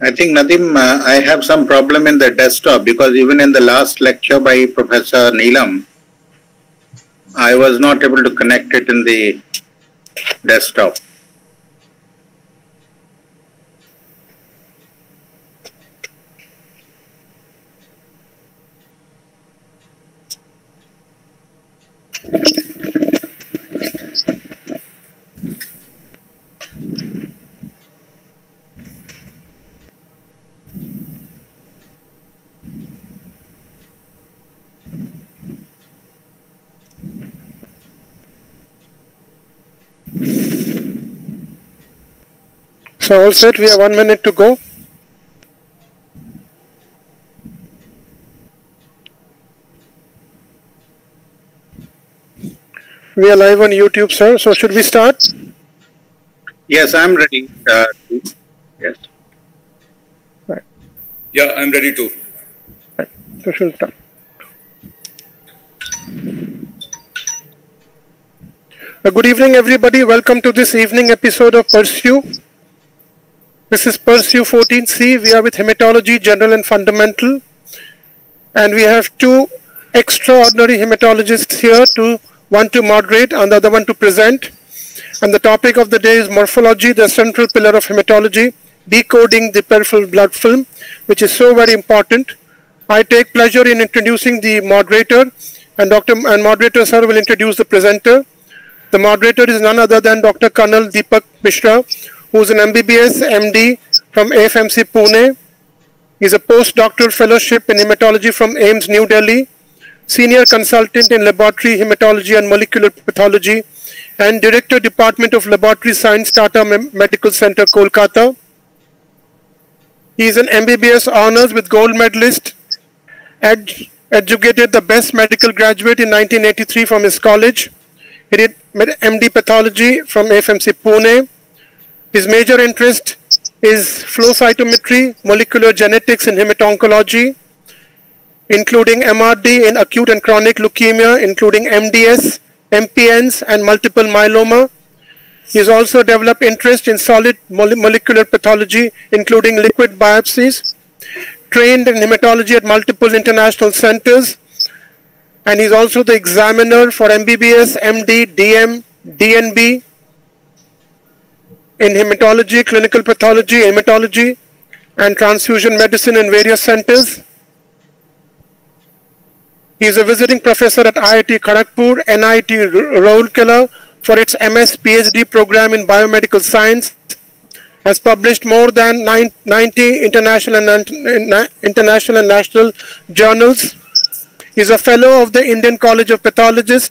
I think Nadeem, uh, I have some problem in the desktop because even in the last lecture by Professor Neelam, I was not able to connect it in the desktop. So all set, we have one minute to go. We are live on YouTube, sir. So should we start? Yes, I'm ready. Uh, yes. Yeah, I'm ready too. So should start. Uh, good evening, everybody. Welcome to this evening episode of Pursue. This is Pursue 14C. We are with Hematology, General and Fundamental. And we have two extraordinary hematologists here, to one to moderate and the other one to present. And the topic of the day is morphology, the central pillar of hematology, decoding the peripheral blood film, which is so very important. I take pleasure in introducing the moderator, and Dr. and moderator sir will introduce the presenter. The moderator is none other than Dr. Colonel Deepak Mishra, who is an MBBS MD from AFMC Pune. He's a postdoctoral fellowship in hematology from AIIMS New Delhi, senior consultant in laboratory hematology and molecular pathology, and director department of laboratory science Tata Medical Center, Kolkata. He is an MBBS honors with gold medalist, ed educated the best medical graduate in 1983 from his college. He did MD pathology from AFMC Pune. His major interest is flow cytometry, molecular genetics in hemato-oncology, including MRD in acute and chronic leukemia, including MDS, MPNs, and multiple myeloma. He has also developed interest in solid molecular pathology, including liquid biopsies, trained in hematology at multiple international centers, and he's also the examiner for MBBS, MD, DM, DNB in hematology, clinical pathology, hematology, and transfusion medicine in various centers. He is a visiting professor at IIT Kharagpur, NIT Rourkela for its MS PhD program in biomedical science. Has published more than 90 international and international and national journals. He is a fellow of the Indian College of Pathologists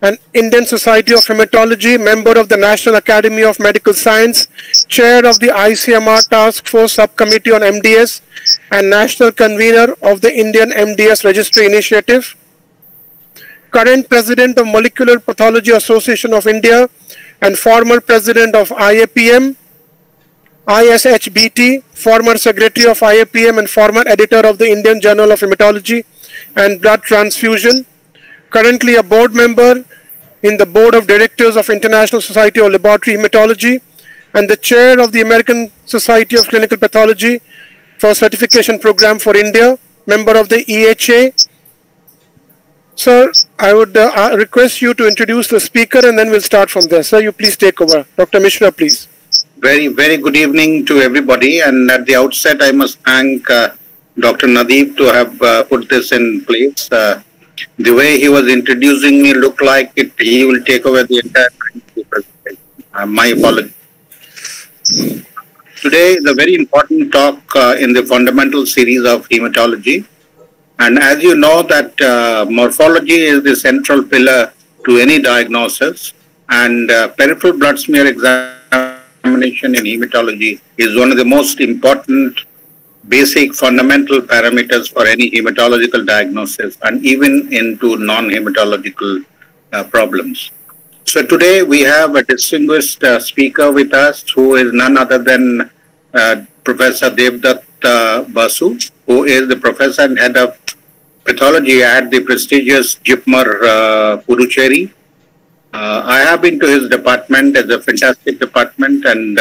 and Indian Society of Hematology, member of the National Academy of Medical Science, chair of the ICMR Task Force Subcommittee on MDS, and national convener of the Indian MDS Registry Initiative. Current president of Molecular Pathology Association of India and former president of IAPM, ISHBT, former secretary of IAPM and former editor of the Indian Journal of Hematology and Blood Transfusion. Currently a board member in the board of directors of International Society of Laboratory Hematology and the chair of the American Society of Clinical Pathology for certification program for India, member of the EHA. Sir, I would uh, request you to introduce the speaker and then we'll start from there. Sir, you please take over. Dr. Mishra, please. Very, very good evening to everybody. And at the outset, I must thank uh, Dr. Nadeem to have uh, put this in place. Uh, the way he was introducing me looked like it, he will take over the entire presentation. Uh, my apologies. Today is a very important talk uh, in the fundamental series of hematology. And as you know that uh, morphology is the central pillar to any diagnosis and uh, peripheral blood smear examination in hematology is one of the most important basic fundamental parameters for any hematological diagnosis and even into non-hematological uh, problems. So today we have a distinguished uh, speaker with us who is none other than uh, Professor Debdatta uh, Basu, who is the professor and head of pathology at the prestigious JIPMER uh, Puducherry. Uh, I have been to his department. It's a fantastic department and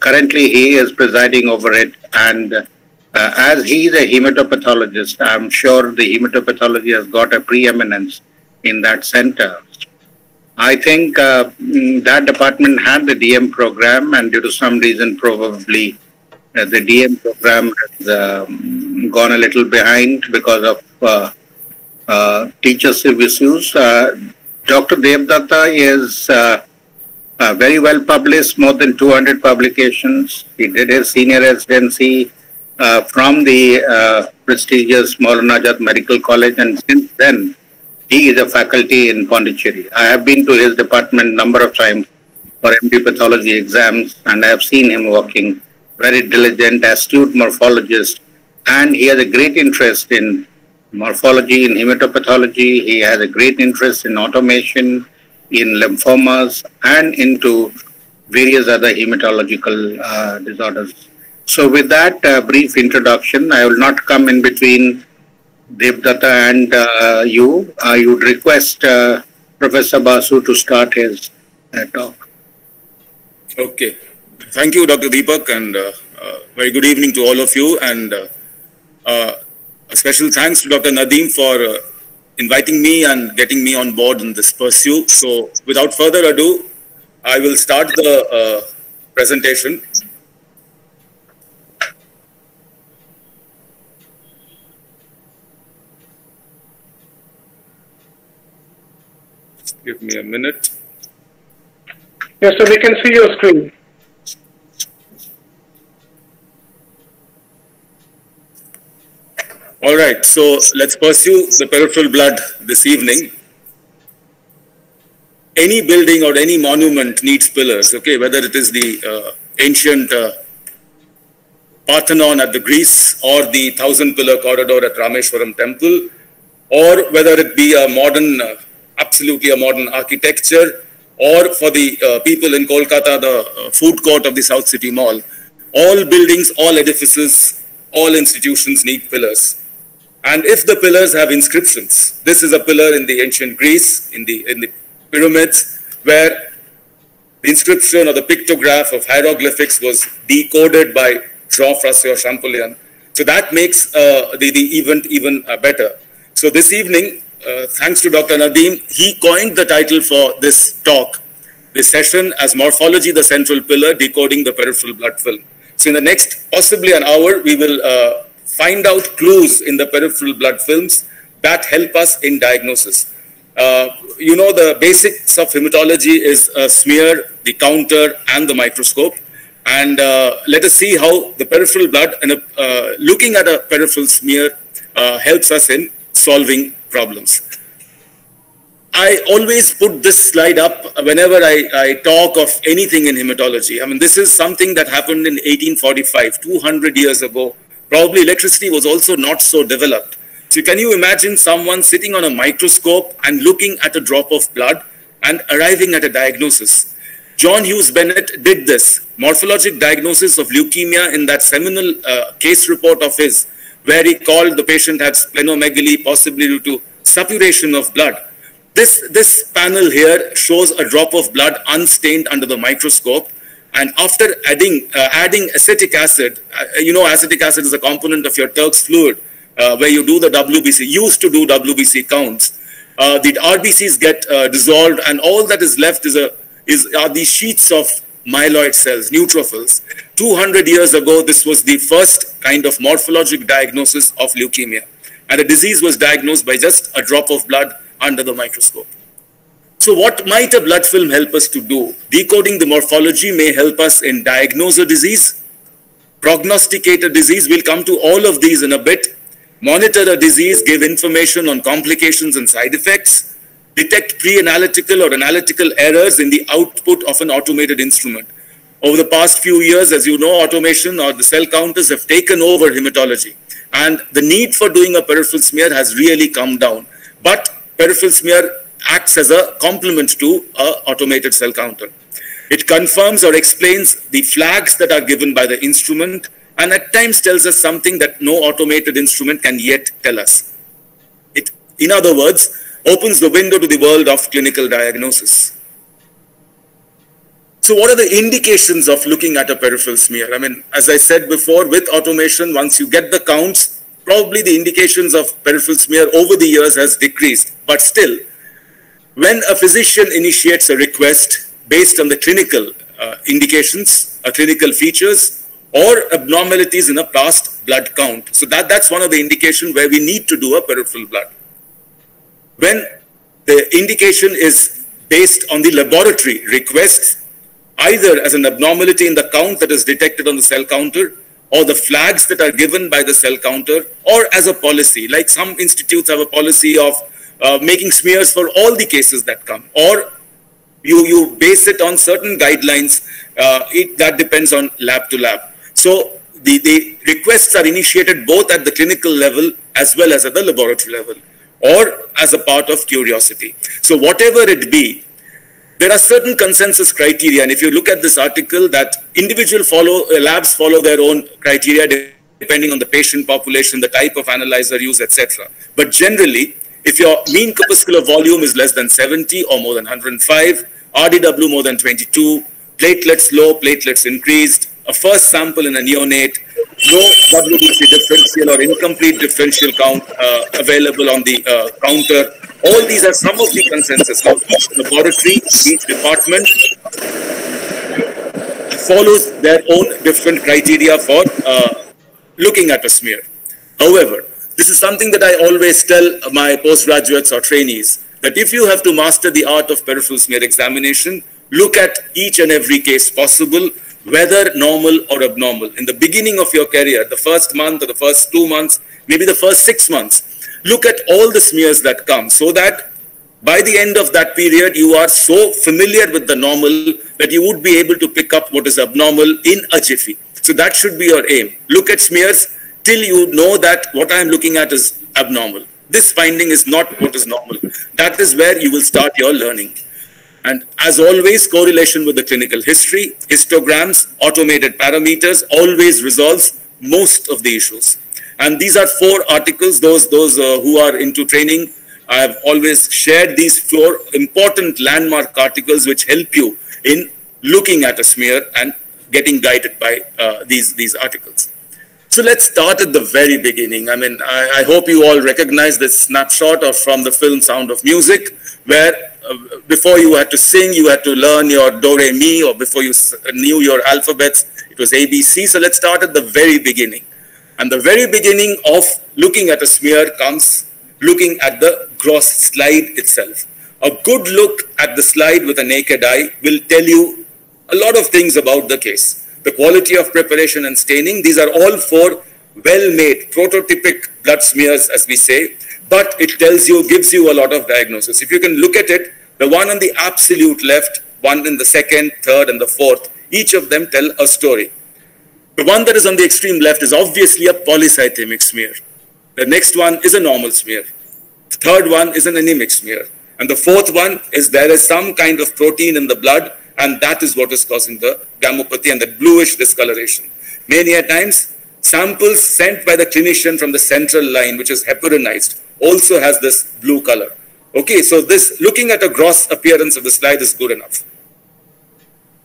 currently, he is presiding over it. And uh, as he is a hematopathologist, I'm sure the hematopathology has got a preeminence in that center. I think uh, mm, that department had the DM program, and due to some reason, probably uh, the DM program has um, gone a little behind because of uh, uh, teachership issues. Uh, Dr. Debdatta is uh, very well published, more than 200 publications. He did his senior residency uh, from the uh, prestigious Maulana Azad Medical College, and since then, he is a faculty in Pondicherry. I have been to his department number of times for MD pathology exams, and I have seen him working very diligent, astute morphologist, and he has a great interest in morphology, in hematopathology. He has a great interest in automation, in lymphomas, and into various other hematological uh, disorders. So, with that uh, brief introduction, I will not come in between Debdatta and uh, you. I would request uh, Professor Basu to start his uh, talk. Okay. Thank you, Dr. Deepak, and uh, uh, very good evening to all of you. And a special thanks to Dr. Nadeem for inviting me and getting me on board in this pursuit. So, without further ado, I will start the presentation. Give me a minute. Yes, so we can see your screen. All right, so let's pursue the peripheral blood this evening. Any building or any monument needs pillars, okay, whether it is the uh, ancient uh, Parthenon at the Greece or the thousand pillar corridor at Rameshwaram temple, or whether it be a modern, uh, absolutely a modern architecture, or for the uh, people in Kolkata, the uh, food court of the South City Mall. All buildings, all edifices, all institutions need pillars. And if the pillars have inscriptions, this is a pillar in the ancient Greece, in the, in the pyramids, where the inscription or the pictograph of hieroglyphics was decoded by Jean-François Champollion. So that makes uh, the, the event even uh, better. So this evening, uh, thanks to Dr. Nadeem, he coined the title for this talk, this session as Morphology, the Central Pillar, Decoding the Peripheral Blood Film. So in the next, possibly an hour, we will uh, find out clues in the peripheral blood films that help us in diagnosis. Uh, you know, the basics of hematology is a smear, the counter, and the microscope. And uh, let us see how the peripheral blood and uh, looking at a peripheral smear uh, helps us in solving problems. I always put this slide up whenever I, I, talk of anything in hematology. I mean, this is something that happened in 1845, 200 years ago. Probably electricity was also not so developed. So can you imagine someone sitting on a microscope and looking at a drop of blood and arriving at a diagnosis? John Hughes Bennett did this morphologic diagnosis of leukemia in that seminal uh, case report of his, where he called the patient had splenomegaly, possibly due to suppuration of blood. This, this panel here shows a drop of blood unstained under the microscope. And after adding, uh, adding acetic acid, uh, you know acetic acid is a component of your Turk's fluid, uh, where you do the WBC, used to do WBC counts. Uh, the RBCs get uh, dissolved and all that is left is, a, is are these sheets of myeloid cells, neutrophils. 200 years ago, this was the first kind of morphologic diagnosis of leukemia. And the disease was diagnosed by just a drop of blood under the microscope. So what might a blood film help us to do? Decoding the morphology may help us in diagnose a disease, prognosticate a disease. We'll come to all of these in a bit. Monitor a disease, give information on complications and side effects, detect pre-analytical or analytical errors in the output of an automated instrument. Over the past few years, as you know, automation or the cell counters have taken over hematology. And the need for doing a peripheral smear has really come down. But peripheral smear acts as a complement to a automated cell counter. It confirms or explains the flags that are given by the instrument and at times tells us something that no automated instrument can yet tell us. It, in other words, opens the window to the world of clinical diagnosis. So what are the indications of looking at a peripheral smear? I mean, as I said before, with automation, once you get the counts, probably the indications of peripheral smear over the years has decreased. But still, when a physician initiates a request based on the clinical uh, indications, uh, clinical features, or abnormalities in a past blood count. So that, that's one of the indication where we need to do a peripheral blood. When the indication is based on the laboratory request, either as an abnormality in the count that is detected on the cell counter, or the flags that are given by the cell counter, or as a policy, like some institutes have a policy of uh, making smears for all the cases that come, or you, you base it on certain guidelines, uh, it, that depends on lab to lab. So the, the requests are initiated both at the clinical level as well as at the laboratory level or as a part of curiosity. So whatever it be, there are certain consensus criteria. And if you look at this article that individual follow uh, labs follow their own criteria depending on the patient population, the type of analyzer used, etc. But generally, if your mean corpuscular volume is less than 70 or more than 105, RDW more than 22, platelets low, platelets increased, a first sample in a neonate, no WBC differential or incomplete differential count uh, available on the uh, counter. All these are some of the consensus. How each laboratory, each department follows their own different criteria for uh, looking at a smear. However, this is something that I always tell my postgraduates or trainees that if you have to master the art of peripheral smear examination, look at each and every case possible whether normal or abnormal. In the beginning of your career, the first month or the first two months, maybe the first six months, look at all the smears that come so that by the end of that period, you are so familiar with the normal that you would be able to pick up what is abnormal in a jiffy. So that should be your aim. Look at smears till you know that what I am looking at is abnormal. This finding is not what is normal. That is where you will start your learning. And as always, correlation with the clinical history, histograms, automated parameters always resolves most of the issues. And these are four articles, those, those uh, who are into training, I have always shared these four important landmark articles which help you in looking at a smear and getting guided by uh, these, these articles. So let's start at the very beginning. I mean, I, I hope you all recognize this snapshot of from the film Sound of Music, where uh, before you had to sing, you had to learn your do, re, mi, or before you knew your alphabets, it was ABC. So let's start at the very beginning. And the very beginning of looking at a smear comes looking at the gross slide itself. A good look at the slide with a naked eye will tell you a lot of things about the case. The quality of preparation and staining, these are all four well-made prototypic blood smears, as we say, but it tells you, gives you a lot of diagnosis. If you can look at it, the one on the absolute left, one in the second, third, and the fourth, each of them tell a story. The one that is on the extreme left is obviously a polycythemic smear. The next one is a normal smear. The third one is an anemic smear. And the fourth one is there is some kind of protein in the blood, and that is what is causing the gammopathy and the bluish discoloration. Many a times, samples sent by the clinician from the central line, which is heparinized, also has this blue color. Okay, so this looking at a gross appearance of the slide is good enough.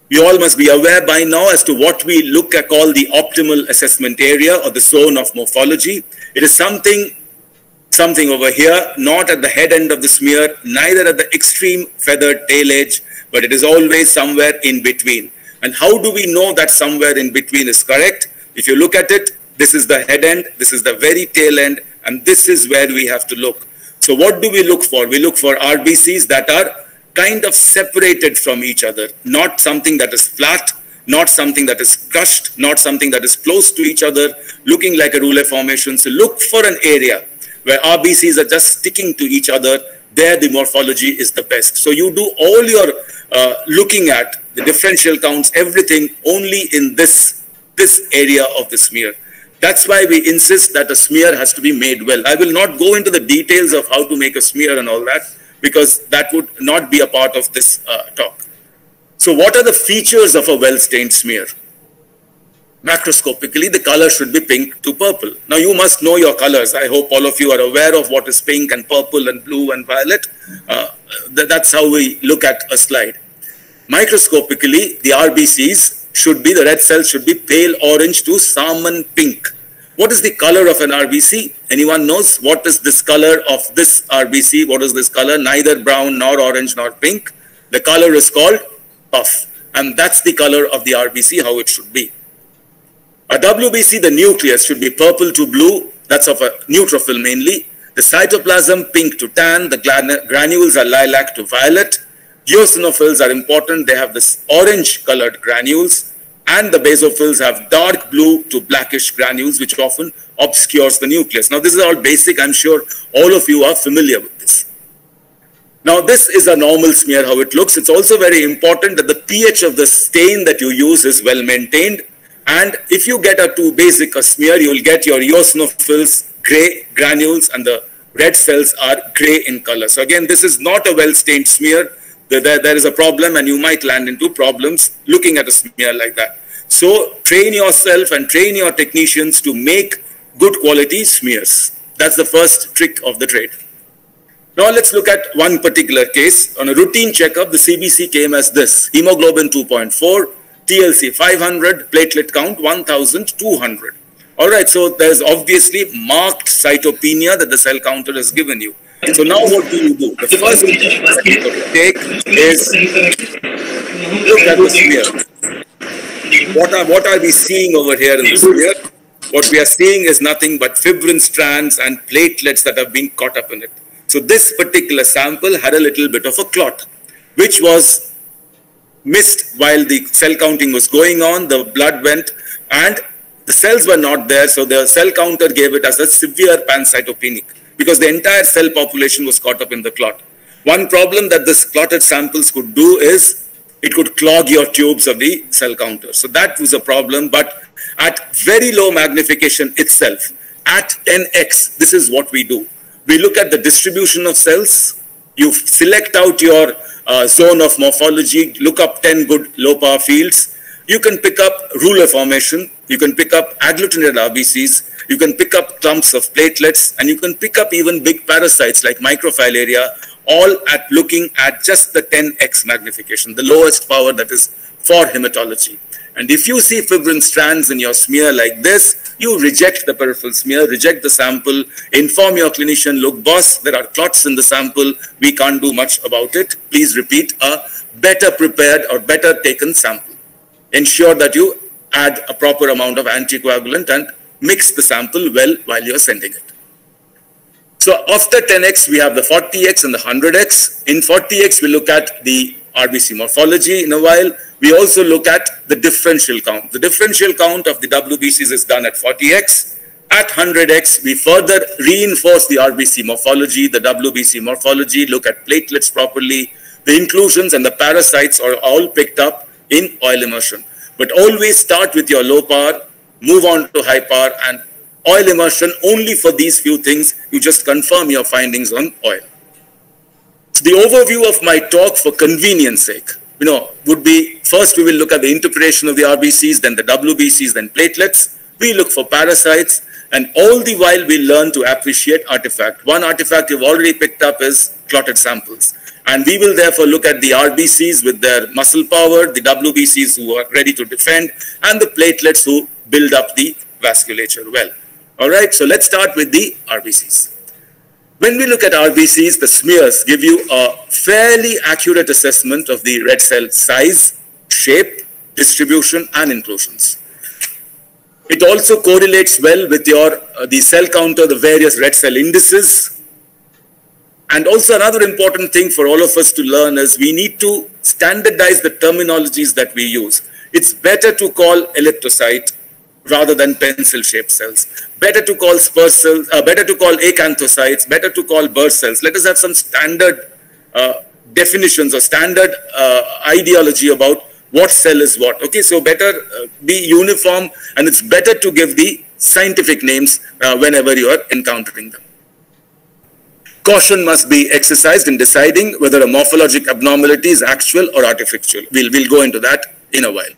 We all must be aware by now as to what we look at call the optimal assessment area or the zone of morphology. It is something, something over here, not at the head end of the smear, neither at the extreme feathered tail edge, but it is always somewhere in between. And how do we know that somewhere in between is correct? If you look at it, this is the head end, this is the very tail end, and this is where we have to look. So what do we look for? We look for RBCs that are kind of separated from each other, not something that is flat, not something that is crushed, not something that is close to each other, looking like a rouleau formation. So look for an area where RBCs are just sticking to each other. There the morphology is the best. So you do all your uh, looking at the differential counts, everything only in this, this area of the smear. That's why we insist that a smear has to be made well. I will not go into the details of how to make a smear and all that because that would not be a part of this uh, talk. So what are the features of a well-stained smear? Macroscopically, the color should be pink to purple. Now you must know your colors. I hope all of you are aware of what is pink and purple and blue and violet. Uh, th that's how we look at a slide. microscopically, the RBCs should be, the red cells should be pale orange to salmon pink. What is the color of an RBC? Anyone knows what is this color of this RBC? What is this color? Neither brown nor orange nor pink. The color is called puff. And that's the color of the RBC, how it should be. A WBC, the nucleus should be purple to blue. That's of a neutrophil mainly. The cytoplasm pink to tan. The granules are lilac to violet. Eosinophils are important. They have this orange colored granules and the basophils have dark blue to blackish granules, which often obscures the nucleus. Now, this is all basic. I'm sure all of you are familiar with this. Now, this is a normal smear, how it looks. It's also very important that the pH of the stain that you use is well maintained. And if you get a too basic a smear, you will get your eosinophils gray granules and the red cells are gray in color. So again, this is not a well-stained smear there, there is a problem and you might land into problems looking at a smear like that. So train yourself and train your technicians to make good quality smears. That's the first trick of the trade. Now let's look at one particular case. On a routine checkup, the CBC came as this. Hemoglobin 2.4, TLC 500, platelet count 1200. All right, so there's obviously marked cytopenia that the cell counter has given you. So now what do you do? The first thing you take is look at the smear. What are, what are we seeing over here in the smear? What we are seeing is nothing but fibrin strands and platelets that have been caught up in it. So this particular sample had a little bit of a clot, which was missed while the cell counting was going on. The blood went and the cells were not there. So the cell counter gave it as a severe pancytopenic because the entire cell population was caught up in the clot. One problem that this clotted samples could do is it could clog your tubes of the cell counter. So that was a problem, but at very low magnification itself, at 10x, this is what we do. We look at the distribution of cells, you select out your uh, zone of morphology, look up 10 good low power fields, you can pick up rouleau formation, you can pick up agglutinated RBCs, you can pick up clumps of platelets, and you can pick up even big parasites like microfilaria, all at looking at just the 10x magnification, the lowest power that is for hematology. And if you see fibrin strands in your smear like this, you reject the peripheral smear, reject the sample, inform your clinician, look, boss, there are clots in the sample, we can't do much about it. Please repeat a better prepared or better taken sample ensure that you add a proper amount of anticoagulant and mix the sample well while you're sending it. So after 10x, we have the 40x and the 100x. In 40x, we look at the RBC morphology in a while. We also look at the differential count. The differential count of the WBCs is done at 40x. At 100x, we further reinforce the RBC morphology, the WBC morphology, look at platelets properly. The inclusions and the parasites are all picked up in oil immersion. But always start with your low power, move on to high power and oil immersion only for these few things. You just confirm your findings on oil. So the overview of my talk for convenience sake, you know, would be first we will look at the interpretation of the RBCs, then the WBCs, then platelets. We look for parasites and all the while we learn to appreciate artifact. One artifact you've already picked up is clotted samples. And we will therefore look at the RBCs with their muscle power, the WBCs who are ready to defend, and the platelets who build up the vasculature well. All right, so let's start with the RBCs. When we look at RBCs, the smears give you a fairly accurate assessment of the red cell size, shape, distribution, and inclusions. It also correlates well with your uh, the cell counter, the various red cell indices, and also another important thing for all of us to learn is we need to standardize the terminologies that we use. It's better to call elliptocyte rather than pencil-shaped cells. Better to call spur cells, uh, better to call acanthocytes, better to call burst cells. Let us have some standard uh, definitions or standard uh, ideology about what cell is what. Okay, so better uh, be uniform and it's better to give the scientific names uh, whenever you are encountering them. Caution must be exercised in deciding whether a morphologic abnormality is actual or artificial. We'll, we'll go into that in a while.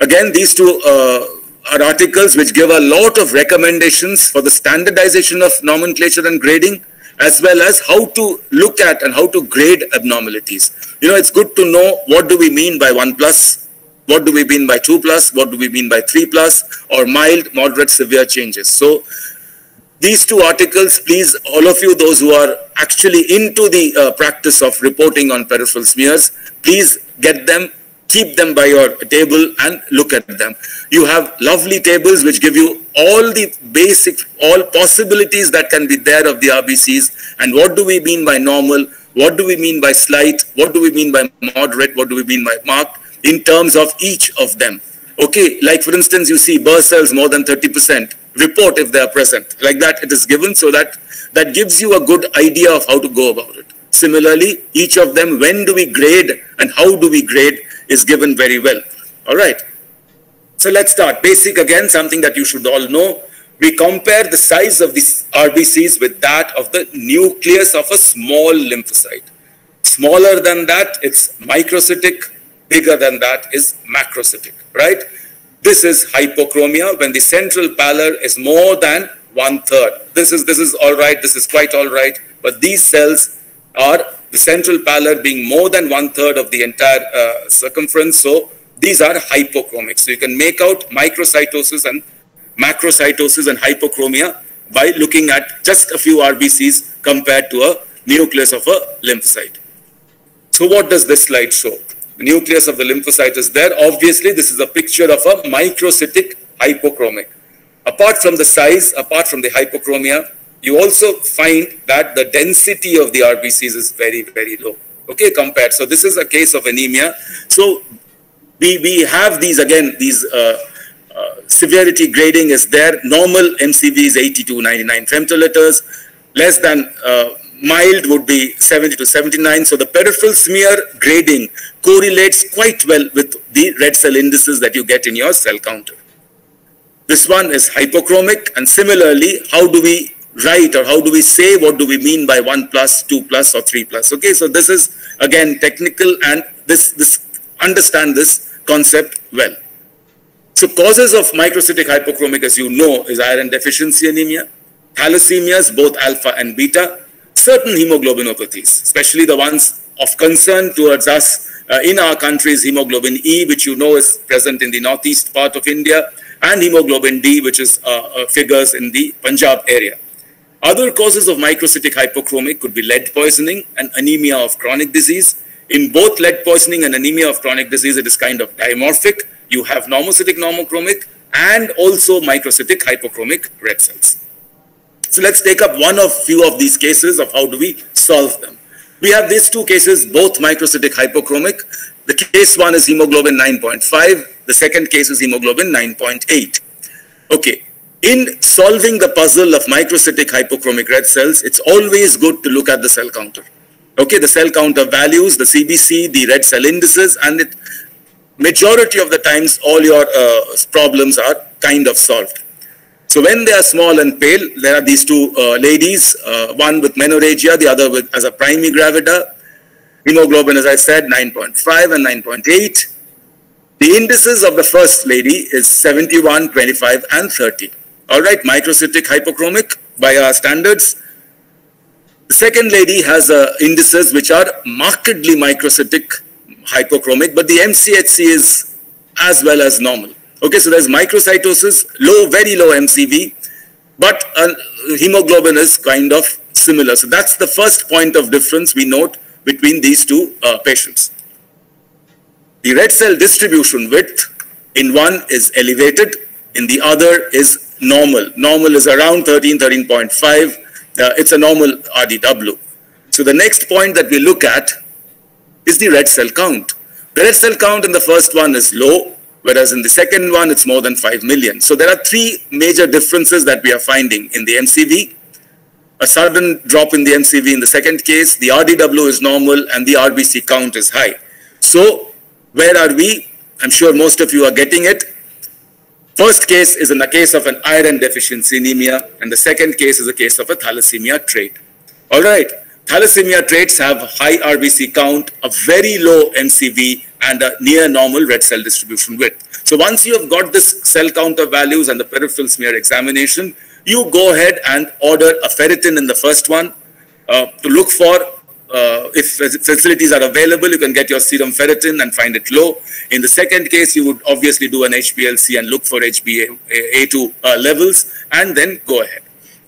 Again, these two uh, articles which give a lot of recommendations for the standardization of nomenclature and grading. as well as how to look at and how to grade abnormalities. You know, it's good to know what do we mean by 1 plus, what do we mean by 2 plus, what do we mean by 3 plus, or mild, moderate, severe changes. So these two articles, please, all of you, those who are actually into the uh, practice of reporting on peripheral smears, please get them, keep them by your table and look at them. You have lovely tables which give you all the basic, all possibilities that can be there of the RBCs and what do we mean by normal, what do we mean by slight, what do we mean by moderate, what do we mean by marked in terms of each of them. Okay, like for instance, you see burr cells more than 30%, report if they are present. Like that it is given so that that gives you a good idea of how to go about it. Similarly, each of them, when do we grade and how do we grade is given very well. All right. So let's start. Basic again, something that you should all know. We compare the size of these RBCs with that of the nucleus of a small lymphocyte. Smaller than that, it's microcytic. Bigger than that is macrocytic, right? This is hypochromia when the central pallor is more than one third. This is, this is all right. This is quite all right. But these cells are the central pallor being more than one third of the entire uh, circumference. So these are hypochromic. So you can make out microcytosis and macrocytosis and hypochromia by looking at just a few RBCs compared to a nucleus of a lymphocyte. So what does this slide show? The nucleus of the lymphocyte is there. Obviously, this is a picture of a microcytic hypochromic. Apart from the size, apart from the hypochromia, you also find that the density of the RBCs is very, very low. Okay, compared. So this is a case of anemia. So we, we have these again, these uh, uh, severity grading is there. Normal MCV is 80 to 99 femtoliters. Less than uh, mild would be 70 to 79. So the peripheral smear grading correlates quite well with the red cell indices that you get in your cell counter. This one is hypochromic and similarly, how do we write or how do we say what do we mean by 1 plus, 2 plus or 3 plus? Okay, so this is again technical and this, this understand this concept well. So causes of microcytic hypochromic as you know is iron deficiency anemia, thalassemias both alpha and beta, certain hemoglobinopathies, especially the ones of concern towards us uh, in our country is hemoglobin E, which you know is present in the northeast part of India, and hemoglobin D, which is uh, uh, figures in the Punjab area. Other causes of microcytic hypochromic could be lead poisoning and anemia of chronic disease. In both lead poisoning and anemia of chronic disease, it is kind of dimorphic. You have normocytic normochromic and also microcytic hypochromic red cells. So let's take up one of few of these cases of how do we solve them. We have these two cases, both microcytic hypochromic. The case one is hemoglobin 9.5. The second case is hemoglobin 9.8. Okay, in solving the puzzle of microcytic hypochromic red cells, it's always good to look at the cell counter. Okay, the cell counter values, the CBC, the red cell indices, and it, majority of the times all your uh, problems are kind of solved. So when they are small and pale, there are these two uh, ladies, uh, one with menorrhagia, the other with as a primi gravida. Hemoglobin, as I said, 9.5 and 9.8. The indices of the first lady is 71, 25, and 30. All right, microcytic hypochromic by our standards. The second lady has uh, indices which are markedly microcytic hypochromic, but the MCHC is as well as normal. Okay, so there's microcytosis, low, very low MCV, but uh, hemoglobin is kind of similar. So that's the first point of difference we note between these two uh, patients. The red cell distribution width in one is elevated, in the other is normal. Normal is around 13, 13.5. Uh, it's a normal RDW. So the next point that we look at is the red cell count. The red cell count in the first one is low, whereas in the second one, it's more than 5 million. So there are three major differences that we are finding in the MCV. A sudden drop in the MCV in the second case, the RDW is normal and the RBC count is high. So where are we? I'm sure most of you are getting it. First case is in the case of an iron deficiency anemia, and the second case is a case of a thalassemia trait. All right, thalassemia traits have high RBC count, a very low MCV, and a near normal red cell distribution width. So once you have got this cell counter values and the peripheral smear examination, you go ahead and order a ferritin in the first one, uh, to look for uh, if facilities are available, you can get your serum ferritin and find it low. In the second case, you would obviously do an HPLC and look for HbA2 uh, levels and then go ahead.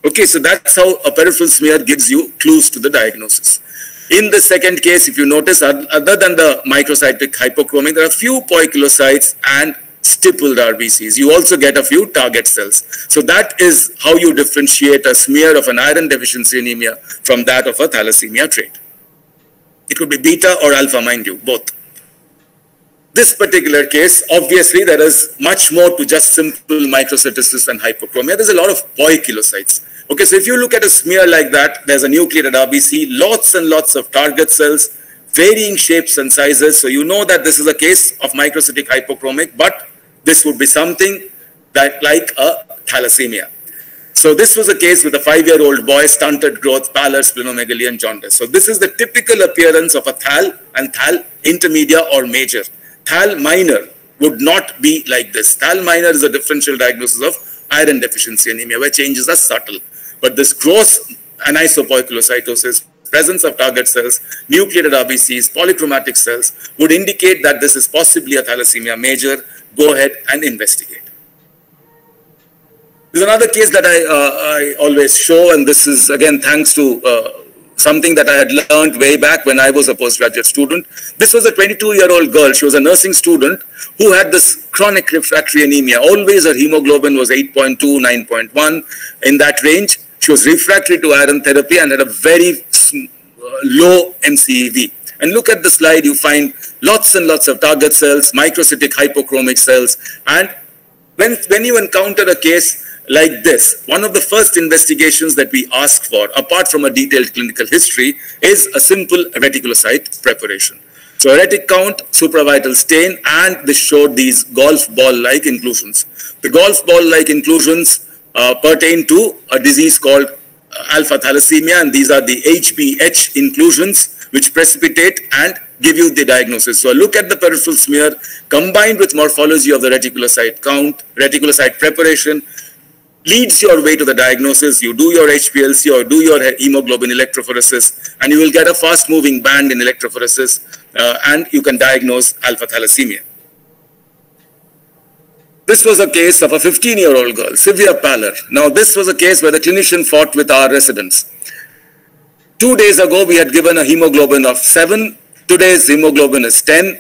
Okay, so that's how a peripheral smear gives you clues to the diagnosis. In the second case, if you notice, other than the microcytic hypochromic, there are few poikilocytes and stippled RBCs. You also get a few target cells. So that is how you differentiate a smear of an iron deficiency anemia from that of a thalassemia trait. It could be beta or alpha, mind you, both. This particular case, obviously, there is much more to just simple microcytosis and hypochromia. There's a lot of poikilocytes. Okay, so if you look at a smear like that, there's a nucleated RBC, lots and lots of target cells, varying shapes and sizes. So you know that this is a case of microcytic hypochromic, but this would be something that like a thalassemia. So this was a case with a five-year-old boy, stunted growth, pallor, splenomegaly, and jaundice. So this is the typical appearance of a thal and thal intermedia or major. Thal minor would not be like this. Thal minor is a differential diagnosis of iron deficiency anemia where changes are subtle. But this gross anisopoikilocytosis, presence of target cells, nucleated RBCs, polychromatic cells would indicate that this is possibly a thalassemia major. Go ahead and investigate. There's another case that I, uh, I always show, and this is again thanks to uh, something that I had learned way back when I was a postgraduate student. This was a 22-year-old girl. She was a nursing student who had this chronic refractory anemia. Always her hemoglobin was 8.2, 9.1, in that range. She was refractory to iron therapy and had a very uh, low MCV. And look at the slide, you find lots and lots of target cells, microcytic hypochromic cells. And when, when you encounter a case like this, one of the first investigations that we ask for, apart from a detailed clinical history, is a simple reticulocyte preparation. So retic count, supravital stain, and this showed these golf ball-like inclusions. The golf ball-like inclusions uh, pertain to a disease called uh, alpha thalassemia, and these are the HBH inclusions which precipitate and give you the diagnosis. So look at the peripheral smear combined with morphology of the reticulocyte count, reticulocyte preparation, leads your way to the diagnosis. You do your HPLC or do your hemoglobin electrophoresis, and you will get a fast-moving band in electrophoresis, uh, and you can diagnose alpha thalassemia. This was a case of a 15-year-old girl, severe pallor. Now, this was a case where the clinician fought with our residents. Two days ago, we had given a hemoglobin of 7. Today's hemoglobin is 10.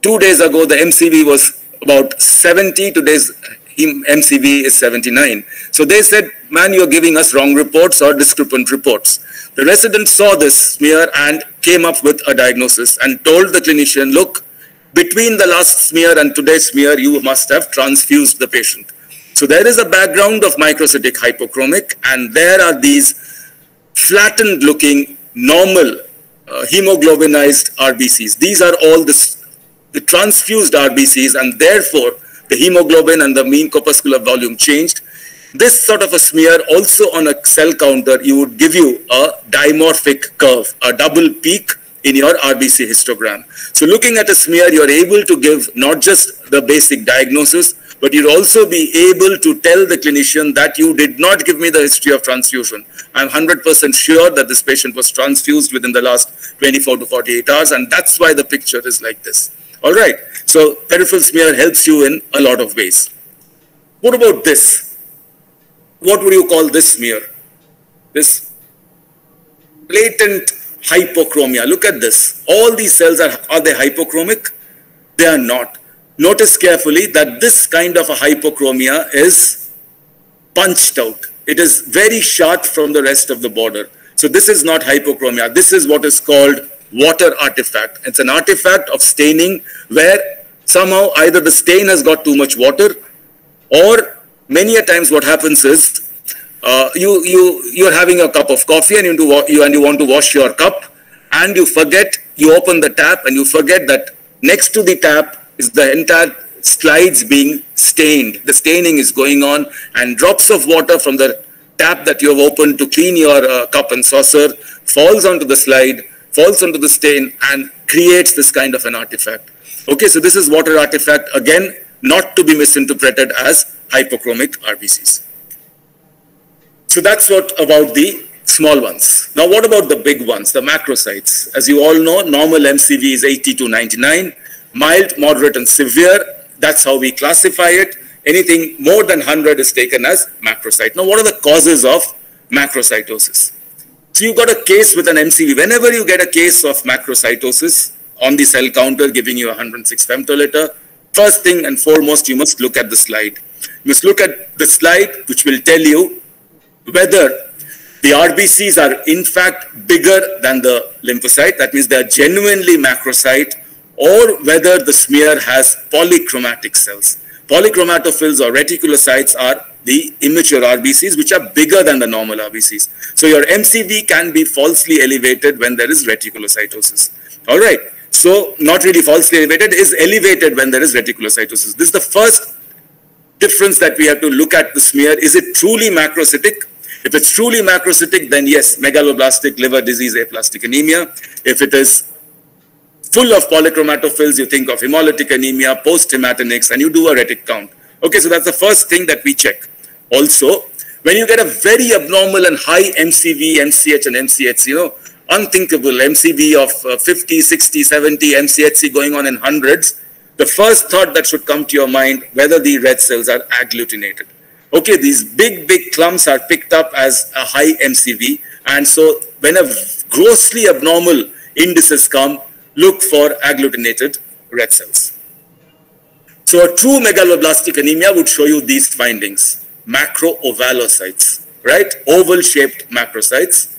Two days ago, the MCV was about 70. Today's MCV is 79. So they said, man, you're giving us wrong reports or discrepant reports. The resident saw this smear and came up with a diagnosis and told the clinician, look, between the last smear and today's smear, you must have transfused the patient. So there is a background of microcytic hypochromic and there are these flattened looking normal uh, hemoglobinized RBCs. These are all this, the transfused RBCs and therefore the hemoglobin and the mean corpuscular volume changed. This sort of a smear also on a cell counter, you would give you a dimorphic curve, a double peak in your RBC histogram. So looking at a smear, you're able to give not just the basic diagnosis, but you'll also be able to tell the clinician that you did not give me the history of transfusion. I'm 100% sure that this patient was transfused within the last 24 to 48 hours, and that's why the picture is like this. All right. So peripheral smear helps you in a lot of ways. What about this? What would you call this smear? This blatant hypochromia. Look at this. All these cells are, are they hypochromic? They are not. Notice carefully that this kind of a hypochromia is punched out. It is very sharp from the rest of the border. So this is not hypochromia. This is what is called water artifact. It's an artifact of staining where somehow either the stain has got too much water or many a times what happens is uh, you, you, you're having a cup of coffee and you, you, and you want to wash your cup and you forget, you open the tap and you forget that next to the tap is the entire slides being stained. The staining is going on and drops of water from the tap that you have opened to clean your uh, cup and saucer falls onto the slide falls onto the stain and creates this kind of an artifact. Okay, so this is water artifact, again, not to be misinterpreted as hypochromic RBCs. So that's what about the small ones. Now, what about the big ones, the macrocytes? As you all know, normal MCV is 80 to 99, mild, moderate, and severe. That's how we classify it. Anything more than 100 is taken as macrocyte. Now, what are the causes of macrocytosis? So you've got a case with an MCV. Whenever you get a case of macrocytosis on the cell counter giving you 106 femtoliter, first thing and foremost, you must look at the slide. You must look at the slide, which will tell you whether the RBCs are in fact bigger than the lymphocyte. That means they are genuinely macrocyte or whether the smear has polychromatic cells. Polychromatophils or reticulocytes are the immature RBCs, which are bigger than the normal RBCs. So your MCV can be falsely elevated when there is reticulocytosis. All right. So not really falsely elevated, is elevated when there is reticulocytosis. This is the first difference that we have to look at the smear. Is it truly macrocytic if it's truly macrocytic, then yes, megaloblastic liver disease, aplastic anemia. If it is full of polychromatophils, you think of hemolytic anemia, post-hematinics, and you do a retic count. Okay, so that's the first thing that we check. Also, when you get a very abnormal and high MCV, MCH, and MCH, you know, unthinkable MCV of uh, 50, 60, 70, MCHC going on in hundreds, the first thought that should come to your mind, whether the red cells are agglutinated okay, these big, big clumps are picked up as a high MCV. And so when a grossly abnormal indices come, look for agglutinated red cells. So a true megaloblastic anemia would show you these findings. Macroovalocytes, right? Oval-shaped macrocytes.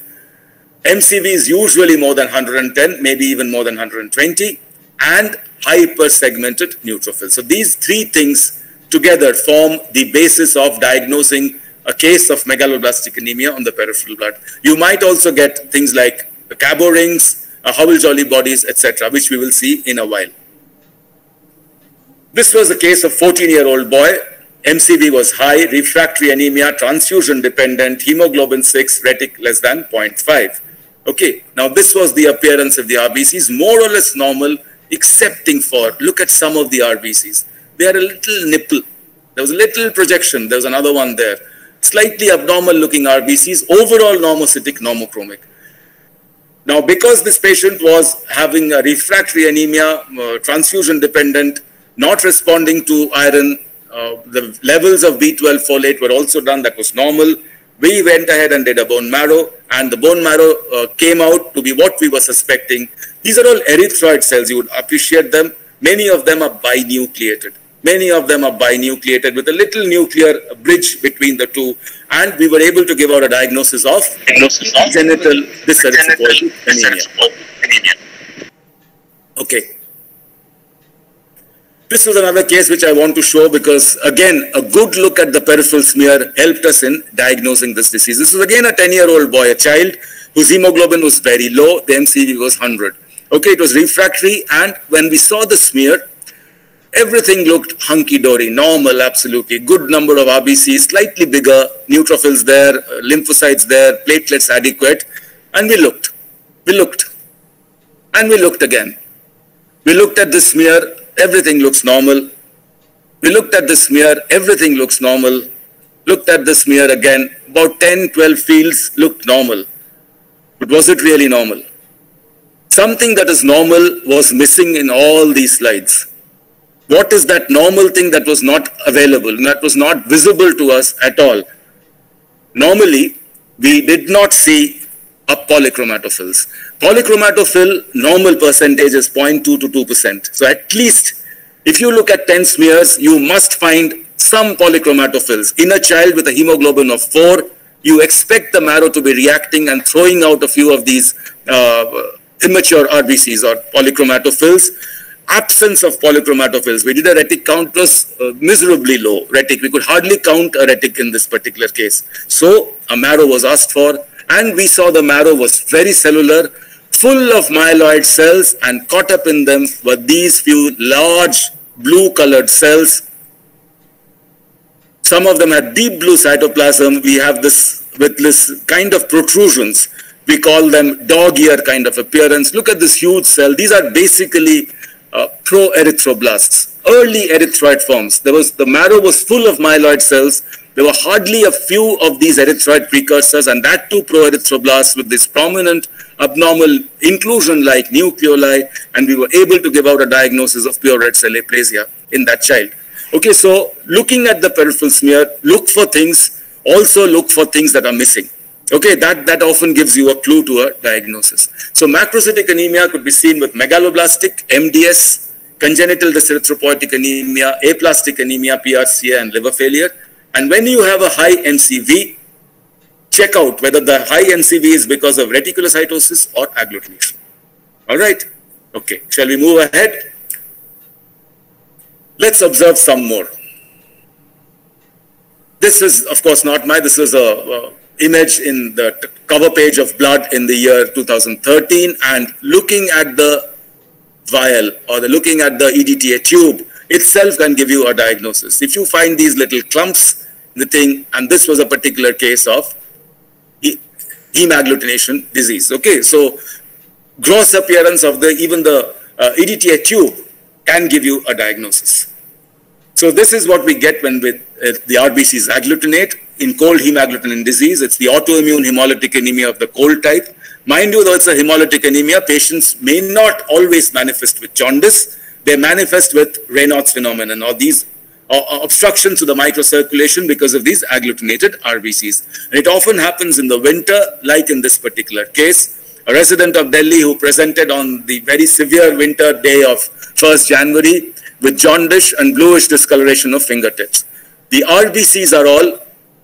MCV is usually more than 110, maybe even more than 120, and hypersegmented neutrophils. So these three things together form the basis of diagnosing a case of megaloblastic anemia on the peripheral blood. You might also get things like the Cabot rings, uh, Howell-Jolly bodies, etc., which we will see in a while. This was a case of 14-year-old boy. MCV was high, refractory anemia, transfusion dependent, hemoglobin 6, retic less than 0.5. Okay, now this was the appearance of the RBCs, more or less normal, excepting for, look at some of the RBCs. They are a little nipple. There was a little projection. There was another one there. Slightly abnormal looking RBCs, overall normocytic, normochromic. Now, because this patient was having a refractory anemia, uh, transfusion dependent, not responding to iron, uh, the levels of B12 folate were also done, that was normal. We went ahead and did a bone marrow, and the bone marrow uh, came out to be what we were suspecting. These are all erythroid cells, you would appreciate them. Many of them are binucleated. Many of them are binucleated with a little nuclear bridge between the two. And we were able to give out a diagnosis of, diagnosis of genital anemia. Okay. This was another case which I want to show because, again, a good look at the peripheral smear helped us in diagnosing this disease. This was again a 10-year-old boy, a child whose hemoglobin was very low. The MCV was 100. Okay, it was refractory. And when we saw the smear, Everything looked hunky-dory, normal, absolutely. Good number of RBCs, slightly bigger, neutrophils there, uh, lymphocytes there, platelets adequate. And we looked. We looked. And we looked again. We looked at the smear, everything looks normal. We looked at the smear, everything looks normal. Looked at the smear again, about 10, 12 fields looked normal. But was it really normal? Something that is normal was missing in all these slides what is that normal thing that was not available, that was not visible to us at all? Normally, we did not see a polychromatophils. Polychromatophil normal percentage is 0.2 to 2%. So at least if you look at 10 smears, you must find some polychromatophils. In a child with a hemoglobin of 4, you expect the marrow to be reacting and throwing out a few of these uh, immature RBCs or polychromatophils absence of polychromatophils. We did a retic count was uh, miserably low retic. We could hardly count a retic in this particular case. So a marrow was asked for and we saw the marrow was very cellular, full of myeloid cells and caught up in them were these few large blue colored cells. Some of them had deep blue cytoplasm. We have this with this kind of protrusions. We call them dog ear kind of appearance. Look at this huge cell. These are basically uh, proerythroblasts, early erythroid forms. There was the marrow was full of myeloid cells, there were hardly a few of these erythroid precursors, and that too proerythroblasts with this prominent abnormal inclusion like nucleoli, and we were able to give out a diagnosis of pure red cell aplasia in that child. Okay, so looking at the peripheral smear, look for things, also look for things that are missing. Okay, that, that often gives you a clue to a diagnosis. So macrocytic anemia could be seen with megaloblastic, MDS, congenital dyserythropoietic anemia, aplastic anemia, PRCA, and liver failure. And when you have a high MCV, check out whether the high MCV is because of reticulocytosis or agglutination. All right. Okay. Shall we move ahead? Let's observe some more. This is, of course, not my, this is a, a image in the cover page of blood in the year 2013 and looking at the vial or the looking at the EDTA tube itself can give you a diagnosis. If you find these little clumps, the thing, and this was a particular case of hemagglutination disease. Okay, so gross appearance of the even the uh, EDTA tube can give you a diagnosis. So this is what we get when with uh, the RBCs agglutinate in cold hemagglutinin disease. It's the autoimmune hemolytic anemia of the cold type. Mind you, though it's a hemolytic anemia, patients may not always manifest with jaundice. They manifest with Raynaud's phenomenon or these obstructions to the microcirculation because of these agglutinated RBCs. And it often happens in the winter, like in this particular case. A resident of Delhi who presented on the very severe winter day of 1st January with jaundice and bluish discoloration of fingertips. The RBCs are all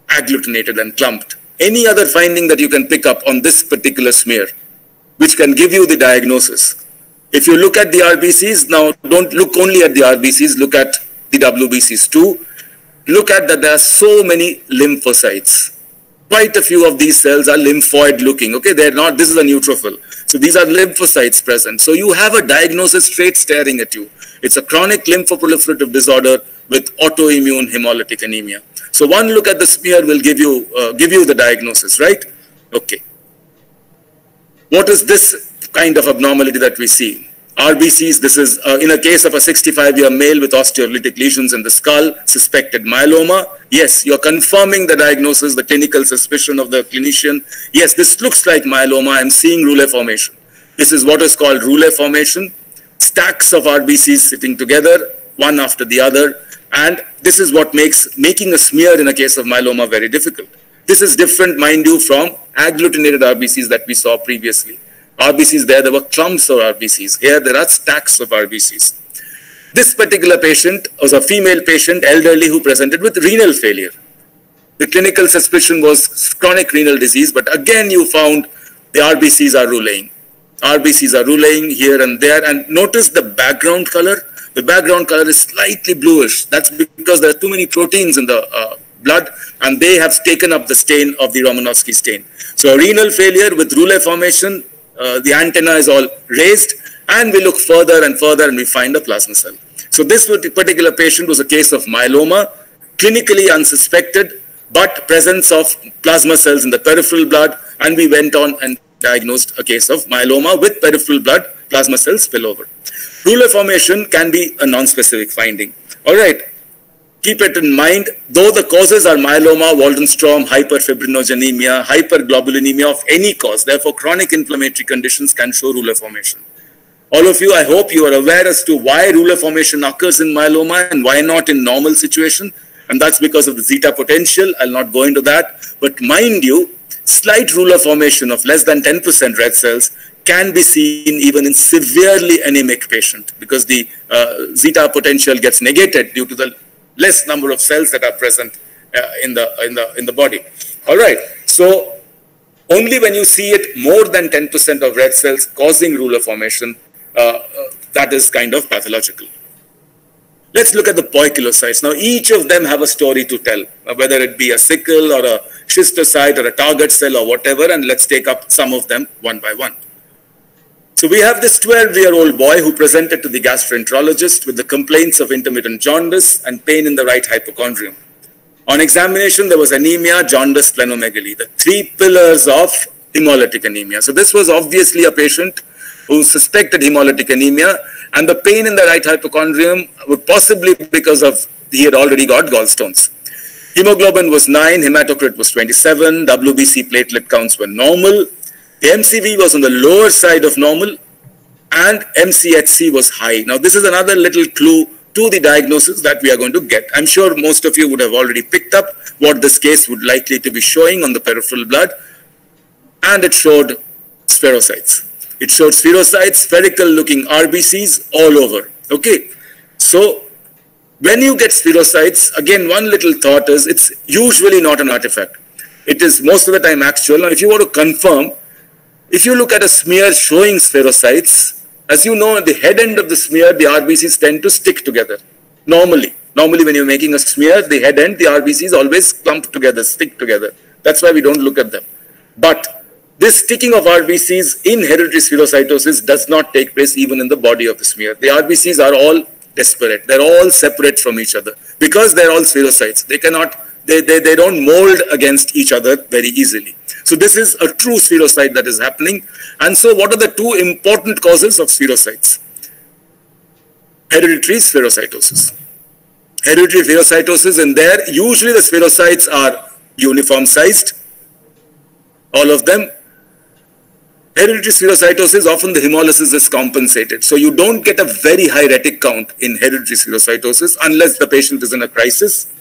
agglutinated and clumped. Any other finding that you can pick up on this particular smear, which can give you the diagnosis. If you look at the RBCs, now don't look only at the RBCs, look at the WBCs too. Look at that there are so many lymphocytes. Quite a few of these cells are lymphoid looking. Okay, they're not, this is a neutrophil. So these are lymphocytes present. So you have a diagnosis straight staring at you. It's a chronic lymphoproliferative disorder with autoimmune hemolytic anemia. So one look at the smear will give you, uh, give you the diagnosis, right? Okay. What is this kind of abnormality that we see? RBCs, this is uh, in a case of a 65-year male with osteolytic lesions in the skull, suspected myeloma. Yes, you're confirming the diagnosis, the clinical suspicion of the clinician. Yes, this looks like myeloma. I'm seeing rouleaux formation. This is what is called rouleaux formation. Stacks of RBCs sitting together, one after the other. And this is what makes making a smear in a case of myeloma very difficult. This is different, mind you, from agglutinated RBCs that we saw previously. RBCs there, there were clumps of RBCs. Here, there are stacks of RBCs. This particular patient was a female patient, elderly, who presented with renal failure. The clinical suspicion was chronic renal disease, but again, you found the RBCs are rouleauing. RBCs are rouleauing here and there. And notice the background color. The background color is slightly bluish. That's because there are too many proteins in the uh, blood and they have taken up the stain of the Romanowsky stain. So renal failure with rouleaux formation uh, the antenna is all raised and we look further and further and we find a plasma cell. So this particular patient was a case of myeloma, clinically unsuspected, but presence of plasma cells in the peripheral blood and we went on and diagnosed a case of myeloma with peripheral blood plasma cell spillover. Rouleaux formation can be a non-specific finding. All right, keep it in mind, though the causes are myeloma, Waldenstrom, hyperfibrinogenemia, hyperglobulinemia of any cause, therefore chronic inflammatory conditions can show rouleaux formation. All of you, I hope you are aware as to why rouleaux formation occurs in myeloma and why not in normal situation. And that's because of the zeta potential. I'll not go into that. But mind you, slight rouleaux formation of less than 10% red cells can be seen even in severely anemic patient because the uh, zeta potential gets negated due to the less number of cells that are present uh, in the in the in the body. All right. So only when you see it more than 10% of red cells causing rouleaux formation uh, uh, that is kind of pathological. Let's look at the poikilocytes. Now each of them have a story to tell uh, whether it be a sickle or a schistocyte or a target cell or whatever and let's take up some of them one by one so we have this 12-year-old boy who presented to the gastroenterologist with the complaints of intermittent jaundice and pain in the right hypochondrium. On examination, there was anemia, jaundice, splenomegaly, the three pillars of hemolytic anemia. So this was obviously a patient who suspected hemolytic anemia and the pain in the right hypochondrium would possibly because of he had already got gallstones. Hemoglobin was 9, hematocrit was 27, WBC platelet counts were normal. The MCV was on the lower side of normal and MCHC was high. Now, this is another little clue to the diagnosis that we are going to get. I'm sure most of you would have already picked up what this case would likely to be showing on the peripheral blood. And it showed spherocytes. It showed spherocytes, spherical looking RBCs all over. Okay. So when you get spherocytes, again, one little thought is it's usually not an artifact. It is most of the time actual. Now, if you want to confirm, if you look at a smear showing spherocytes, as you know, at the head end of the smear, the RBCs tend to stick together. Normally, normally when you're making a smear, the head end, the RBCs always clump together, stick together. That's why we don't look at them. But this sticking of RBCs in hereditary spherocytosis does not take place even in the body of the smear. The RBCs are all disparate. They're all separate from each other because they're all spherocytes. They cannot, they, they, they don't mold against each other very easily. So this is a true spherocyte that is happening. And so what are the two important causes of spherocytes? Hereditary spherocytosis. Hereditary spherocytosis and there usually the spherocytes are uniform sized, all of them hereditary spherocytosis, often the hemolysis is compensated. So you don't get a very high retic count in hereditary spherocytosis unless the patient is in a crisis.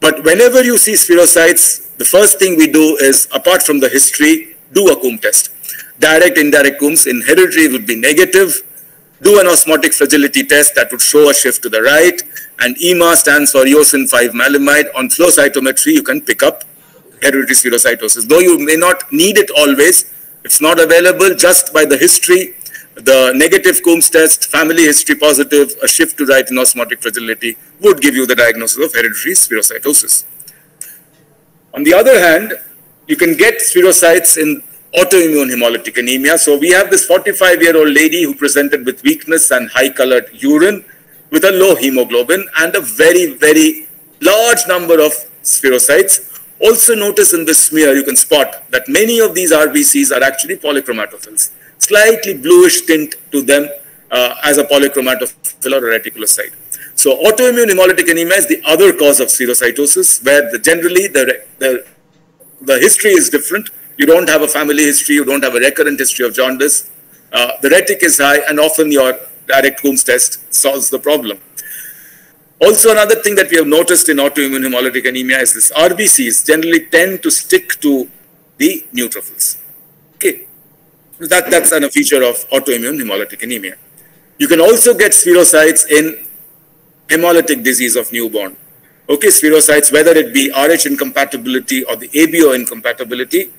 But whenever you see spherocytes, the first thing we do is, apart from the history, do a Coombs test. Direct, indirect Coombs in hereditary would be negative. Do an osmotic fragility test that would show a shift to the right. And EMA stands for eosin 5 maleimide. On flow cytometry, you can pick up hereditary spherocytosis. Though you may not need it always, it's not available just by the history, the negative Coombs test, family history positive, a shift to right in osmotic fragility would give you the diagnosis of hereditary spherocytosis. On the other hand, you can get spherocytes in autoimmune hemolytic anemia. So we have this 45-year-old lady who presented with weakness and high-colored urine with a low hemoglobin and a very, very large number of spherocytes also notice in this smear, you can spot that many of these RBCs are actually polychromatophils, slightly bluish tint to them uh, as a polychromatophil or a reticulocyte. So autoimmune hemolytic anemia is the other cause of spherocytosis, where the, generally the, the, the history is different. You don't have a family history, you don't have a recurrent history of jaundice. Uh, the retic is high, and often your direct Coombs test solves the problem. Also, another thing that we have noticed in autoimmune hemolytic anemia is this RBCs generally tend to stick to the neutrophils. Okay, that, that's a feature of autoimmune hemolytic anemia. You can also get spherocytes in hemolytic disease of newborn. Okay, spherocytes, whether it be RH incompatibility or the ABO incompatibility,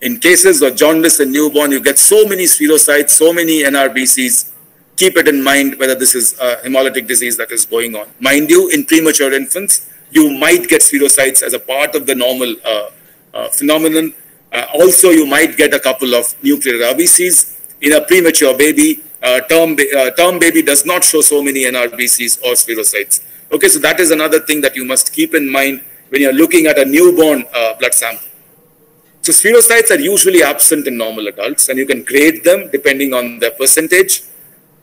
in cases of jaundice in newborn, you get so many spherocytes, so many NRBCs, keep it in mind whether this is a hemolytic disease that is going on. Mind you, in premature infants, you might get spherocytes as a part of the normal uh, uh, phenomenon. Uh, also, you might get a couple of nuclear RBCs. In a premature baby, uh, term, uh, term baby does not show so many NRBCs or spherocytes. Okay, so that is another thing that you must keep in mind when you're looking at a newborn uh, blood sample. So spherocytes are usually absent in normal adults and you can grade them depending on their percentage.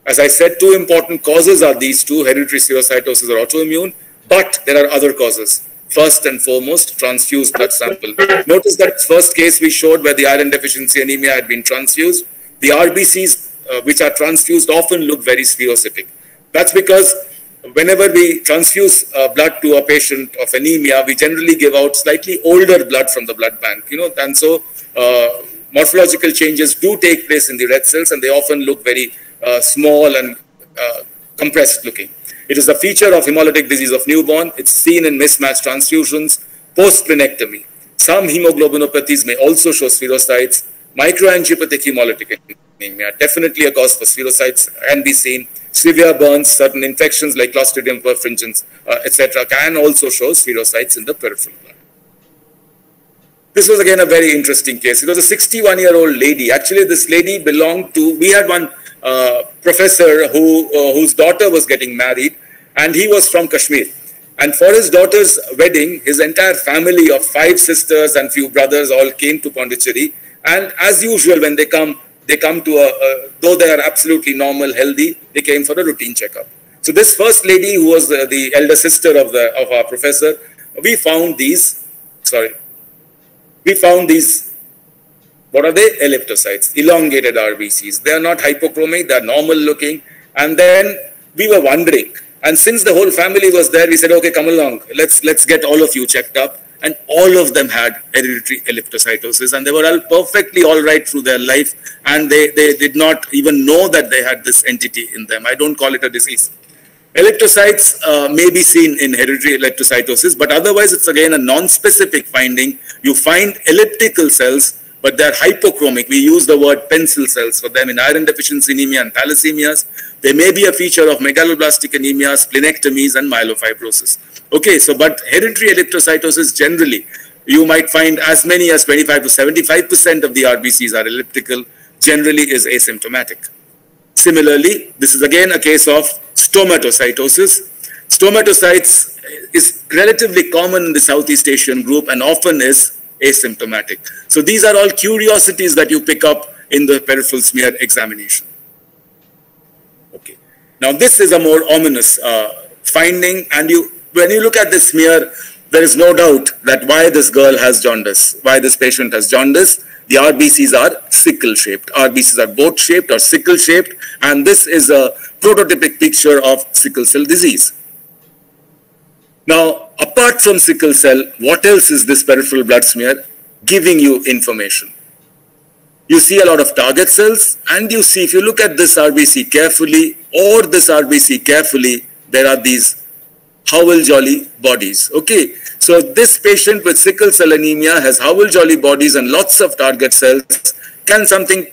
As I said, two important causes are these two, hereditary spherocytosis or autoimmune, but there are other causes. First and foremost, transfused blood sample. Notice that first case we showed where the iron deficiency anemia had been transfused. The RBCs, uh, which are transfused, often look very spherocytic. That's because whenever we transfuse uh, blood to a patient of anemia, we generally give out slightly older blood from the blood bank, you know, and so uh, morphological changes do take place in the red cells and they often look very uh, small and uh, compressed looking. It is a feature of hemolytic disease of newborn. It's seen in mismatched transfusions, post-splenectomy. Some hemoglobinopathies may also show spherocytes. Microangiopathic hemolytic definitely a cause for spherocytes, can be seen. Severe burns, certain infections like Clostridium perfringens, uh, etc., can also show spherocytes in the peripheral blood. This was again a very interesting case. It was a 61 year old lady. Actually, this lady belonged to, we had one uh, professor who uh, whose daughter was getting married, and he was from Kashmir. And for his daughter's wedding, his entire family of five sisters and few brothers all came to Pondicherry. And as usual, when they come, they come to a, a though they are absolutely normal, healthy, they came for a routine checkup. So this first lady, who was the, the elder sister of the of our professor, we found these, sorry, we found these, what are they? Elliptocytes, elongated RBCs. They are not hypochromic, they are normal looking. And then we were wondering, and since the whole family was there, we said, okay, come along, let's, let's get all of you checked up. And all of them had hereditary elliptocytosis and they were all perfectly all right through their life. And they, they did not even know that they had this entity in them. I don't call it a disease. Elliptocytes uh, may be seen in hereditary elliptocytosis, but otherwise it's again a non-specific finding. You find elliptical cells, but they're hypochromic. We use the word pencil cells for them in iron deficiency anemia and thalassemias. There may be a feature of megaloblastic anemia, splenectomies, and myelofibrosis. Okay, so but hereditary elliptocytosis generally, you might find as many as 25 to 75% of the RBCs are elliptical, generally is asymptomatic. Similarly, this is again a case of stomatocytosis. Stomatocytes is relatively common in the Southeast Asian group and often is asymptomatic. So these are all curiosities that you pick up in the peripheral smear examination. Okay. Now this is a more ominous uh, finding and you when you look at the smear, there is no doubt that why this girl has jaundice, why this patient has jaundice, the RBCs are sickle shaped. RBCs are boat shaped or sickle shaped and this is a prototypic picture of sickle cell disease. Now, apart from sickle cell, what else is this peripheral blood smear giving you information? You see a lot of target cells and you see, if you look at this RBC carefully or this RBC carefully, there are these Howell Jolly bodies. Okay, so this patient with sickle cell anemia has Howell Jolly bodies and lots of target cells. Can something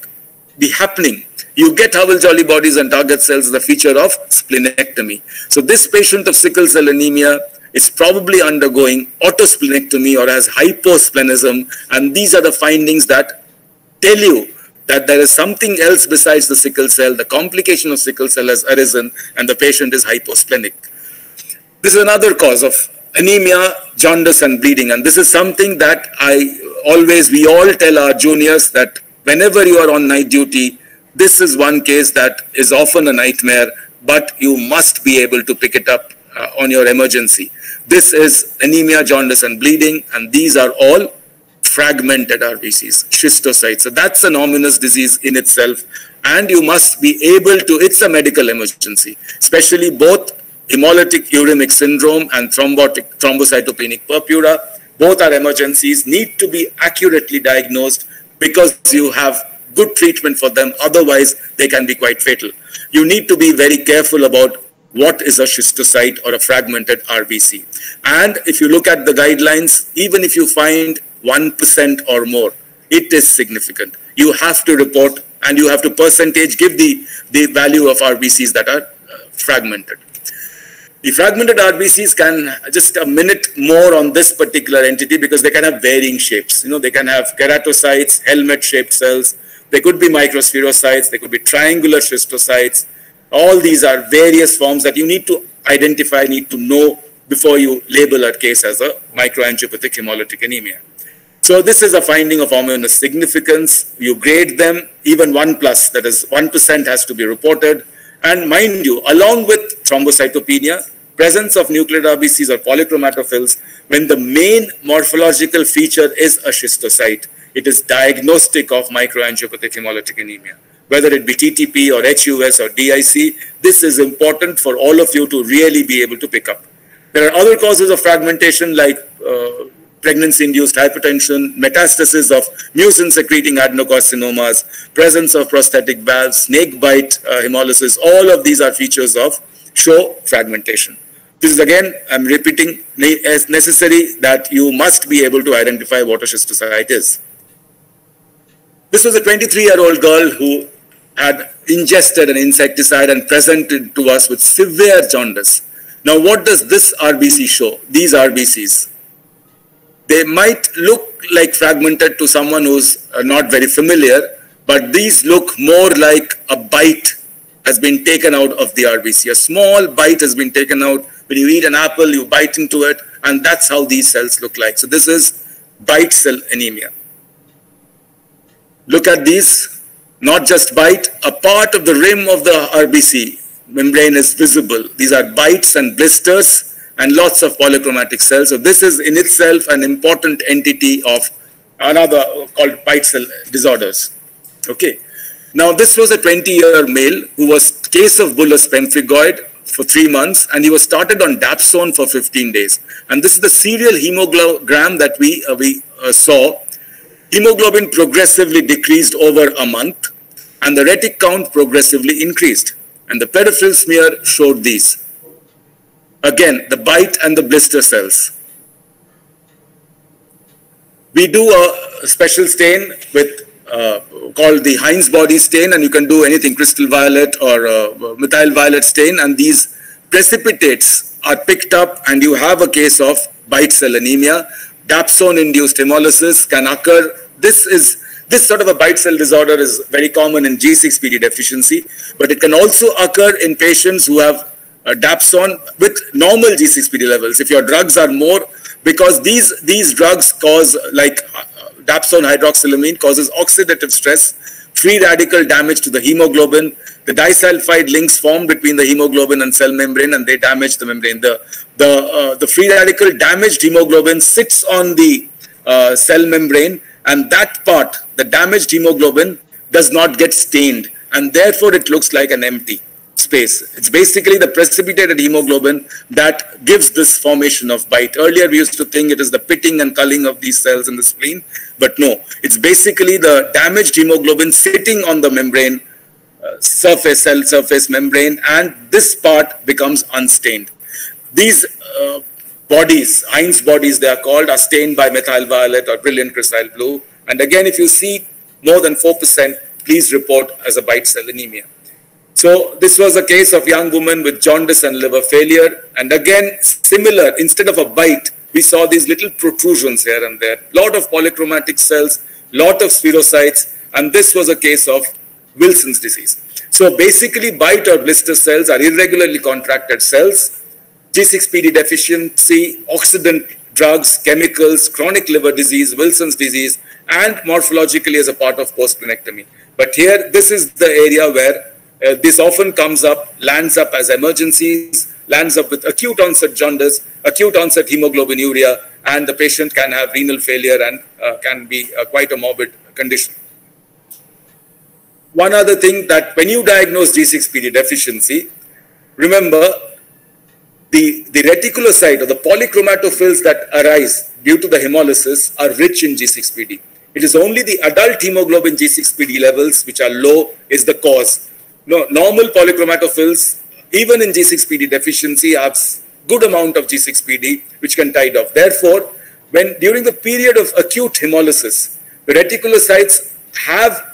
be happening? You get Howell Jolly bodies and target cells, the feature of splenectomy. So this patient of sickle cell anemia is probably undergoing autosplenectomy or has hyposplenism. And these are the findings that tell you that there is something else besides the sickle cell. The complication of sickle cell has arisen and the patient is hyposplenic. This is another cause of anemia, jaundice and bleeding. And this is something that I always, we all tell our juniors that whenever you are on night duty, this is one case that is often a nightmare, but you must be able to pick it up uh, on your emergency. This is anemia, jaundice and bleeding, and these are all fragmented RBCs, schistocytes. So that's an ominous disease in itself. And you must be able to, it's a medical emergency, especially both hemolytic uremic syndrome and thrombotic thrombocytopenic purpura. Both are emergencies, need to be accurately diagnosed because you have good treatment for them. Otherwise, they can be quite fatal. You need to be very careful about what is a schistocyte or a fragmented RBC. And if you look at the guidelines, even if you find 1% or more, it is significant. You have to report and you have to percentage give the, the value of RBCs that are uh, fragmented. The fragmented RBCs can just a minute more on this particular entity because they can have varying shapes. You know, they can have keratocytes, helmet-shaped cells. They could be microspherocytes. They could be triangular schistocytes. All these are various forms that you need to identify, need to know before you label a case as a microangiopathic hemolytic anemia. So this is a finding of ominous significance. You grade them, even 1 plus, that is 1% has to be reported. And mind you, along with thrombocytopenia, presence of nuclear RBCs or polychromatophils, when the main morphological feature is a schistocyte, it is diagnostic of microangiopathic hemolytic anemia. Whether it be TTP or HUS or DIC, this is important for all of you to really be able to pick up. There are other causes of fragmentation like uh, pregnancy-induced hypertension, metastasis of mucin-secreting adenocarcinomas, presence of prosthetic valves, snake bite uh, hemolysis, all of these are features of show fragmentation. This is again, I'm repeating, as necessary that you must be able to identify what a schistocyte is. This was a 23-year-old girl who had ingested an insecticide and presented to us with severe jaundice. Now, what does this RBC show? These RBCs. They might look like fragmented to someone who's uh, not very familiar, but these look more like a bite has been taken out of the RBC. A small bite has been taken out. When you eat an apple, you bite into it, and that's how these cells look like. So this is bite cell anemia. Look at these, not just bite, a part of the rim of the RBC membrane is visible. These are bites and blisters and lots of polychromatic cells. So this is in itself an important entity of another called bite cell disorders. Okay. Now this was a 20-year male who was case of bullous pemphigoid for three months and he was started on dapsone for 15 days. And this is the serial hemogram that we, uh, we uh, saw. Hemoglobin progressively decreased over a month and the retic count progressively increased. And the peripheral smear showed these. Again, the bite and the blister cells. We do a special stain with uh, called the Heinz body stain, and you can do anything crystal violet or uh, methyl violet stain, and these precipitates are picked up, and you have a case of bite cell anemia. Dapsone-induced hemolysis can occur. This is this sort of a bite cell disorder is very common in G6PD deficiency, but it can also occur in patients who have uh, dapsone with normal G6PD levels. If your drugs are more, because these these drugs cause like uh, dapsone hydroxylamine causes oxidative stress, free radical damage to the hemoglobin. The disulfide links form between the hemoglobin and cell membrane, and they damage the membrane. The the uh, the free radical damaged hemoglobin sits on the uh, cell membrane and that part, the damaged hemoglobin, does not get stained and therefore it looks like an empty space. It's basically the precipitated hemoglobin that gives this formation of bite. Earlier we used to think it is the pitting and culling of these cells in the spleen, but no, it's basically the damaged hemoglobin sitting on the membrane, uh, surface, cell surface membrane, and this part becomes unstained. These uh, bodies, Heinz bodies they are called, are stained by methyl violet or brilliant cresyl blue. And again, if you see more than 4%, please report as a bite cell anemia. So this was a case of young woman with jaundice and liver failure. And again, similar, instead of a bite, we saw these little protrusions here and there. Lot of polychromatic cells, lot of spherocytes, and this was a case of Wilson's disease. So basically, bite or blister cells are irregularly contracted cells G6PD deficiency, oxidant drugs, chemicals, chronic liver disease, Wilson's disease, and morphologically as a part of postsplenectomy. But here, this is the area where uh, this often comes up, lands up as emergencies, lands up with acute onset jaundice, acute onset hemoglobinuria, and the patient can have renal failure and uh, can be uh, quite a morbid condition. One other thing that when you diagnose G6PD deficiency, remember the, the reticulocyte or the polychromatophils that arise due to the hemolysis are rich in G6PD. It is only the adult hemoglobin G6PD levels which are low is the cause. No, normal polychromatophils, even in G6PD deficiency, have good amount of G6PD which can tide off. Therefore, when during the period of acute hemolysis, the reticulocytes have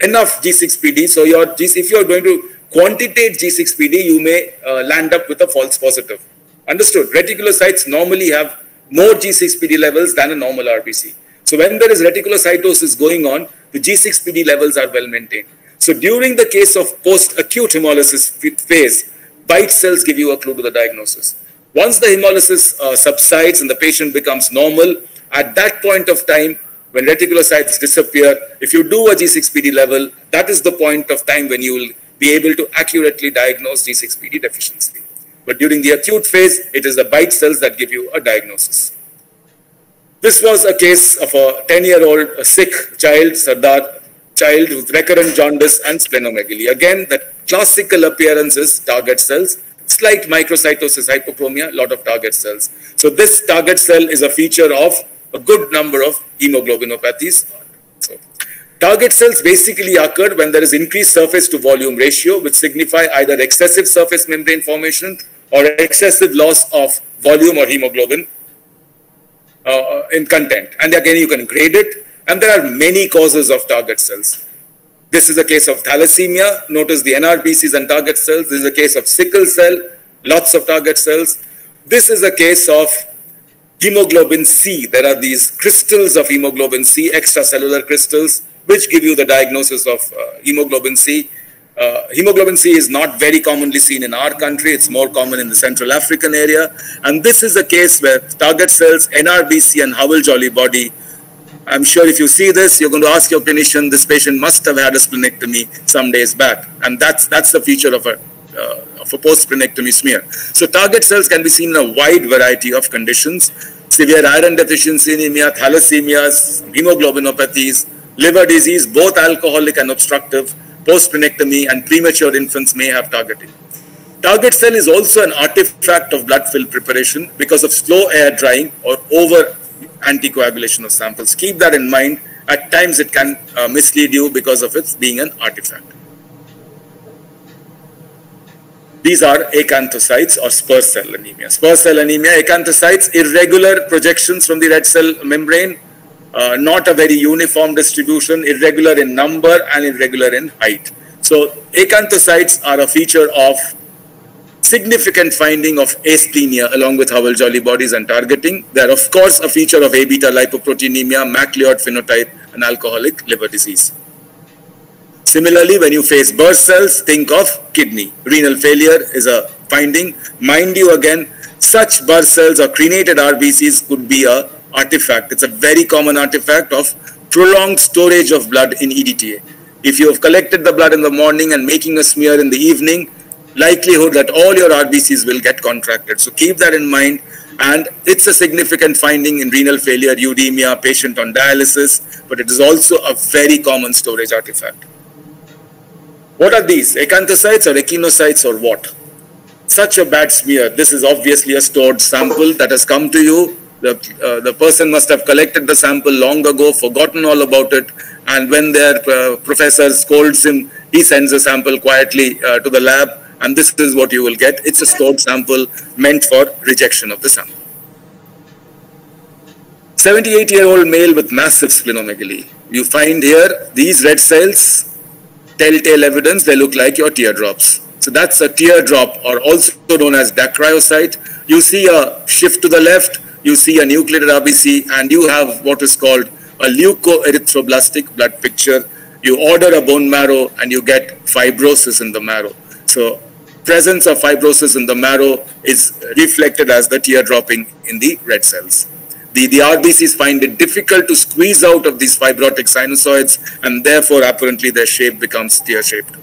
enough G6PD. So your G, if you are going to quantitate G6PD, you may uh, land up with a false positive. Understood? Reticulocytes normally have more G6PD levels than a normal RBC. So when there is reticulocytosis going on, the G6PD levels are well maintained. So during the case of post-acute hemolysis phase, bite cells give you a clue to the diagnosis. Once the hemolysis uh, subsides and the patient becomes normal, at that point of time, when reticulocytes disappear, if you do a G6PD level, that is the point of time when you will be able to accurately diagnose G6PD deficiency. But during the acute phase, it is the bite cells that give you a diagnosis. This was a case of a 10-year-old sick child, Sardar child with recurrent jaundice and splenomegaly. Again, the classical appearance is target cells, slight microcytosis hypochromia, a lot of target cells. So this target cell is a feature of a good number of hemoglobinopathies Target cells basically occur when there is increased surface to volume ratio, which signify either excessive surface membrane formation or excessive loss of volume or hemoglobin uh, in content. And again, you can grade it. And there are many causes of target cells. This is a case of thalassemia. Notice the NRBCs and target cells. This is a case of sickle cell, lots of target cells. This is a case of hemoglobin C. There are these crystals of hemoglobin C, extracellular crystals which give you the diagnosis of uh, hemoglobin C. Uh, hemoglobin C is not very commonly seen in our country. It's more common in the Central African area. And this is a case where target cells, NRBC and Howell Jolly body, I'm sure if you see this, you're going to ask your clinician, this patient must have had a splenectomy some days back. And that's, that's the feature of a, uh, of for post-splenectomy smear. So target cells can be seen in a wide variety of conditions. Severe iron deficiency anemia, thalassemias, hemoglobinopathies, liver disease, both alcoholic and obstructive, post-splenectomy and premature infants may have targeting. Target cell is also an artifact of blood fill preparation because of slow air drying or over anticoagulation of samples. Keep that in mind. At times it can uh, mislead you because of its being an artifact. These are acanthocytes or spur cell anemia. Spur cell anemia, acanthocytes, irregular projections from the red cell membrane, uh, not a very uniform distribution, irregular in number and irregular in height. So acanthocytes are a feature of significant finding of asplenia along with Howell Jolly bodies and targeting. They are of course a feature of A beta lipoproteinemia, McLeod phenotype and alcoholic liver disease. Similarly, when you face burst cells, think of kidney. Renal failure is a finding. Mind you again, such burst cells or crenated RBCs could be a artifact. It's a very common artifact of prolonged storage of blood in EDTA. If you have collected the blood in the morning and making a smear in the evening, likelihood that all your RBCs will get contracted. So keep that in mind. And it's a significant finding in renal failure, uremia, patient on dialysis, but it is also a very common storage artifact. What are these? Acanthocytes or echinocytes or what? Such a bad smear. This is obviously a stored sample that has come to you. The, uh, the person must have collected the sample long ago, forgotten all about it. And when their uh, professor scolds him, he sends a sample quietly uh, to the lab and this is what you will get. It's a stored sample meant for rejection of the sample. 78 year old male with massive splenomegaly. You find here these red cells, telltale evidence, they look like your teardrops. So that's a teardrop or also known as dacryocyte. You see a shift to the left, you see a nucleated RBC and you have what is called a leukoerythroblastic blood picture. You order a bone marrow and you get fibrosis in the marrow. So presence of fibrosis in the marrow is reflected as the tear dropping in the red cells. The, the RBCs find it difficult to squeeze out of these fibrotic sinusoids and therefore apparently their shape becomes tear-shaped.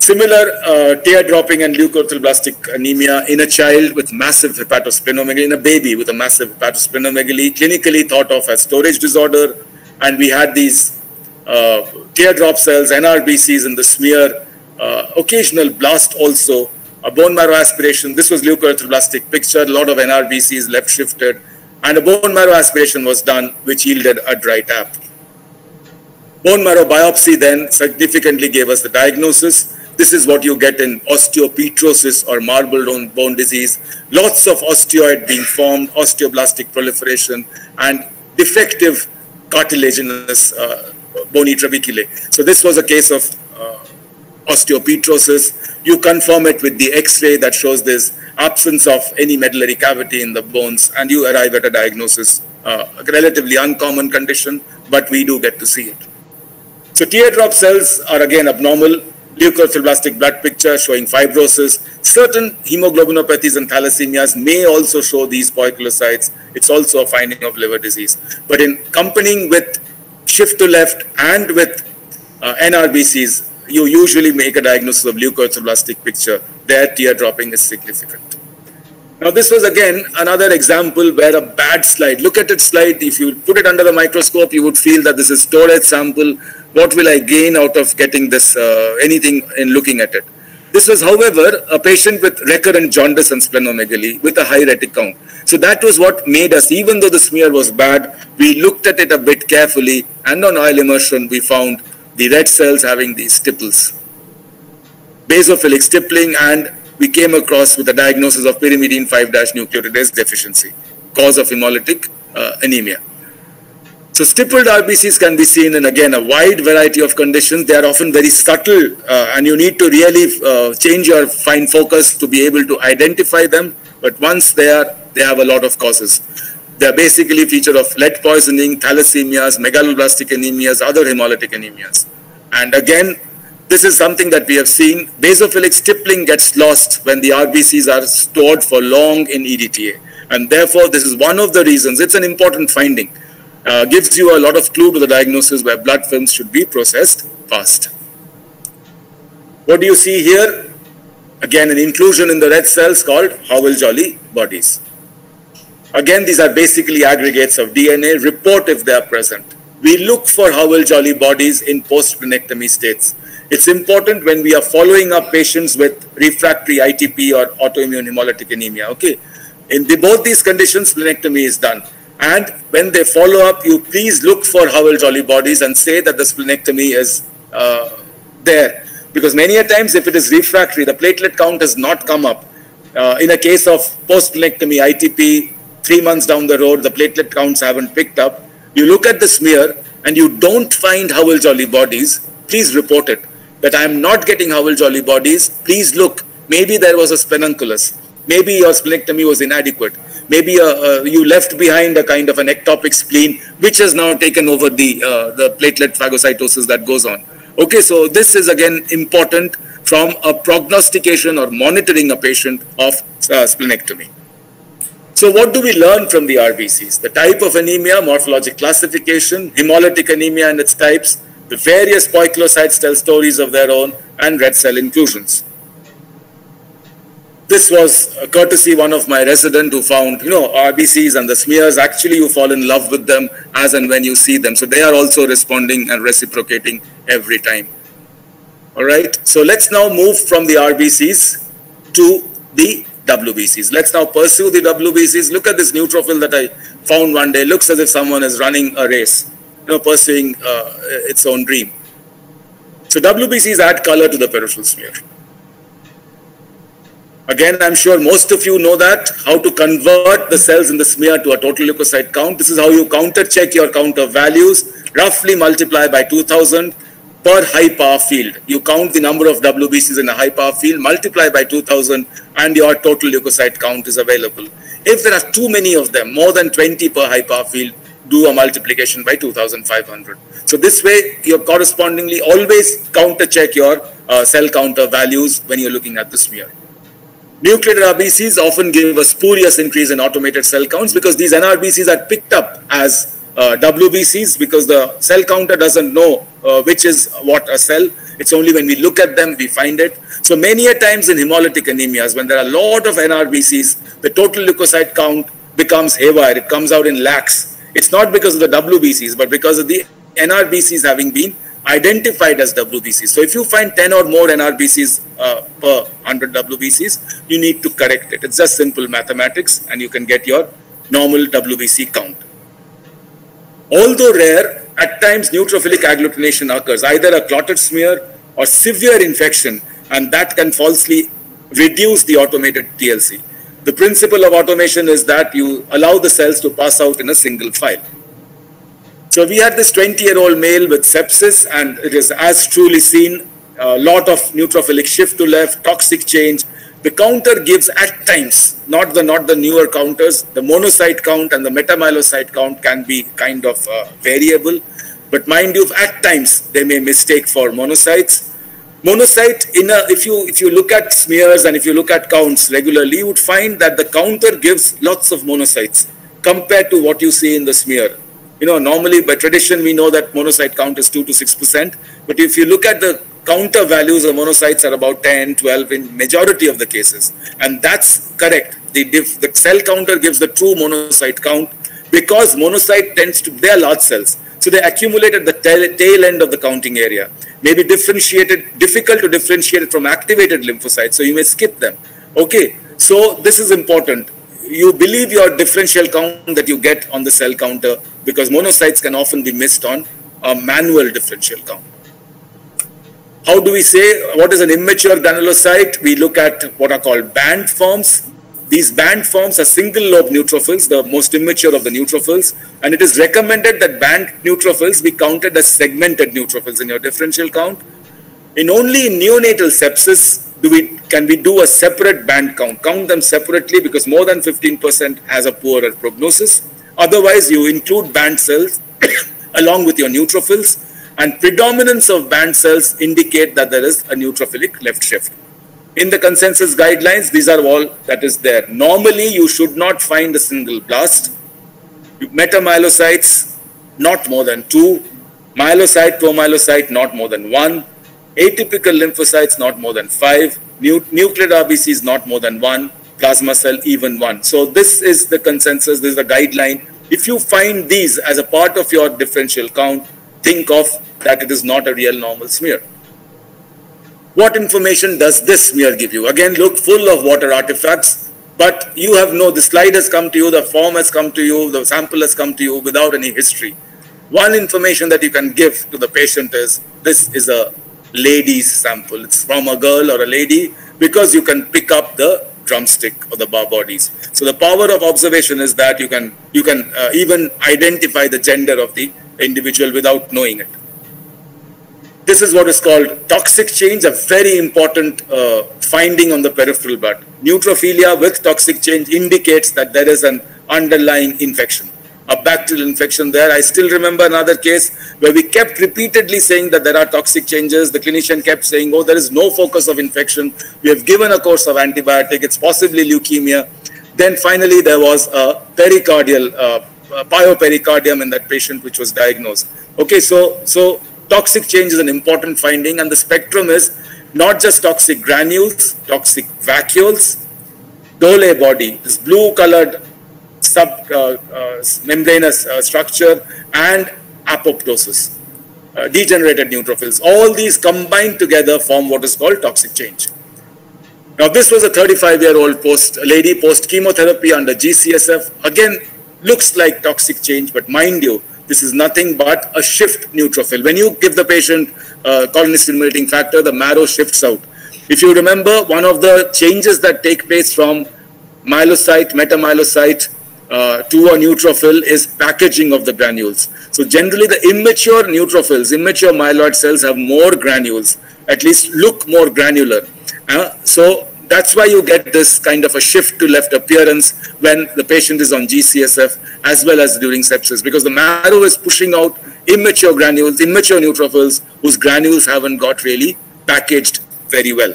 Similar uh, tear dropping and leukoerythroblastic anemia in a child with massive hepatosplenomegaly, in a baby with a massive hepatosplenomegaly, clinically thought of as storage disorder. And we had these uh, teardrop cells, NRBCs in the smear uh, occasional blast also, a bone marrow aspiration. This was leukoerythroblastic picture, a lot of NRBCs left shifted, and a bone marrow aspiration was done, which yielded a dry tap. Bone marrow biopsy then significantly gave us the diagnosis. This is what you get in osteopetrosis or marble bone disease. Lots of osteoid being formed, osteoblastic proliferation, and defective cartilaginous uh, bony trabeculae. So this was a case of osteopetrosis. You confirm it with the X-ray that shows this absence of any medullary cavity in the bones, and you arrive at a diagnosis, uh, a relatively uncommon condition, but we do get to see it. So teardrop cells are again abnormal, leukoerythroblastic blood picture showing fibrosis. Certain hemoglobinopathies and thalassemias may also show these poikilocytes. It's also a finding of liver disease. But in accompanying with shift to left and with uh, NRBCs, you usually make a diagnosis of leukoerythroblastic picture. Their tear dropping is significant. Now this was again another example where a bad slide, look at its slide, if you put it under the microscope, you would feel that this is storage sample. What will I gain out of getting this, uh, anything in looking at it? This was, however, a patient with recurrent jaundice and splenomegaly with a high retic count. So that was what made us, even though the smear was bad, we looked at it a bit carefully and on oil immersion we found the red cells having these stipples. Basophilic stippling and we came across with a diagnosis of pyrimidine 5-nucleotidase deficiency, cause of hemolytic uh, anemia. So stippled RBCs can be seen in again a wide variety of conditions. They are often very subtle uh, and you need to really uh, change your fine focus to be able to identify them. But once they are, they have a lot of causes. They're basically feature of lead poisoning, thalassemias, megaloblastic anemias, other hemolytic anemias. And again, this is something that we have seen. Basophilic stippling gets lost when the RBCs are stored for long in EDTA. And therefore, this is one of the reasons. It's an important finding. Uh, gives you a lot of clue to the diagnosis where blood films should be processed fast. What do you see here? Again, an inclusion in the red cells called Howell-Jolly bodies. Again, these are basically aggregates of DNA. Report if they are present. We look for Howell-Jolly bodies in post-splenectomy states. It's important when we are following up patients with refractory ITP or autoimmune hemolytic anemia. Okay, in the, both these conditions, splenectomy is done. And when they follow up, you please look for Howell-Jolly bodies and say that the splenectomy is uh, there. Because many a times, if it is refractory, the platelet count has not come up. Uh, in a case of post-splenectomy ITP, three months down the road, the platelet counts haven't picked up. You look at the smear and you don't find Howell-Jolly bodies, please report it. That I am not getting Howell-Jolly bodies, please look. Maybe there was a splenunculus. Maybe your splenectomy was inadequate. Maybe uh, uh, you left behind a kind of an ectopic spleen, which has now taken over the, uh, the platelet phagocytosis that goes on. Okay, so this is again important from a prognostication or monitoring a patient of uh, splenectomy. So what do we learn from the RBCs? The type of anemia, morphologic classification, hemolytic anemia and its types, the various poikilocytes tell stories of their own, and red cell inclusions. This was a courtesy one of my resident who found, you know, RBCs and the smears, actually you fall in love with them as and when you see them. So they are also responding and reciprocating every time. All right, so let's now move from the RBCs to the WBCs. Let's now pursue the WBCs. Look at this neutrophil that I found one day. Looks as if someone is running a race, you know, pursuing uh, its own dream. So WBCs add color to the peripheral smear. Again, I'm sure most of you know that, how to convert the cells in the smear to a total leukocyte count. This is how you counter check your count of values, roughly multiply by 2000 per high power field. You count the number of WBCs in a high power field, multiply by 2000 and your total leukocyte count is available. If there are too many of them, more than 20 per high power field, do a multiplication by 2500. So this way, you are correspondingly always counter check your uh, cell counter values when you're looking at the smear. Nucleated RBCs often give a spurious increase in automated cell counts because these NRBCs are picked up as WBCs because the cell counter doesn't know uh, which is what a cell. It's only when we look at them we find it. So many a times in hemolytic anemias, when there are a lot of NRBCs, the total leukocyte count becomes haywire. It comes out in lakhs. It's not because of the WBCs, but because of the NRBCs having been identified as WBCs. So if you find 10 or more NRBCs uh, per 100 WBCs, you need to correct it. It's just simple mathematics and you can get your normal WBC count. Although rare, at times neutrophilic agglutination occurs, either a clotted smear or severe infection, and that can falsely reduce the automated TLC. The principle of automation is that you allow the cells to pass out in a single file. So we had this 20-year-old male with sepsis, and it is as truly seen, a lot of neutrophilic shift to left, toxic change. The counter gives at times, not the not the newer counters, the monocyte count and the metamyelocyte count can be kind of uh, variable. But mind you, at times they may mistake for monocytes. Monocyte, in a, if you if you look at smears and if you look at counts regularly, you would find that the counter gives lots of monocytes compared to what you see in the smear you know, normally by tradition, we know that monocyte count is 2 to 6%. But if you look at the counter values of monocytes are about 10, 12 in majority of the cases. And that's correct. The, the cell counter gives the true monocyte count because monocyte tends to, they are large cells. So they accumulate at the tail, tail end of the counting area. Maybe differentiated, difficult to differentiate from activated lymphocytes. So you may skip them. Okay. So this is important. You believe your differential count that you get on the cell counter because monocytes can often be missed on a manual differential count. How do we say what is an immature granulocyte? We look at what are called band forms. These band forms are single lobe neutrophils, the most immature of the neutrophils, and it is recommended that band neutrophils be counted as segmented neutrophils in your differential count. In only neonatal sepsis do we can we do a separate band count, count them separately because more than 15% has a poorer prognosis. Otherwise, you include band cells along with your neutrophils and predominance of band cells indicate that there is a neutrophilic left shift. In the consensus guidelines, these are all that is there. Normally, you should not find a single blast. Metamyelocytes, not more than two. Myelocyte, promyelocyte, not more than one. Atypical lymphocytes, not more than five. Nu nuclear RBC is not more than one, plasma cell even one. So this is the consensus, this is the guideline. If you find these as a part of your differential count, think of that it is not a real normal smear. What information does this smear give you? Again, look full of water artifacts, but you have no, the slide has come to you, the form has come to you, the sample has come to you without any history. One information that you can give to the patient is, this is a lady's sample. It's from a girl or a lady because you can pick up the drumstick or the Barr bodies. So the power of observation is that you can, you can uh, even identify the gender of the individual without knowing it. This is what is called toxic change, a very important uh, finding on the peripheral blood. Neutrophilia with toxic change indicates that there is an underlying infection, a bacterial infection there. I still remember another case where we kept repeatedly saying that there are toxic changes. The clinician kept saying, oh, there is no focus of infection. We have given a course of antibiotic. It's possibly leukemia. Then finally, there was a pericardial uh, pyopericardium in that patient which was diagnosed. Okay, so, so toxic change is an important finding and the spectrum is not just toxic granules, toxic vacuoles, Döhle body, this blue colored sub uh, uh, uh, structure and apoptosis, degenerated neutrophils. All these combined together form what is called toxic change. Now this was a 35 year old post lady post chemotherapy under GCSF. Again, looks like toxic change, but mind you, this is nothing but a shift neutrophil. When you give the patient uh, colony stimulating factor, the marrow shifts out. If you remember, one of the changes that take place from myelocyte, metamyelocyte uh, to a neutrophil is packaging of the granules. So generally the immature neutrophils, immature myeloid cells have more granules, at least look more granular. Uh, so that's why you get this kind of a shift to left appearance when the patient is on GCSF as well as during sepsis because the marrow is pushing out immature granules, immature neutrophils whose granules haven't got really packaged very well.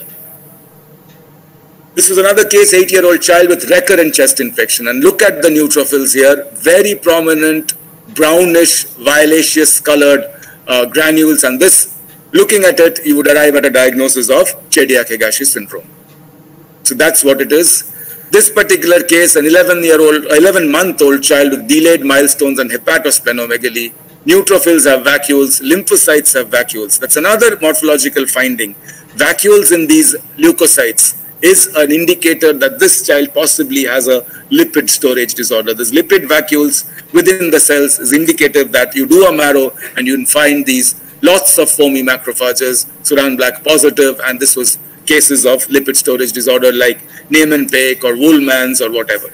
This was another case, eight-year-old child with recurrent chest infection. And look at the neutrophils here, very prominent, brownish, violaceous colored uh, granules. And this, looking at it, you would arrive at a diagnosis of Chediak-Higashi syndrome. So that's what it is. This particular case, an 11-year-old, 11-month-old child with delayed milestones and hepatosplenomegaly, neutrophils have vacuoles, lymphocytes have vacuoles. That's another morphological finding. Vacuoles in these leukocytes is an indicator that this child possibly has a lipid storage disorder. This lipid vacuoles within the cells is indicative that you do a marrow and you find these lots of foamy macrophages, Sudan black positive, and this was cases of lipid storage disorder like Niemann-Pick or Wolman's or whatever.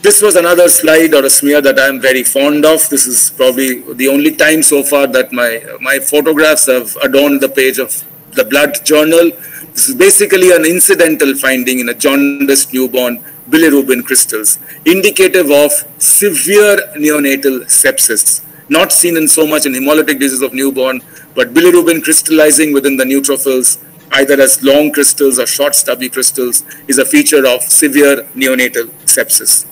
This was another slide or a smear that I'm very fond of. This is probably the only time so far that my, my photographs have adorned the page of the blood journal. This is basically an incidental finding in a jaundiced newborn bilirubin crystals, indicative of severe neonatal sepsis, not seen in so much in hemolytic disease of newborn, but bilirubin crystallizing within the neutrophils, either as long crystals or short stubby crystals, is a feature of severe neonatal sepsis.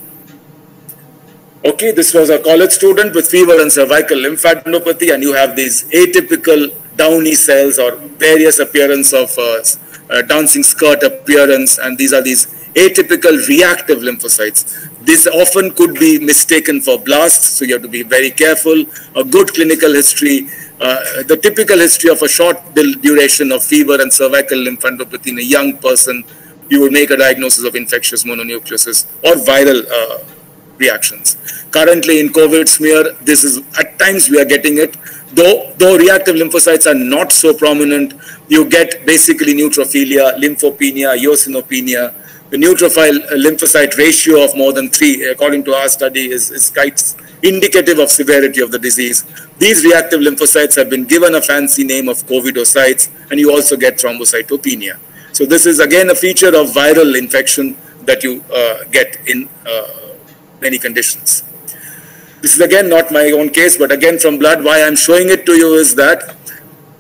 Okay, this was a college student with fever and cervical lymphadenopathy, and you have these atypical Downey cells or various appearance of uh, uh, dancing skirt appearance, and these are these atypical reactive lymphocytes. This often could be mistaken for blasts, so you have to be very careful. A good clinical history uh, the typical history of a short duration of fever and cervical lymphadenopathy in a young person, you would make a diagnosis of infectious mononucleosis or viral uh, reactions. Currently in COVID smear, this is at times we are getting it. Though, though reactive lymphocytes are not so prominent, you get basically neutrophilia, lymphopenia, eosinopenia. The neutrophil uh, lymphocyte ratio of more than three, according to our study, is, is quite indicative of severity of the disease. These reactive lymphocytes have been given a fancy name of covidocytes, and you also get thrombocytopenia. So this is again a feature of viral infection that you uh, get in uh, many conditions. This is again not my own case, but again from blood, why I'm showing it to you is that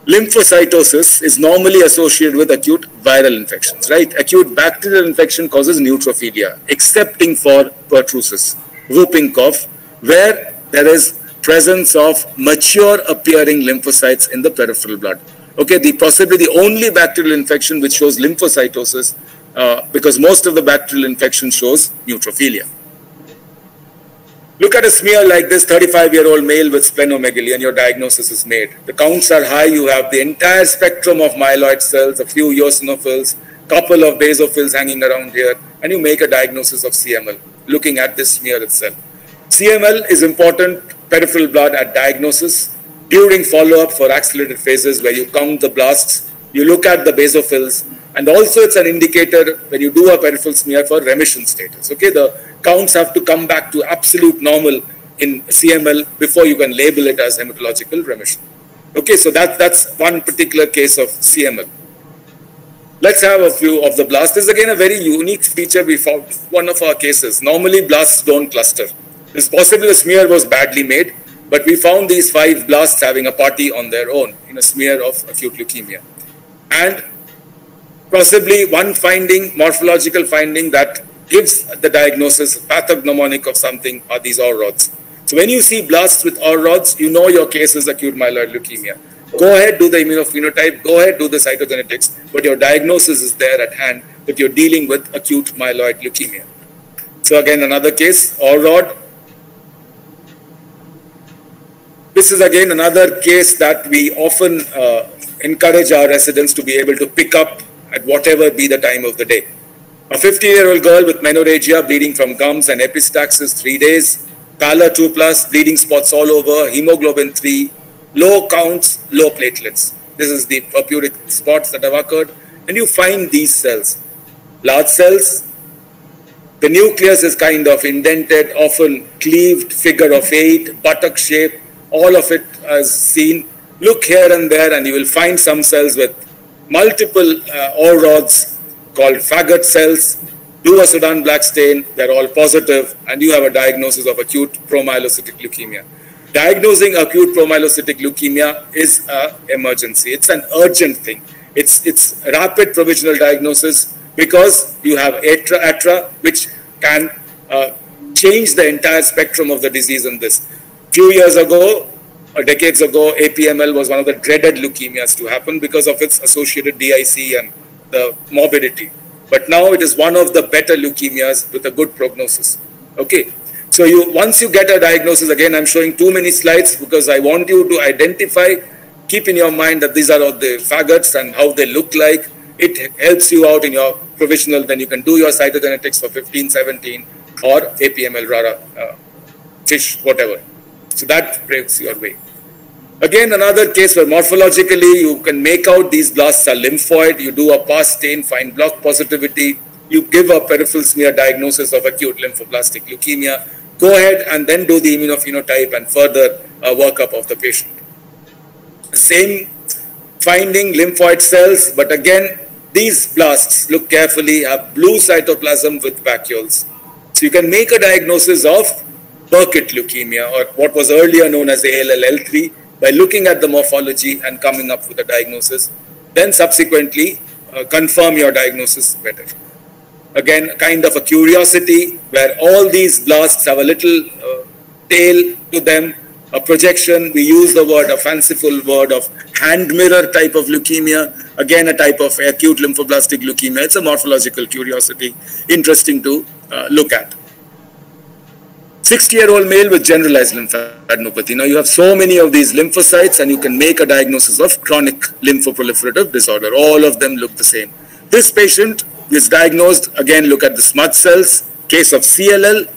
lymphocytosis is normally associated with acute viral infections, right? Acute bacterial infection causes neutrophilia, excepting for pertussis, whooping cough, where there is presence of mature appearing lymphocytes in the peripheral blood. Okay, the possibly the only bacterial infection which shows lymphocytosis uh, because most of the bacterial infection shows neutrophilia. Look at a smear like this 35 year old male with splenomegaly and your diagnosis is made. The counts are high, you have the entire spectrum of myeloid cells, a few eosinophils, couple of basophils hanging around here, and you make a diagnosis of CML looking at this smear itself. CML is important peripheral blood at diagnosis during follow-up for accelerated phases where you count the blasts, you look at the basophils, and also it's an indicator when you do a peripheral smear for remission status. Okay, the counts have to come back to absolute normal in CML before you can label it as hematological remission. Okay, so that, that's one particular case of CML. Let's have a few of the blasts. This is again a very unique feature we found one of our cases. Normally blasts don't cluster. It's possible the smear was badly made, but we found these five blasts having a party on their own in a smear of acute leukemia. And possibly one finding, morphological finding that gives the diagnosis pathognomonic of something are these Auer rods. So when you see blasts with Auer rods, you know your case is acute myeloid leukemia. Go ahead, do the immunophenotype, go ahead, do the cytogenetics, but your diagnosis is there at hand that you're dealing with acute myeloid leukemia. So again, another case, Auer rod. This is again another case that we often uh, encourage our residents to be able to pick up at whatever be the time of the day. A 50-year-old girl with menorrhagia, bleeding from gums and epistaxis, three days, pallor 2 plus, bleeding spots all over, hemoglobin 3, low counts, low platelets. This is the purpuric spots that have occurred. And you find these cells. Large cells, the nucleus is kind of indented, often cleaved, figure of eight, buttock shape, all of it as seen. Look here and there and you will find some cells with multiple uh, rods called Faggot cells. Do a Sudan black stain, they're all positive, and you have a diagnosis of acute promyelocytic leukemia. Diagnosing acute promyelocytic leukemia is an emergency. It's an urgent thing. It's, it's rapid provisional diagnosis because you have ATRA, ATRA which can uh, change the entire spectrum of the disease in this. Few years ago, or decades ago, APML was one of the dreaded leukemias to happen because of its associated DIC and the morbidity. But now it is one of the better leukemias with a good prognosis. Okay. So you once you get a diagnosis, again, I'm showing too many slides because I want you to identify, keep in your mind that these are all the faggots and how they look like. It helps you out in your provisional, then you can do your cytogenetics for 15, 17 or APML, RARA, uh, fish, whatever. So that breaks your way. Again, another case where morphologically you can make out these blasts are lymphoid. You do a PAS stain, find block positivity. You give a peripheral smear diagnosis of acute lymphoblastic leukemia. Go ahead and then do the immunophenotype and further uh, workup of the patient. Same finding lymphoid cells, but again, these blasts, look carefully, have blue cytoplasm with vacuoles. So you can make a diagnosis of Burkitt leukemia or what was earlier known as ALL-L3 by looking at the morphology and coming up with a diagnosis. Then subsequently uh, confirm your diagnosis better. Again, kind of a curiosity where all these blasts have a little uh, tail to them, a projection. We use the word, a fanciful word of hand mirror type of leukemia. Again, a type of acute lymphoblastic leukemia. It's a morphological curiosity, interesting to uh, look at. 60 year old male with generalized lymphadenopathy. Now you have so many of these lymphocytes and you can make a diagnosis of chronic lymphoproliferative disorder. All of them look the same. This patient is diagnosed, again look at the smudge cells, case of CLL.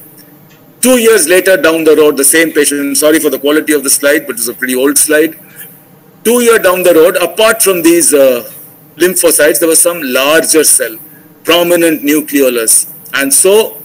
Two years later down the road, the same patient, sorry for the quality of the slide, but it's a pretty old slide. Two year down the road, apart from these uh, lymphocytes, there was some larger cell, prominent nucleolus. And so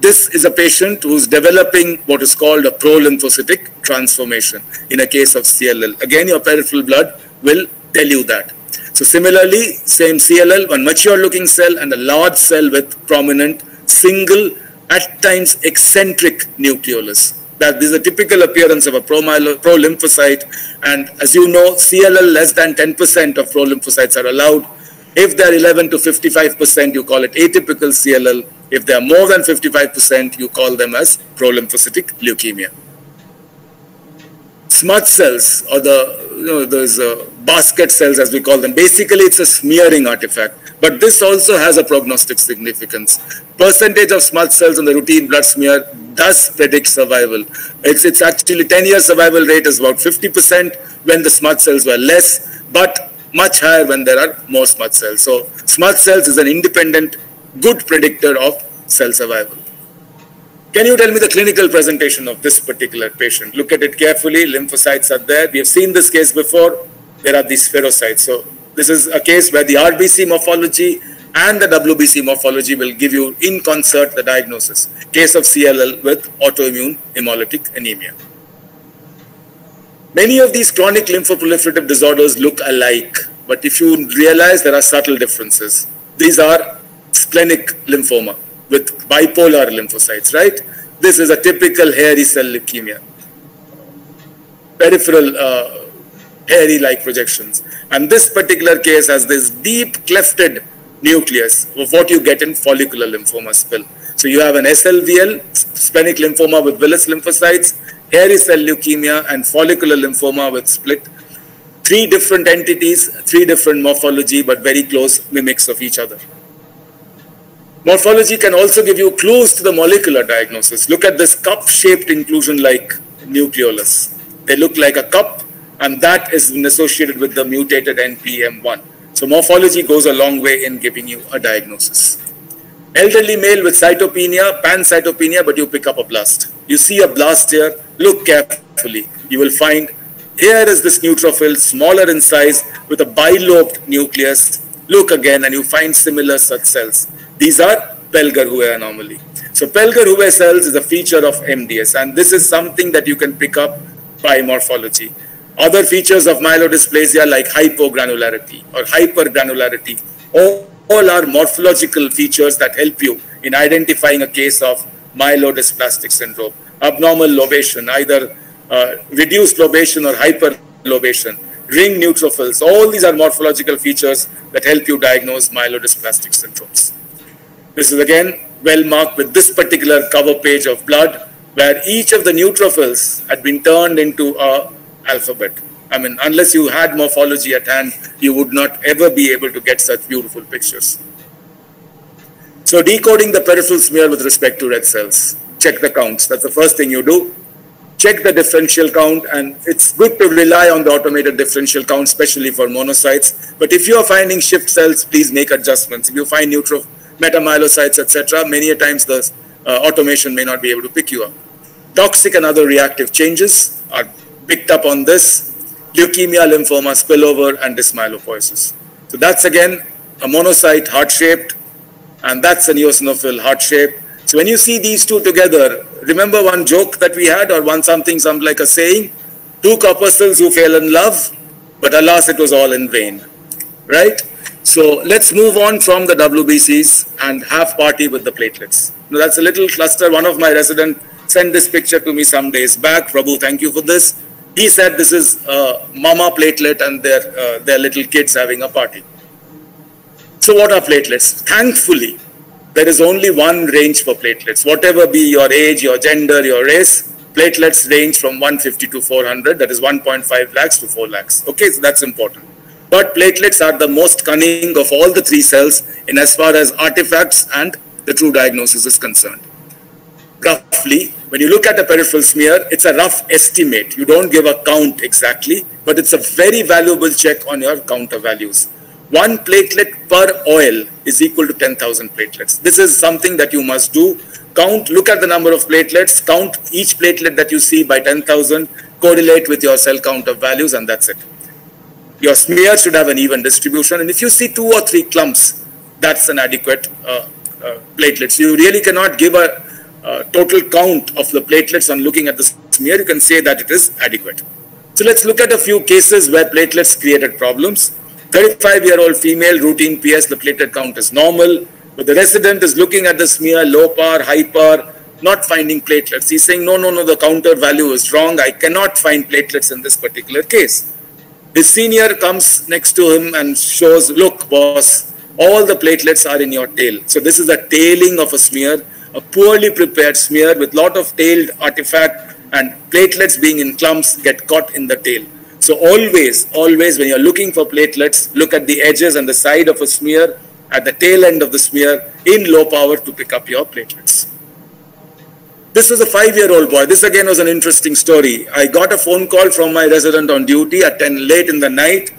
this is a patient who's developing what is called a pro-lymphocytic transformation in a case of CLL. Again, your peripheral blood will tell you that. So similarly, same CLL, one mature looking cell and a large cell with prominent single, at times eccentric nucleolus. That is a typical appearance of a pro-lymphocyte. And as you know, CLL less than 10% of pro-lymphocytes are allowed. If they're 11 to 55%, you call it atypical CLL. If they are more than 55%, you call them as prolymphocytic leukemia. smudge cells or the you know those uh, basket cells as we call them basically it's a smearing artifact but this also has a prognostic significance. Percentage of smudge cells on the routine blood smear does predict survival. It's it's actually 10 year survival rate is about 50% when the smudge cells were less but much higher when there are more smudge cells. So smudge cells is an independent good predictor of cell survival can you tell me the clinical presentation of this particular patient? Look at it carefully. Lymphocytes are there. We have seen this case before. There are these spherocytes. So this is a case where the RBC morphology and the WBC morphology will give you in concert the diagnosis. Case of CLL with autoimmune hemolytic anemia. Many of these chronic lymphoproliferative disorders look alike, but if you realize there are subtle differences, these are splenic lymphoma with bipolar lymphocytes, right? This is a typical hairy cell leukemia. Peripheral uh, hairy-like projections. And this particular case has this deep clefted nucleus of what you get in follicular lymphoma spill. So you have an SLVL, splenic lymphoma with villous lymphocytes, hairy cell leukemia, and follicular lymphoma with split. Three different entities, three different morphology, but very close mimics of each other. Morphology can also give you clues to the molecular diagnosis. Look at this cup-shaped inclusion-like nucleolus. They look like a cup, and that is associated with the mutated NPM1. So morphology goes a long way in giving you a diagnosis. Elderly male with cytopenia, pancytopenia, but you pick up a blast. You see a blast here, look carefully. You will find here is this neutrophil, smaller in size, with a bilobed nucleus. Look again, and you find similar such cells. These are Pelger-Huet anomaly. So Pelger-Huet cells is a feature of MDS, and this is something that you can pick up by morphology. Other features of myelodysplasia like hypogranularity or hypergranularity, all, all are morphological features that help you in identifying a case of myelodysplastic syndrome. Abnormal lobation, either uh, reduced lobation or hyperlobation, ring neutrophils, all these are morphological features that help you diagnose myelodysplastic syndromes. This is again well marked with this particular cover page of blood where each of the neutrophils had been turned into a alphabet. I mean, unless you had morphology at hand, you would not ever be able to get such beautiful pictures. So decoding the peripheral smear with respect to red cells, check the counts. That's the first thing you do. Check the differential count, and it's good to rely on the automated differential count, especially for monocytes. But if you are finding shift cells, please make adjustments. If you find neutrophils, metamyelocytes, etc., many a times the uh, automation may not be able to pick you up. Toxic and other reactive changes are picked up on this. Leukemia, lymphoma, spillover, and dysmyelopoiesis. So that's again a monocyte heart-shaped, and that's a eosinophil heart-shaped. So when you see these two together, remember one joke that we had, or one something, some like a saying, two corpuscles who fell in love, but alas, it was all in vain, right? So let's move on from the WBCs and have party with the platelets. Now that's a little cluster. One of my residents sent this picture to me some days back. Prabhu, thank you for this. He said this is uh, mama platelet and their, uh, their little kids having a party. So what are platelets? Thankfully, there is only one range for platelets. Whatever be your age, your gender, your race, platelets range from 150 to 400, that is 1.5 lakhs to 4 lakhs. Okay, so that's important. But platelets are the most cunning of all the three cells in as far as artifacts and the true diagnosis is concerned. Roughly, when you look at a peripheral smear, it's a rough estimate. You don't give a count exactly, but it's a very valuable check on your counter values. One platelet per oil is equal to 10,000 platelets. This is something that you must do. Count, look at the number of platelets, count each platelet that you see by 10,000, correlate with your cell count of values, and that's it. Your smear should have an even distribution. And if you see two or three clumps, that's an adequate uh, uh, platelets. You really cannot give a uh, total count of the platelets on looking at the smear. You can say that it is adequate. So let's look at a few cases where platelets created problems. 35-year-old female routine PS, the platelet count is normal, but the resident is looking at the smear, low power, high power, not finding platelets. He's saying, no, no, no, the counter value is wrong. I cannot find platelets in this particular case. His senior comes next to him and shows, look, boss, all the platelets are in your tail. So this is a tailing of a smear, a poorly prepared smear with lot of tailed artifact and platelets being in clumps get caught in the tail. So always, always when you're looking for platelets, look at the edges and the side of a smear, at the tail end of the smear in low power to pick up your platelets. This was a five-year-old boy. This again was an interesting story. I got a phone call from my resident on duty at 10 late in the night.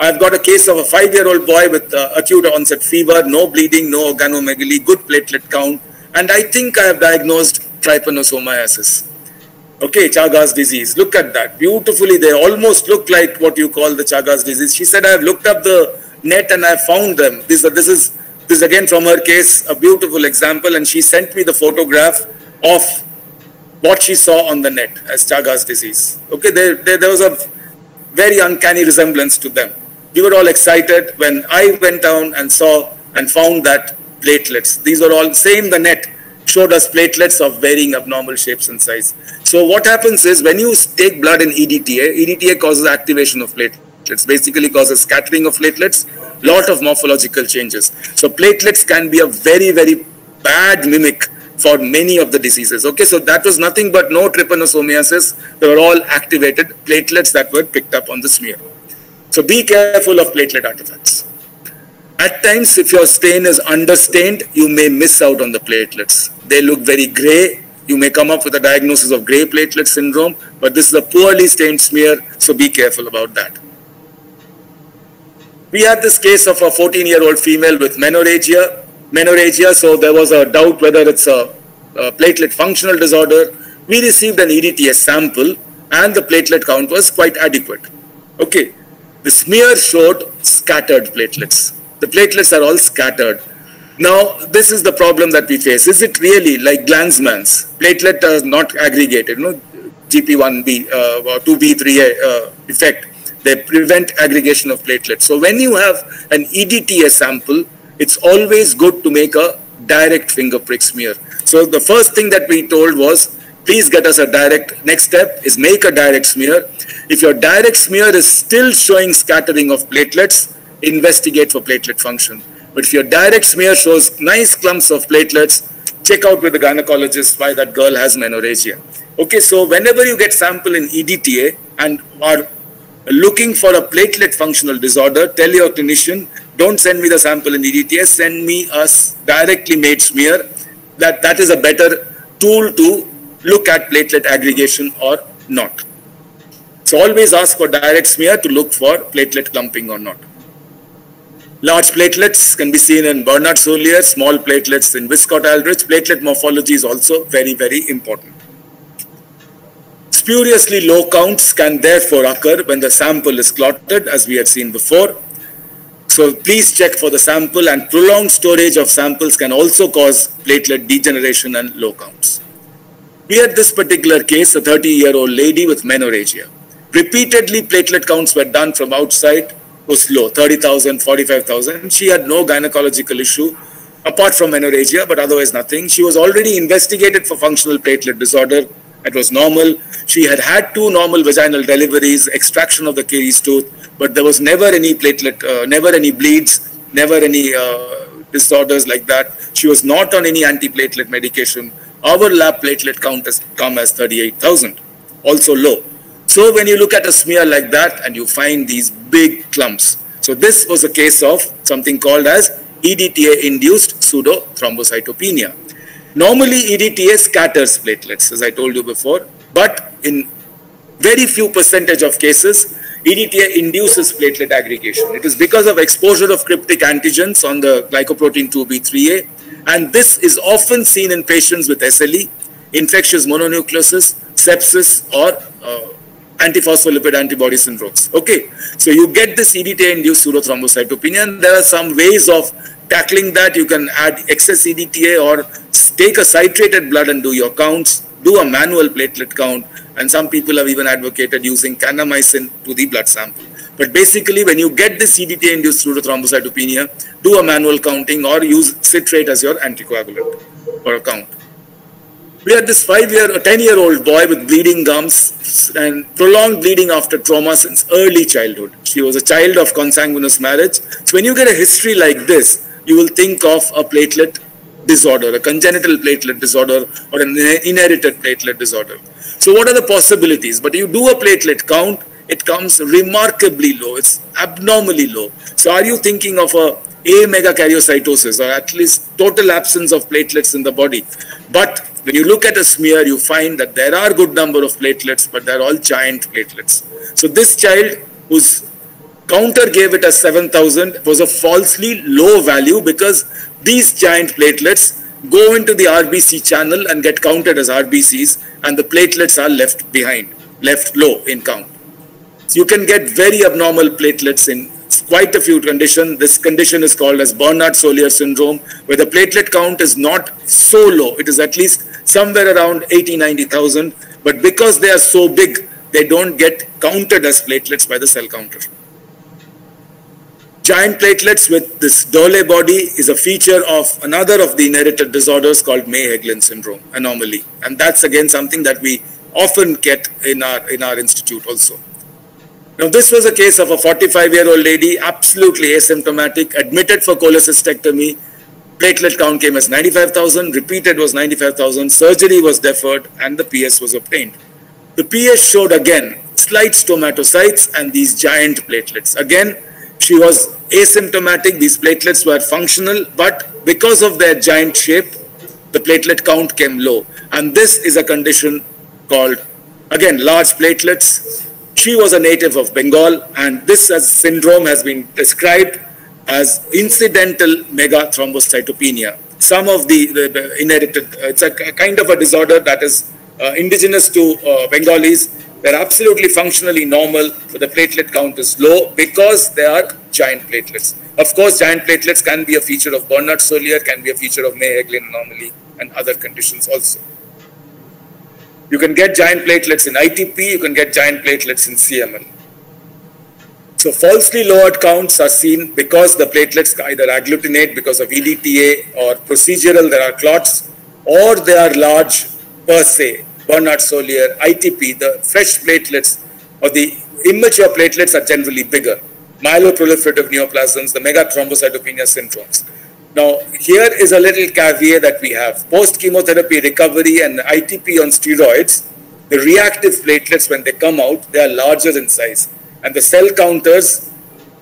I've got a case of a five-year-old boy with uh, acute onset fever, no bleeding, no organomegaly, good platelet count, and I think I have diagnosed trypanosomiasis. Okay, Chagas disease. Look at that. Beautifully, they almost look like what you call the Chagas disease. She said, I have looked up the net and I found them. This, this is this is again from her case, a beautiful example, and she sent me the photograph of what she saw on the net as Chagas disease. Okay, there, there, there was a very uncanny resemblance to them. We were all excited when I went down and saw and found that platelets. These are all same the net showed us platelets of varying abnormal shapes and size. So what happens is when you take blood in EDTA, EDTA causes activation of platelets, basically causes scattering of platelets, lot of morphological changes. So platelets can be a very, very bad mimic for many of the diseases. Okay, so that was nothing but no trypanosomiasis. They were all activated platelets that were picked up on the smear. So be careful of platelet artifacts. At times, if your stain is understained, you may miss out on the platelets. They look very gray. You may come up with a diagnosis of gray platelet syndrome, but this is a poorly stained smear, so be careful about that. We had this case of a 14-year-old female with menorrhagia menorrhagia, so there was a doubt whether it's a, a platelet functional disorder. We received an EDTA sample and the platelet count was quite adequate. Okay, the smear showed scattered platelets. The platelets are all scattered. Now, this is the problem that we face. Is it really like Glanzmann's? Platelet are not aggregated, no GP1B uh, or 2B3A uh, effect. They prevent aggregation of platelets. So when you have an EDTA sample, it's always good to make a direct finger prick smear. So the first thing that we told was, please get us a direct, next step is make a direct smear. If your direct smear is still showing scattering of platelets, investigate for platelet function. But if your direct smear shows nice clumps of platelets, check out with the gynecologist why that girl has menorrhagia. Okay, so whenever you get sample in EDTA and are looking for a platelet functional disorder, tell your clinician don't send me the sample in EDTA, send me a directly made smear. That, that is a better tool to look at platelet aggregation or not. So always ask for direct smear to look for platelet clumping or not. Large platelets can be seen in Bernard-Soulier, small platelets in Wiskott-Aldrich. Platelet morphology is also very, very important. Spuriously low counts can therefore occur when the sample is clotted, as we had seen before. So please check for the sample and prolonged storage of samples can also cause platelet degeneration and low counts. We had this particular case, a 30-year-old lady with menorrhagia. Repeatedly, platelet counts were done from outside, was low, 30,000, 45,000. She had no gynecological issue apart from menorrhagia, but otherwise nothing. She was already investigated for functional platelet disorder. It was normal. She had had two normal vaginal deliveries, extraction of the caries tooth, but there was never any platelet, uh, never any bleeds, never any uh, disorders like that. She was not on any antiplatelet medication. Our lab platelet count has come as 38,000, also low. So when you look at a smear like that and you find these big clumps, so this was a case of something called as EDTA-induced pseudo-thrombocytopenia. Normally, EDTA scatters platelets, as I told you before, but in very few percentage of cases, EDTA induces platelet aggregation. It is because of exposure of cryptic antigens on the glycoprotein 2B3A, and this is often seen in patients with SLE, infectious mononucleosis, sepsis, or uh, antiphospholipid antibody syndromes. Okay, so you get this EDTA-induced pseudothrombocytopenia, and there are some ways of tackling that. You can add excess EDTA or take a citrated blood and do your counts, do a manual platelet count, and some people have even advocated using kanamycin to the blood sample. But basically, when you get the EDTA-induced pseudothrombocytopenia, do a manual counting or use citrate as your anticoagulant for a count. We had this five-year, a 10-year-old boy with bleeding gums and prolonged bleeding after trauma since early childhood. She was a child of consanguineous marriage. So when you get a history like this, you will think of a platelet disorder, a congenital platelet disorder, or an inherited platelet disorder. So, what are the possibilities? But you do a platelet count, it comes remarkably low. It's abnormally low. So, are you thinking of a amegakaryocytosis or at least total absence of platelets in the body? But when you look at a smear, you find that there are good number of platelets, but they're all giant platelets. So, this child whose counter gave it as 7000 was a falsely low value because these giant platelets go into the RBC channel and get counted as RBCs and the platelets are left behind, left low in count. So you can get very abnormal platelets in quite a few conditions. This condition is called as Bernard-Soulier syndrome, where the platelet count is not so low. It is at least somewhere around 80, 90,000. But because they are so big, they don't get counted as platelets by the cell counter. Giant platelets with this Döhle body is a feature of another of the inherited disorders called May-Hegglin syndrome anomaly. And that's again something that we often get in our, in our institute also. Now, this was a case of a 45-year-old lady, absolutely asymptomatic, admitted for cholecystectomy. Platelet count came as 95,000, repeated was 95,000, surgery was deferred, and the PS was obtained. The PS showed again slight stomatocytes and these giant platelets. Again, she was asymptomatic, these platelets were functional, but because of their giant shape, the platelet count came low. And this is a condition called, again, large platelets. She was a native of Bengal, and this syndrome has been described as incidental megathrombocytopenia. Some of the, the, the inherited, it's a kind of a disorder that is uh, indigenous to uh, Bengalis they're absolutely functionally normal, but the platelet count is low because they are giant platelets. Of course, giant platelets can be a feature of Bernard-Soulier, can be a feature of May-Hegglin anomaly and other conditions also. You can get giant platelets in ITP, you can get giant platelets in CML. So falsely lowered counts are seen because the platelets either agglutinate because of EDTA or procedural, there are clots, or they are large per se Bernard-Soulier, ITP, the fresh platelets or the immature platelets are generally bigger. Myeloproliferative neoplasms, the megathrombocytopenia syndromes. Now, here is a little caveat that we have. Post-chemotherapy recovery and ITP on steroids, the reactive platelets, when they come out, they are larger in size. And the cell counters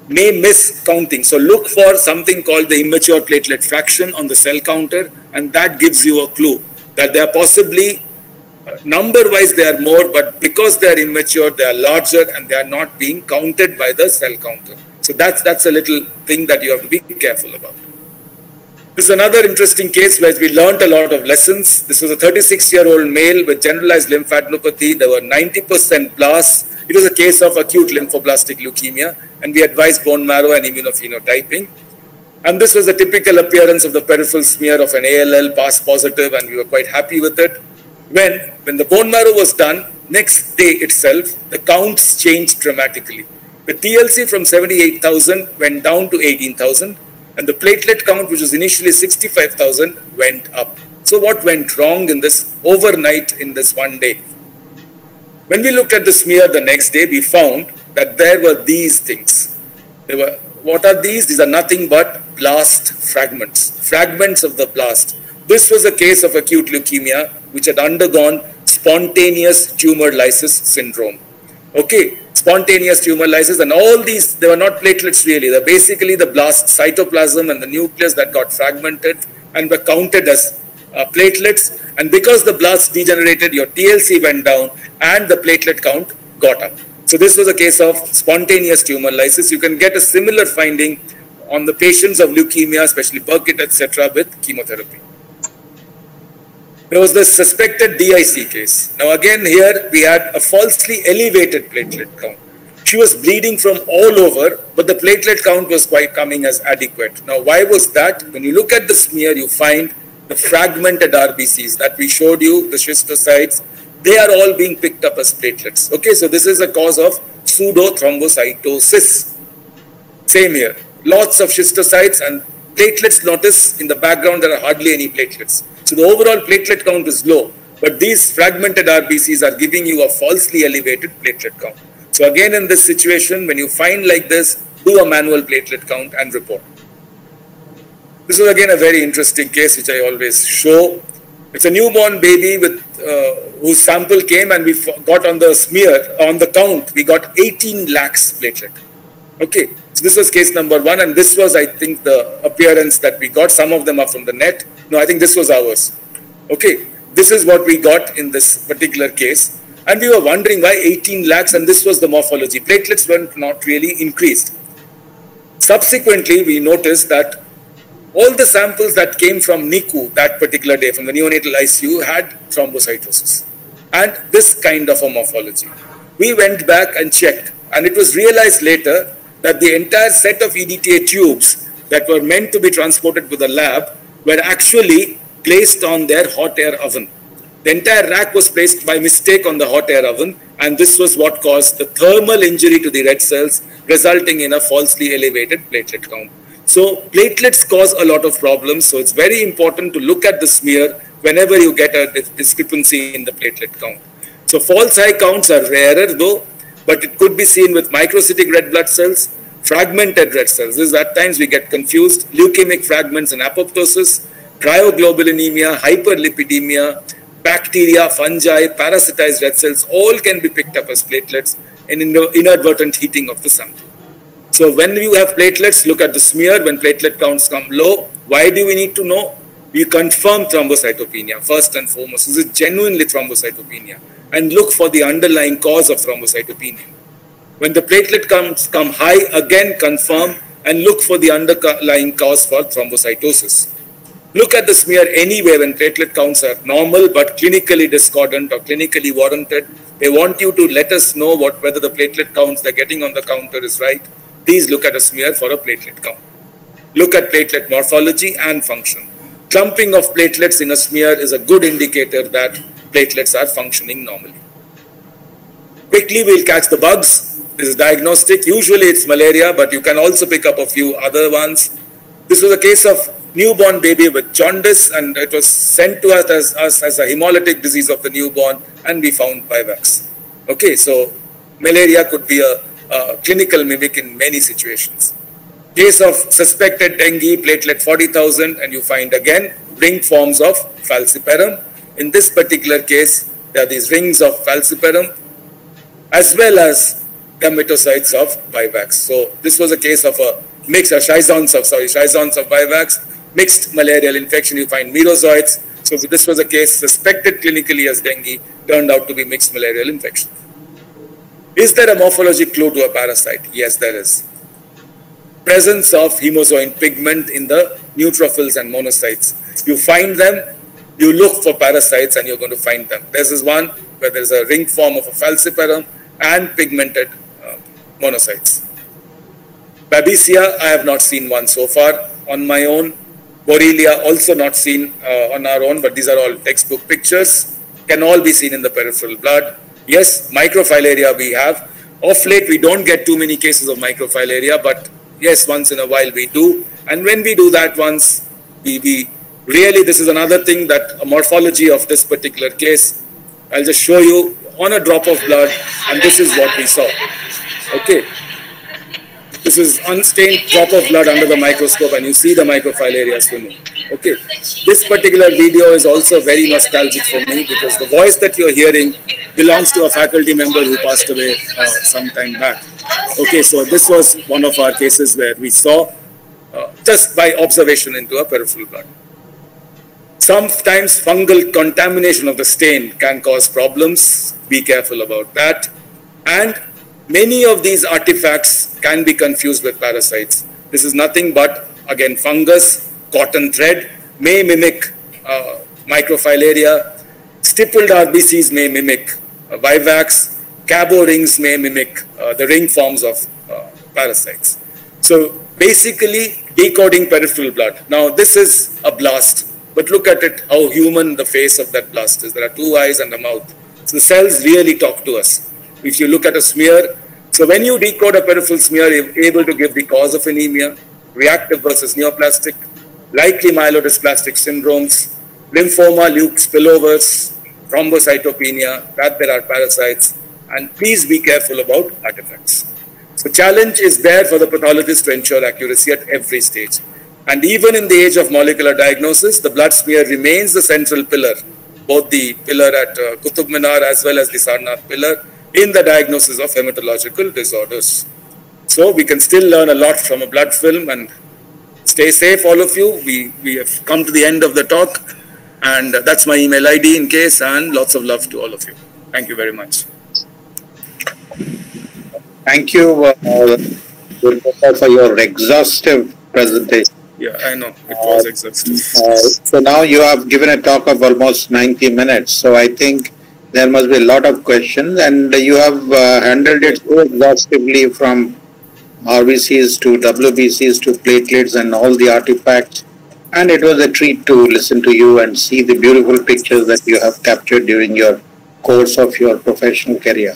may miss counting. So look for something called the immature platelet fraction on the cell counter, and that gives you a clue that they are possibly number wise they are more but because they are immature they are larger and they are not being counted by the cell counter. So that's that's a little thing that you have to be careful about. This is another interesting case where we learned a lot of lessons. This was a 36 year old male with generalized lymphadenopathy. There were 90% blasts. It was a case of acute lymphoblastic leukemia and we advised bone marrow and immunophenotyping. And this was a typical appearance of the peripheral smear of an ALL PAS positive and we were quite happy with it when, when the bone marrow was done, next day itself, the counts changed dramatically. The TLC from 78,000 went down to 18,000 and the platelet count, which was initially 65,000, went up. So what went wrong in this overnight in this one day? When we looked at the smear the next day, we found that there were these things. There were, what are these? These are nothing but blast fragments, fragments of the blast. This was a case of acute leukemia which had undergone spontaneous tumor lysis syndrome. Okay, spontaneous tumor lysis and all these, they were not platelets really. They're basically the blast cytoplasm and the nucleus that got fragmented and were counted as uh, platelets. And because the blast degenerated, your TLC went down and the platelet count got up. So this was a case of spontaneous tumor lysis. You can get a similar finding on the patients of leukemia, especially Burkitt, etc., with chemotherapy. There was the suspected DIC case. Now again here we had a falsely elevated platelet count. She was bleeding from all over, but the platelet count was quite coming as adequate. Now why was that? When you look at the smear, you find the fragmented RBCs that we showed you, the schistocytes, they are all being picked up as platelets. Okay, so this is a cause of pseudothrombocytosis. Same here. Lots of schistocytes and platelets notice in the background there are hardly any platelets. So the overall platelet count is low, but these fragmented RBCs are giving you a falsely elevated platelet count. So again, in this situation, when you find like this, do a manual platelet count and report. This is again a very interesting case which I always show. It's a newborn baby with uh, whose sample came and we got on the smear, on the count, we got 18 lakhs platelet. Okay, so this was case number one and this was, I think, the appearance that we got. Some of them are from the net. No, I think this was ours. Okay, this is what we got in this particular case. And we were wondering why 18 lakhs and this was the morphology. Platelets were not really increased. Subsequently, we noticed that all the samples that came from NICU that particular day, from the neonatal ICU, had thrombocytosis and this kind of a morphology. We went back and checked, and it was realized later that the entire set of EDTA tubes that were meant to be transported to the lab were actually placed on their hot air oven. The entire rack was placed by mistake on the hot air oven, and this was what caused the thermal injury to the red cells, resulting in a falsely elevated platelet count. So platelets cause a lot of problems. So it's very important to look at the smear whenever you get a discrepancy in the platelet count. So false high counts are rarer though, but it could be seen with microcytic red blood cells, fragmented red cells. This is at times we get confused, leukemic fragments and apoptosis, cryoglobulinemia, hyperlipidemia, bacteria, fungi, parasitized red cells, all can be picked up as platelets in inadvertent heating of the sample. So when you have platelets, look at the smear. When platelet counts come low, why do we need to know? We confirm thrombocytopenia first and foremost. Is it genuinely thrombocytopenia? And look for the underlying cause of thrombocytopenia. When the platelet comes come high, again confirm and look for the underlying cause for thrombocytosis. Look at the smear anyway when platelet counts are normal but clinically discordant or clinically warranted. They want you to let us know what whether the platelet counts they're getting on the counter is right. Please look at a smear for a platelet count. Look at platelet morphology and function. Clumping of platelets in a smear is a good indicator that platelets are functioning normally. Quickly, we'll catch the bugs. This is diagnostic. Usually it's malaria, but you can also pick up a few other ones. This was a case of newborn baby with jaundice and it was sent to us as, as a hemolytic disease of the newborn and we found Vivax. Okay, so malaria could be a, a clinical mimic in many situations. Case of suspected dengue, platelet 40,000 and you find again ring forms of falciparum. In this particular case, there are these rings of falciparum as well as gametocytes of Vivax. So this was a case of a mix of schizonts of, sorry, schizonts of Vivax mixed malarial infection, you find merozoites. So this was a case suspected clinically as dengue, turned out to be mixed malarial infection. Is there a morphologic clue to a parasite? Yes, there is. Presence of hemozoin pigment in the neutrophils and monocytes. You find them, you look for parasites and you're going to find them. This is one where there's a ring form of a falciparum and pigmented uh, monocytes. Babesia, I have not seen one so far on my own. Borrelia also not seen uh, on our own, but these are all textbook pictures. Can all be seen in the peripheral blood. Yes, microfilaria we have. Of late, we don't get too many cases of microfilaria, but yes, once in a while we do. And when we do that once, we, we really, this is another thing that a morphology of this particular case, I'll just show you on a drop of blood, and this is what we saw. Okay. This is unstained drop of blood under the microscope and you see the microfilaria swimming. Okay. This particular video is also very nostalgic for me because the voice that you're hearing belongs to a faculty member who passed away uh, some time back. Okay, so this was one of our cases where we saw uh, just by observation into a peripheral blood. Sometimes fungal contamination of the stain can cause problems. Be careful about that. And Many of these artifacts can be confused with parasites. This is nothing but, again, fungus, cotton thread, may mimic uh, microfilaria, stippled RBCs may mimic uh, vivax, Cabot rings may mimic uh, the ring forms of uh, parasites. So basically decoding peripheral blood. Now this is a blast, but look at it, how human the face of that blast is. There are two eyes and a mouth. So the cells really talk to us if you look at a smear, so when you decode a peripheral smear, you're able to give the cause of anemia, reactive versus neoplastic, likely myelodysplastic syndromes, lymphoma, luke spillovers, thrombocytopenia, that there are parasites, and please be careful about artifacts. So challenge is there for the pathologist to ensure accuracy at every stage. And even in the age of molecular diagnosis, the blood smear remains the central pillar, both the pillar at uh, Qutub Minar as well as the Sarnath pillar in the diagnosis of hematological disorders. So we can still learn a lot from a blood film and stay safe, all of you. We, we have come to the end of the talk and that's my email ID in case and lots of love to all of you. Thank you very much. Thank you uh, for your exhaustive presentation. Yeah, I know. It was exhaustive. Uh, so now you have given a talk of almost 90 minutes. So I think there must be a lot of questions and you have uh, handled it so exhaustively from RBCs to WBCs to platelets and all the artifacts. And it was a treat to listen to you and see the beautiful pictures that you have captured during your course of your professional career.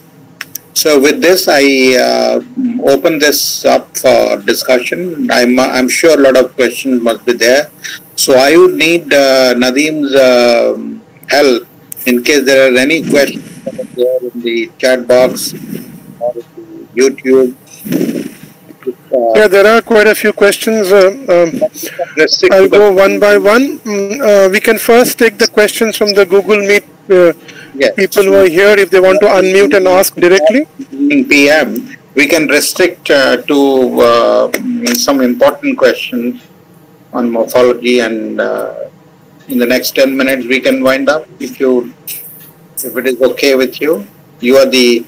So with this, I uh, open this up for discussion. I'm, I'm sure a lot of questions must be there. So I would need uh, Nadeem's uh, help in case there are any questions there in the chat box or YouTube. Uh, yeah, there are quite a few questions. Uh, um, I'll go one by one. Mm, uh, we can first take the questions from the Google Meet uh, yes. people who are here if they want to unmute and ask directly. In PM, we can restrict uh, to uh, some important questions on morphology and in the next 10 minutes we can wind up if you if it is okay with you. You are the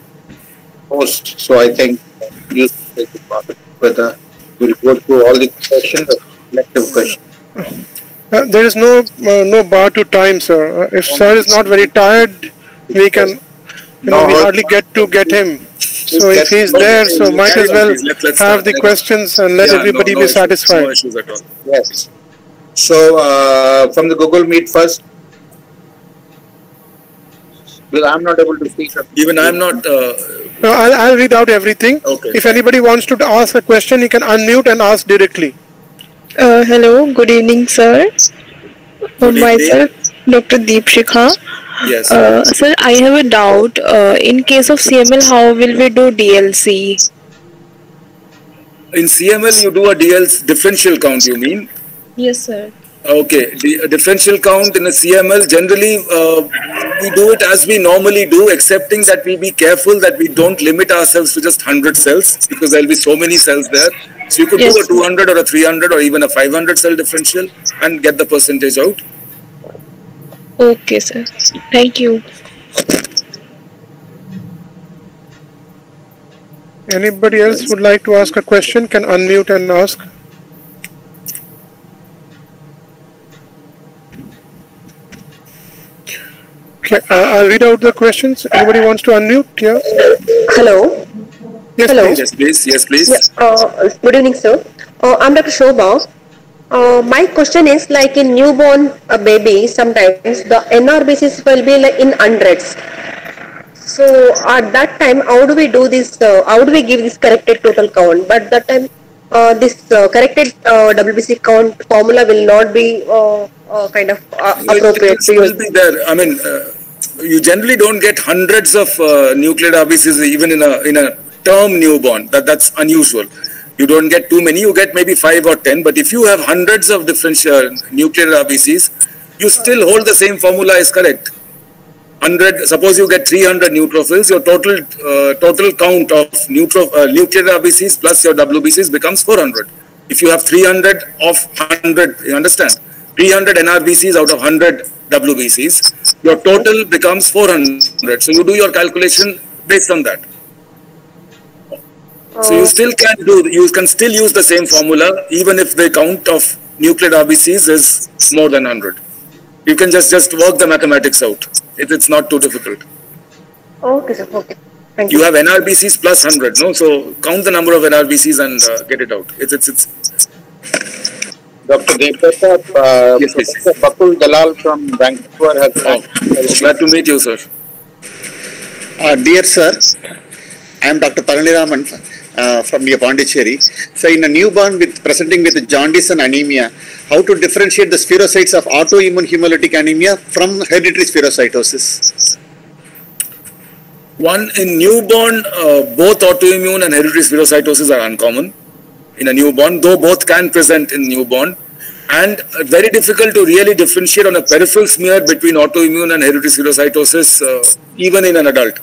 host, so I think you take the part whether we'll go through all the questions or collective questions. Uh, there is no uh, no bar to time, sir. Uh, if sir is not very tired, we can, you know, we hardly get to get him. So if he's there, so might as well have the questions and let everybody be satisfied. Yes. So uh, from the Google Meet first, because I'm not able to see. Even I'm not. Uh, no, I'll, I'll read out everything. Okay. If anybody wants to ask a question, he can unmute and ask directly. Uh, hello, good evening, sir. Good Myself, Dr. Deep Shikha. Yes. Uh, sir, I have a doubt. Uh, in case of CML, how will we do DLC? In CML, you do a DL differential count, you mean? Yes, sir. Okay, the differential count in a CML, generally uh, we do it as we normally do, excepting that we be careful that we don't limit ourselves to just 100 cells because there'll be so many cells there. So you could Yes. do a 200 or a 300 or even a 500 cell differential and get the percentage out. Okay, sir. Thank you. Anybody else would like to ask a question can unmute and ask. Okay, uh, I'll read out the questions. Anybody wants to unmute? Yeah. Hello. Yes, Hello. please. Yes, please. Yes, please. Yeah, uh, good evening, sir. Uh, I'm Dr. Shobha. Uh, my question is like in newborn uh, baby, sometimes the NRBCs will be like in hundreds. So at that time, how do we do this? Uh, how do we give this corrected total count? But that time, uh, this uh, corrected uh, WBC count formula will not be uh, uh, kind of uh, appropriate to use. be there. I mean, uh, you generally don't get hundreds of uh, nuclear RBCs even in a in a term newborn. That that's unusual. You don't get too many. You get maybe five or ten. But if you have hundreds of differential nuclear RBCs, you still hold the same formula is correct. 100 suppose you get 300 neutrophils your total uh, total count of neutro, uh, nuclear RBCs plus your WBCs becomes 400 if you have 300 of 100 you understand 300 NRBCs out of 100 WBCs your total becomes 400 so you do your calculation based on that. So you still can do you can still use the same formula even if the count of nuclear RBCs is more than 100 you can just just work the mathematics out it, it's not too difficult. Okay, sir. Okay. Thank you. you. have NRBCs plus 100 no? So count the number of NRBCs and uh, get it out. It's it's, it's Dr. Devpratap, uh, Yes, please. Professor Bakul Dalal from Vancouver has oh, glad to meet you sir Uh, dear sir, I am Dr. Paraniraman uh, from near Pondicherry. So in a newborn with presenting with jaundice and anemia, how to differentiate the spherocytes of autoimmune hemolytic anemia from hereditary spherocytosis? One, in newborn, uh, both autoimmune and hereditary spherocytosis are uncommon in a newborn, though both can present in newborn. And uh, very difficult to really differentiate on a peripheral smear between autoimmune and hereditary spherocytosis, uh, even in an adult.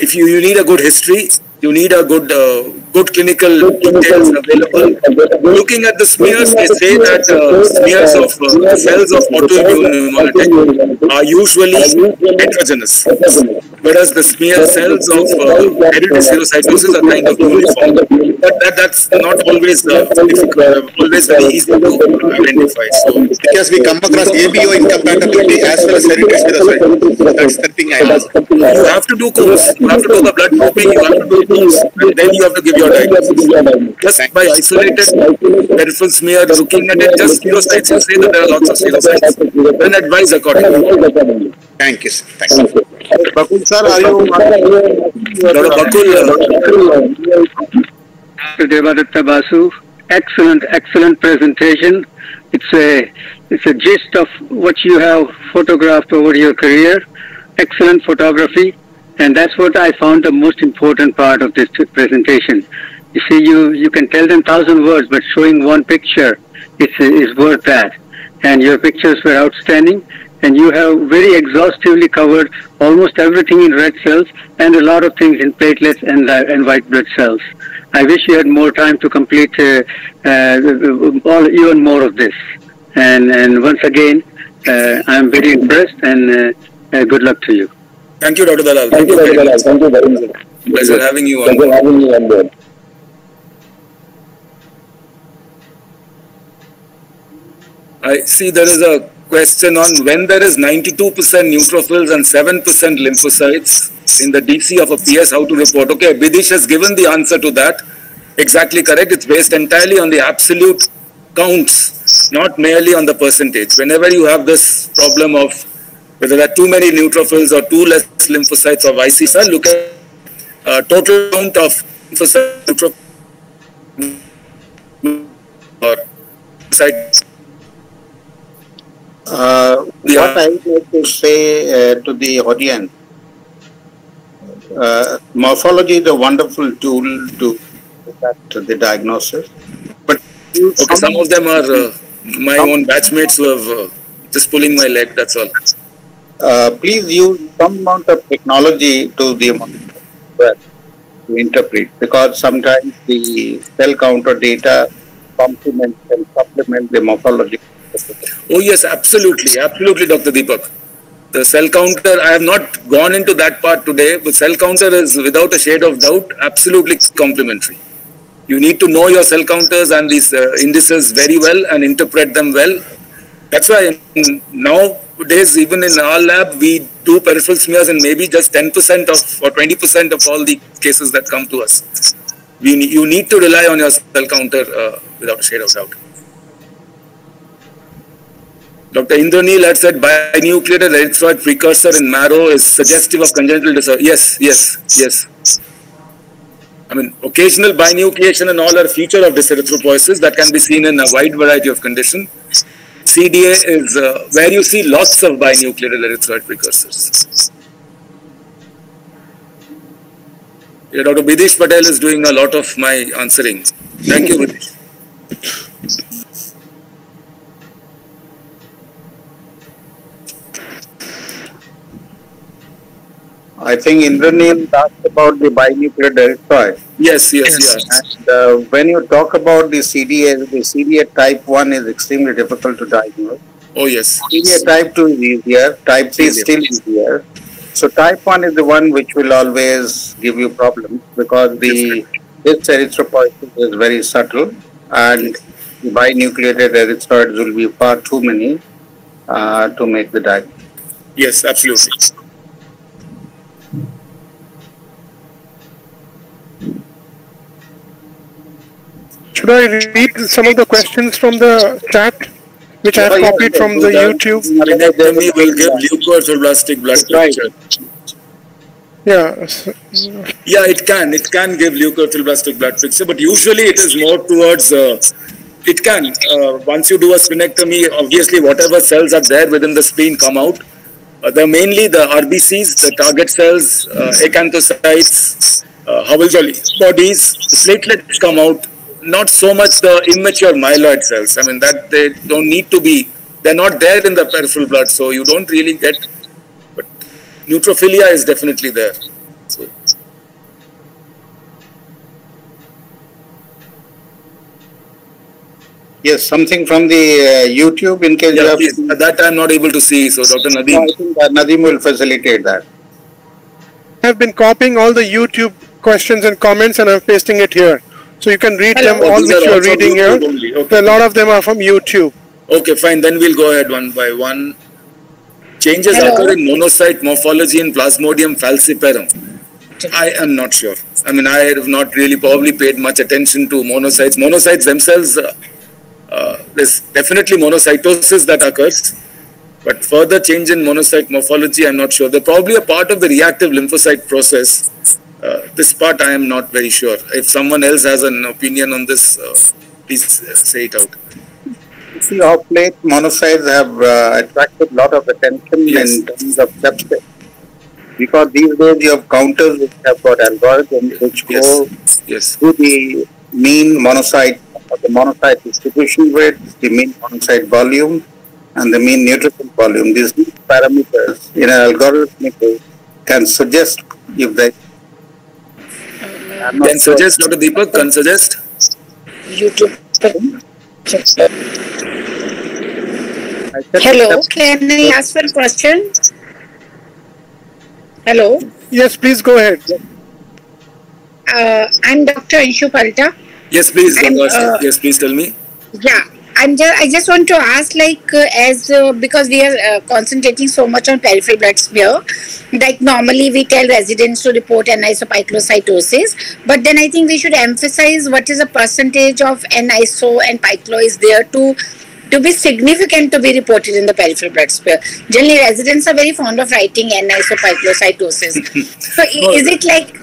If you, you need a good history, you need a good uh, good clinical details available. Looking at the smears, they say that uh, smears of uh, cells of autoimmune are usually heterogeneous, whereas the smear cells of uh, hereditary spherocytosis are kind of uniform. But that, that's not always uh, difficult, always very easy to identify. So Because we come across ABO incompatibility as well as hereditary spherocytosis. That's the thing I asked. you have to do course, you have to do the blood grouping, you have to do course, and then you have to give your diagnosis. Just by isolated peripheral smear, looking at it, just spherocytes, you say that there are lots of spherocytes, then advise accordingly. Thank you, sir. Thank you. Bakul sir, are you? Bakul, uh, Dr. Debdatta Basu. Excellent, excellent presentation. It's a it's a gist of what you have photographed over your career. Excellent photography, and that's what I found the most important part of this presentation. You see, you you can tell them thousand words, but showing one picture is is worth that. And your pictures were outstanding, and you have very exhaustively covered almost everything in red cells and a lot of things in platelets and uh, and white blood cells. I wish you had more time to complete uh, uh, all even more of this. And and once again, uh, I'm very impressed and uh, uh, good luck to you. thank you, Dr. Dalal. Thank you Dr. much. Thank you very much. Pleasure having you on. Pleasure having you on board. I see there is a question on when there is 92% neutrophils and 7% lymphocytes in the DC of a PS, how to report. Okay, Bidish has given the answer to that. Exactly correct. It's based entirely on the absolute counts, not merely on the percentage. Whenever you have this problem of whether there are too many neutrophils or too less lymphocytes or vice versa, look at uh, total count of lymphocytes or lymphocytes Uh. What I would like to say uh, to the audience, uh, morphology is a wonderful tool to the diagnosis. But Okay, some of them are uh, my own batchmates who have uh, just pulling my leg, that's all. uh, please use some amount of technology to the to interpret because sometimes the cell counter data complement and supplement the morphology. Oh, yes, absolutely, absolutely, Dr. Deepak. The cell counter, I have not gone into that part today, but cell counter is without a shade of doubt absolutely complementary. You need to know your cell counters and these uh, indices very well and interpret them well. That's why nowadays, even in our lab, we do peripheral smears in maybe just 10% of or 20% of all the cases that come to us. We, you need to rely on your cell counter uh, without a shade of doubt. Dr. Indraneel had said binucleated erythroid precursor in marrow is suggestive of congenital disorder. Yes, yes, yes. I mean, occasional binucleation and all are feature of dyserythropoiesis that can be seen in a wide variety of conditions. CDA is uh, where you see lots of binucleated erythroid precursors. Yeah, Dr. Bidish Patel is doing a lot of my answering. Thank you, Bidish. I think Indraneel asked about the binuclear erythroid. Yes, yes, yes. And uh, when you talk about the CDA, the CDA type 1 is extremely difficult to diagnose. Oh, yes. CDA type 2 is easier, type 3 is still easier. So type 1 is the one which will always give you problems because the dyserythropoiesis is very subtle and the binucleated erythroids will be far too many uh, to make the diagnosis. Yes, absolutely. Should I read some of the questions from the chat, which I have copied from the YouTube? Splenectomy will give leukoerythroblastic blood culture. Yeah. Yeah, it can. It can give leukoerythroblastic blood picture, but usually it is more towards. Uh, it can. Uh, once you do a splenectomy, obviously whatever cells are there within the spleen come out. Uh, they're mainly the RBCs, the target cells, uh, acanthocytes, uh, Howell-Jolly bodies. Platelets come out not so much the immature myeloid cells. I mean, that they don't need to be, they're not there in the peripheral blood, so you don't really get, but neutrophilia is definitely there. So, Yes, something from the uh, YouTube in case you yeah, have. please, that I'm not able to see, so Dr. No, Nadeem. I think that Nadeem will facilitate that. I have been copying all the YouTube questions and comments and I'm pasting it here. So you can read them Oh, all which you are reading here. Okay. A lot of them are from YouTube. Okay, fine. Then we'll go ahead one by one. Changes Hello. occur in monocyte morphology in Plasmodium falciparum. I am not sure. I mean, I have not really probably paid much attention to monocytes. Monocytes themselves, uh, uh, there's definitely monocytosis that occurs. But further change in monocyte morphology, I'm not sure. They're probably a part of the reactive lymphocyte process. Uh, this part I am not very sure. If someone else has an opinion on this, uh, please uh, say it out. You see how plate monocytes have uh, attracted a lot of attention Yes. in terms of sepsis. Because these days you have counters which have got algorithms which Yes. go Yes. to the mean monocyte, the monocyte distribution rate, the mean monocyte volume, and the mean neutrophil volume. These parameters in an algorithmic way can suggest if they. I'm not Can sure. suggest, Dr. Deepak, can suggest? YouTube. Hello, can I ask one question? Hello, Yes, please go ahead. uh, I'm Dr. Anshu Palta. Yes, please, I'm, uh, yes, please tell me. Yeah, I'm just, I just want to ask, like, uh, as uh, because we are uh, concentrating so much on peripheral blood smear, like normally we tell residents to report anisopoikilocytosis, but then I think we should emphasize what is the percentage of aniso and poikilo is there to to be significant to be reported in the peripheral blood smear. Generally, residents are very fond of writing anisopoikilocytosis. so, i- is it like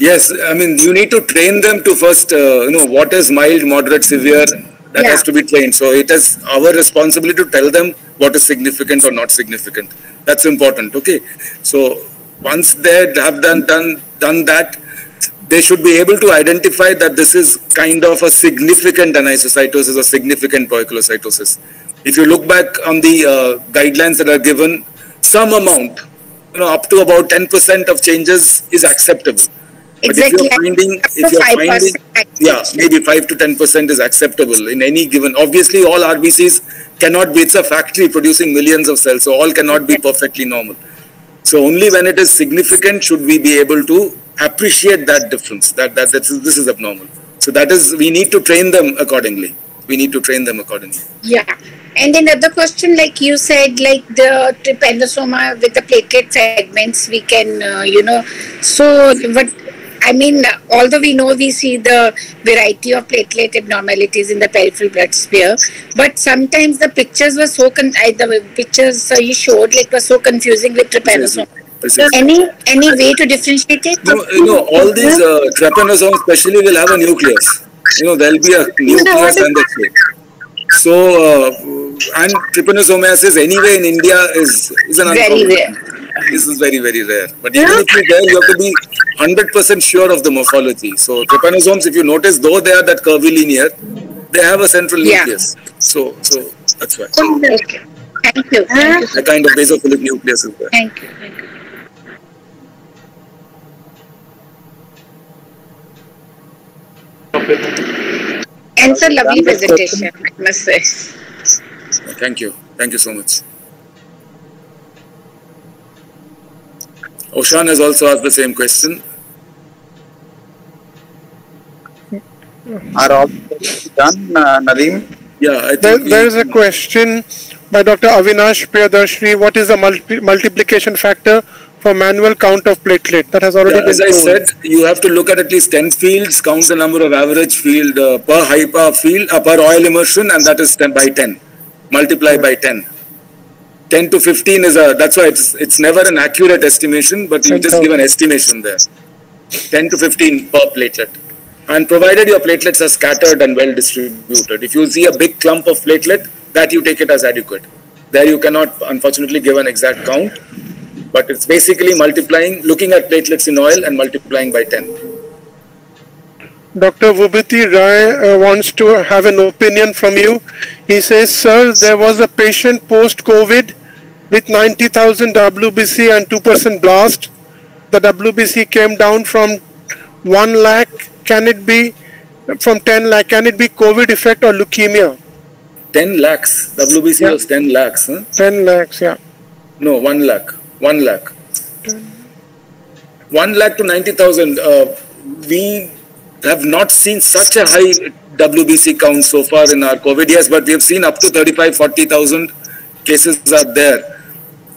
Yes, I mean, you need to train them to first, uh, you know, what is mild, moderate, severe. That Yeah. has to be trained. So it is our responsibility to tell them what is significant or not significant. That's important. Okay. So once they have done done done that, they should be able to identify that this is kind of a significant anisocytosis or significant poikilocytosis. If you look back on the uh, guidelines that are given, some amount, you know, up to about 10% of changes is acceptable. But if exactly you're finding, if you're finding, yeah, maybe 5 to 10% is acceptable in any given, obviously all RBCs cannot be, it's a factory producing millions of cells, so all cannot be perfectly normal. So only when it is significant should we be able to appreciate that difference, that, that, that is, this is abnormal. So that is, we need to train them accordingly. We need to train them accordingly. Yeah. And another question, like you said, like the trypanosoma with the platelet segments, we can, uh, you know, so what, I mean, although we know we see the variety of platelet abnormalities in the peripheral blood smear, but sometimes the pictures were so, con- the pictures uh, you showed, like, were so confusing with trypanosoma. Precisely. Any, any way to differentiate it? No, you know, all these uh, trypanosomes especially will have a nucleus. You know, there'll be a nucleus and shape. So, uh, and trypanosomiasis anyway in India is, is an Very uncommon. This is very, very rare. But even if you're there, you have to be 100% sure of the morphology. So, trypanosomes, if you notice, though they are that curvilinear, they have a central Yeah. nucleus. So, so that's why. Okay. Thank you. Thank you. A kind of basophilic nucleus is there. Thank you. Thank you. And it's a lovely presentation, I must say. Thank you. Thank you so much. Oshan has also asked the same question. Are all done, uh, Nadeem? Yeah, I There, think we- there is a question by Dr. Avinash Priyadarshini. What is the multi- multiplication factor for manual count of platelet? That has already Yeah, been as I said, you have to look at at least 10 fields, count the number of average field uh, per hyper field, uh, per oil immersion, and that is 10 by 10. Multiply by 10. 10 to 15 is a, that's why it's, it's never an accurate estimation, but you just give an estimation there. 10 to 15 per platelet. And provided your platelets are scattered and well distributed, if you see a big clump of platelet, that you take it as adequate. There you cannot unfortunately give an exact count, but it's basically multiplying, looking at platelets in oil and multiplying by 10. Dr. Vibhuti Rai uh, wants to have an opinion from you. He says, Sir, there was a patient post COVID with 90,000 WBC and 2% blast. The WBC came down from 1 lakh. Can it be from 10 lakh? Can it be COVID effect or leukemia? 10 lakhs. WBC Yeah. was 10 lakhs. Huh? 10 lakhs, yeah. No, 1 lakh. 1 lakh. 1 lakh to 90,000. Uh, we have not seen such a high WBC count so far in our COVID. Yes, but we have seen up to 35, 40,000 cases are there.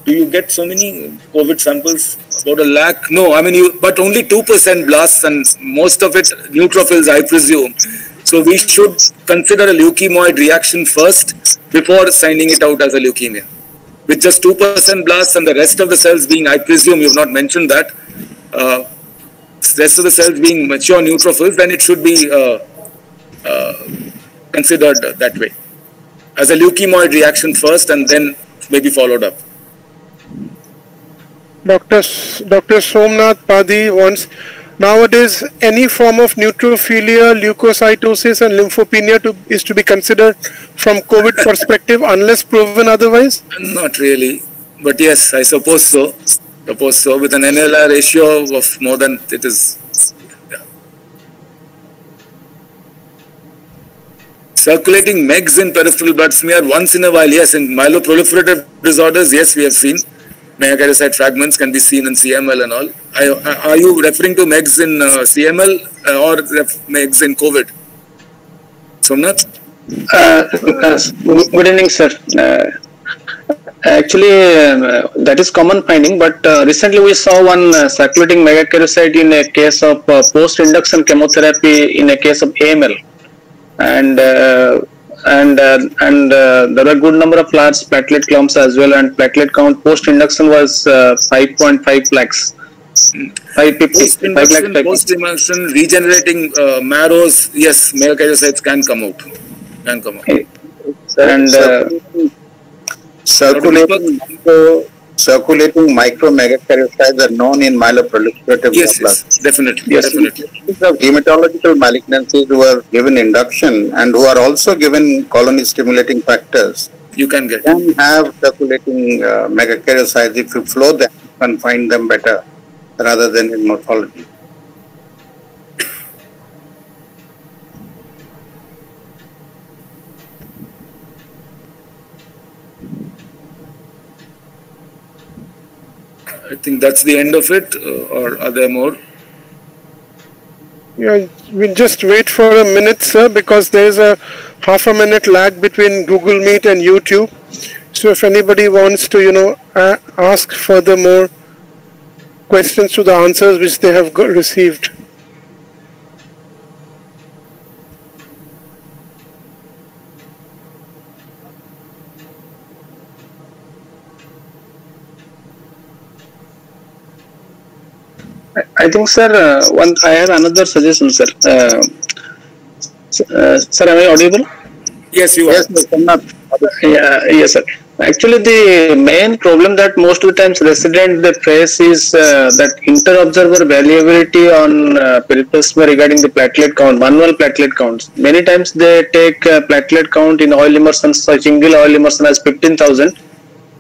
Do you get so many COVID samples? About a lakh? No, I mean, you, but only 2% blasts and most of it neutrophils, I presume. So we should consider a leukemoid reaction first before signing it out as a leukemia. With just 2% blasts and the rest of the cells being, I presume you've not mentioned that, uh, rest of the cells being mature neutrophils, then it should be uh, uh, considered that way. As a leukemoid reaction first and then maybe followed up. Dr. Dr. Somnath Padi wants nowadays any form of neutrophilia, leukocytosis, and lymphopenia to, is to be considered from COVID perspective unless proven otherwise. Not really, but yes, I suppose so. Suppose so. With an NLR ratio of more than it is. yeah. Circulating MEGs in peripheral blood smear once in a while, yes. In myeloproliferative disorders, yes, we have seen. Megakaryocyte fragments can be seen in CML and all. Are you referring to MEGs in uh, CML uh, or MEGs in COVID? Somnath? Uh, uh, good evening, sir. Uh, actually, um, that is common finding, but recently we saw one circulating megakaryocyte in a case of post-induction chemotherapy in a case of AML, and and uh, and uh, there were good number of large platelet clumps as well, and platelet count post-induction was uh, 5.5 lakhs. 550, 5 lakhs, Post-induction, 5 post-emulsion, regenerating uh, marrows, yes, male megakaryocytes can come out. Can come out. and uh, circulating micro, micromegakaryocytes are known in myeloproliferative Yes, neoplasms. yes, definitely, Yes, definitely. cases of hematological malignancies who are given induction and who are also given colony stimulating factors You can get. can have circulating uh, megakaryocytes if you flow them and find them better rather than in morphology. I think that's the end of it, uh, or are there more? Yeah, we'll just wait for a minute, sir, because there's a half a minute lag between Google Meet and YouTube. So if anybody wants to, you know, ask further more questions to the answers which they have received. I- think, sir, uh, one. I have another suggestion, sir. Uh, uh, sir, am I audible? Yes, you Yes, are. Somnath. Yeah, yes, sir. Actually, the main problem that most of the times resident they face is uh, that inter-observer variability on uh, regarding the platelet count, manual platelet counts. Many times they take uh, platelet count in oil immersion, so single oil immersion as 15,000